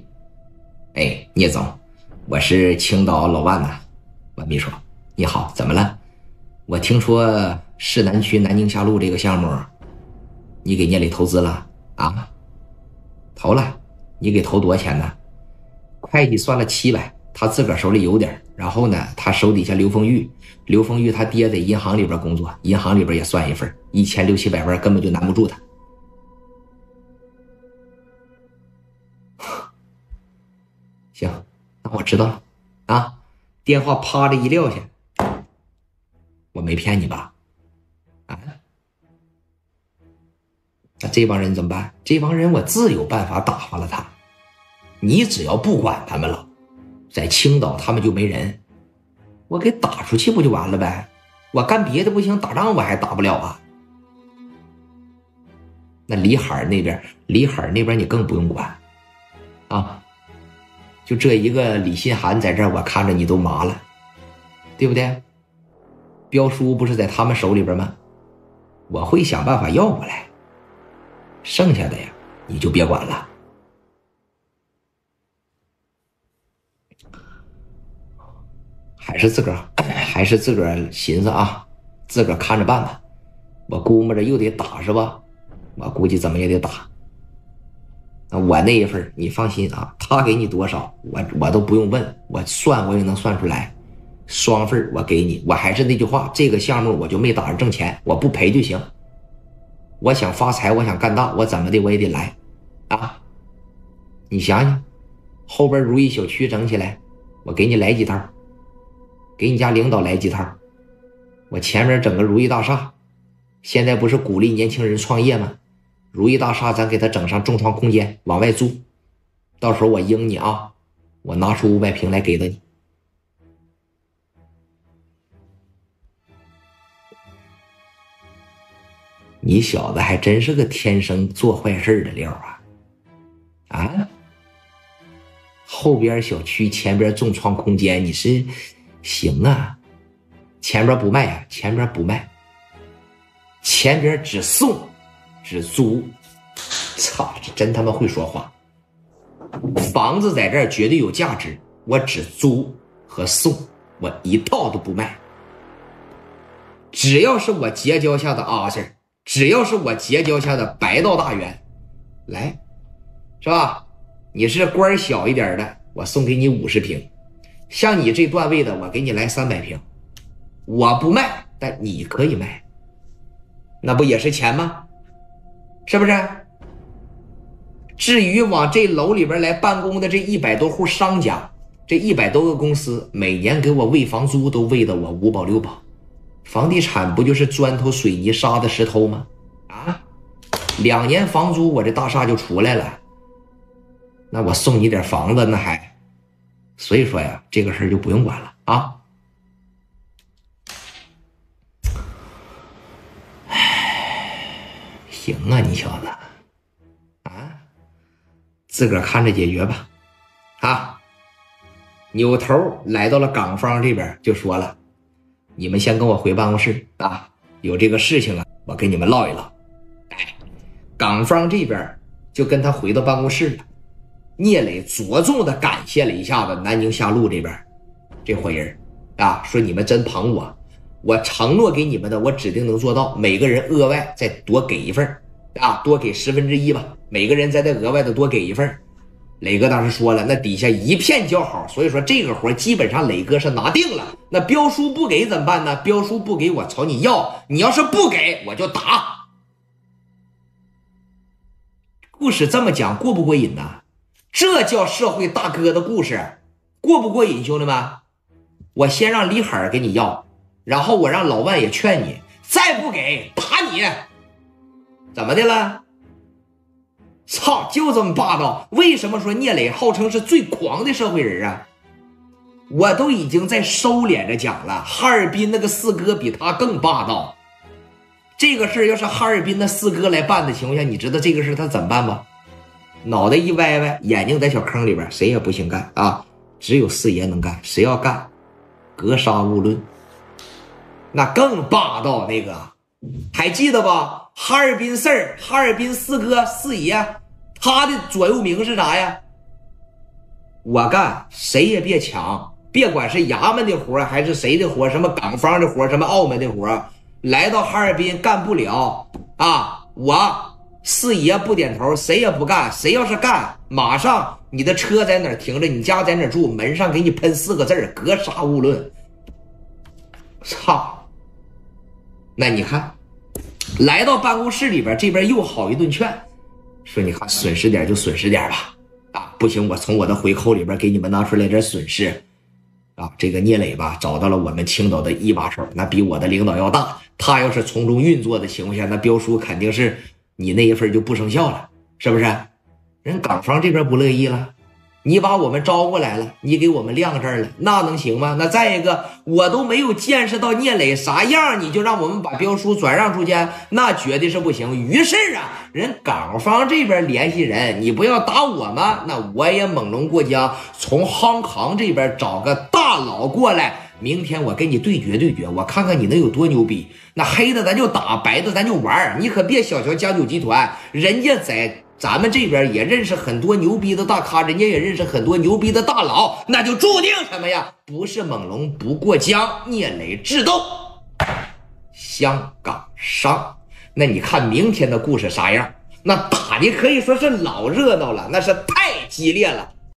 [SPEAKER 1] 哎，聂总，我是青岛老万呐，万秘书，你好，怎么了？我听说市南区南京下路这个项目，你给聂磊投资了啊？投了，你给投多少钱呢？会计算了七百，他自个儿手里有点然后呢，他手底下刘凤玉，刘凤玉他爹在银行里边工作，银行里边也算一份，一千六七百万根本就难不住他。行，那我知道了，啊，电话啪的一撂下，我没骗你吧？啊，那这帮人怎么办？这帮人我自有办法打发了他。你只要不管他们了，在青岛他们就没人，我给打出去不就完了呗？我干别的不行，打仗我还打不了啊。那李海那边，李海那边你更不用管，啊，就这一个李新涵在这儿，我看着你都麻了，对不对？彪叔不是在他们手里边吗？我会想办法要过来，剩下的呀，你就别管了。还是自个儿，[CLEARS THROAT] 还是自个儿寻思啊，自个儿看着办吧。我估摸着又得打是吧？我估计怎么也得打。我那一份你放心啊，他给你多少，我我都不用问，我算我也能算出来。双份我给你，我还是那句话，这个项目我就没打算挣钱，我不赔就行。我想发财，我想干大，我怎么的我也得来啊！你想想，后边如意小区整起来，我给你来几套，给你家领导来几套。我前面整个如意大厦，现在不是鼓励年轻人创业吗？如意大厦，咱给他整上重创空间，往外租。到时候我应你啊，我拿出五百平来给了你。你小子还真是个天生做坏事的料啊！啊，后边小区，前边重创空间，你是行啊？前边不卖啊？前边不卖，前边只送，只租。操，这真他妈会说话！房子在这儿绝对有价值，我只租和送，我一套都不卖。只要是我结交下的阿 Sir。只要是我结交下的白道大员，来，是吧？你是官小一点的，我送给你五十平；像你这段位的，我给你来三百平。我不卖，但你可以卖，那不也是钱吗？是不是？至于往这楼里边来办公的这一百多户商家，这一百多个公司，每年给我喂房租都喂的我五保六保。房地产不就是砖头、水泥、沙子、石头吗？啊，两年房租我这大厦就出来了。那我送你点房子，那还，所以说呀，这个事儿就不用管了啊。行啊，你小子，啊，自个儿看着解决吧。啊，扭头来到了港方这边，就说了。你们先跟我回办公室啊，有这个事情啊，我跟你们唠一唠。哎，港方这边就跟他回到办公室了。聂磊着重的感谢了一下子南京下路这边这伙人啊，说你们真捧我，我承诺给你们的，我指定能做到。每个人额外再多给一份啊，多给十分之一吧，每个人再再额外的多给一份磊哥当时说了，那底下一片叫好，所以说这个活基本上磊哥是拿定了。那彪叔不给怎么办呢？彪叔不给我朝你要，你要是不给我就打。故事这么讲过不过瘾呢？这叫社会大哥的故事，过不过瘾，兄弟们？我先让李海给你要，然后我让老万也劝你，再不给打你，怎么的了？操，就这么霸道！为什么说聂磊号称是最狂的社会人啊？我都已经在收敛着讲了，哈尔滨那个四哥比他更霸道。这个事儿要是哈尔滨那四哥来办的情况下，你知道这个事他怎么办吗？脑袋一歪歪，眼睛在小坑里边，谁也不行干啊！只有四爷能干，谁要干，格杀勿论。那更霸道，那个还记得吧？哈尔滨四儿，哈尔滨四哥四爷，他的左右铭是啥呀？我干，谁也别抢，别管是衙门的活还是谁的活，什么港方的活，什么澳门的活，来到哈尔滨干不了啊！我四爷不点头，谁也不干。谁要是干，马上你的车在哪儿停着，你家在哪儿住，门上给你喷四个字儿：格杀勿论。操！那你看，来到办公室里边，这边又好一顿劝，说你看损失点就损失点吧。啊，不行，我从我的回扣里边给你们拿出来点损失。啊，这个聂磊吧，找到了我们青岛的一把手，那比我的领导要大。他要是从中运作的情况下，那标书肯定是你那一份就不生效了，是不是？人港方这边不乐意了。你把我们招过来了，你给我们晾这儿了，那能行吗？那再一个，我都没有见识到聂磊啥样，你就让我们把标书转让出去，那绝对是不行。于是啊，人港方这边联系人，你不要打我吗？那我也猛龙过江，从康康这边找个大佬过来，明天我跟你对决对决，我看看你能有多牛逼。那黑的咱就打，白的咱就玩，你可别小瞧江九集团，人家在。咱们这边也认识很多牛逼的大咖，人家也认识很多牛逼的大佬，那就注定什么呀？不是猛龙不过江，聂磊智斗香港商。那你看明天的故事啥样？那打的可以说是老热闹了，那是太激烈了。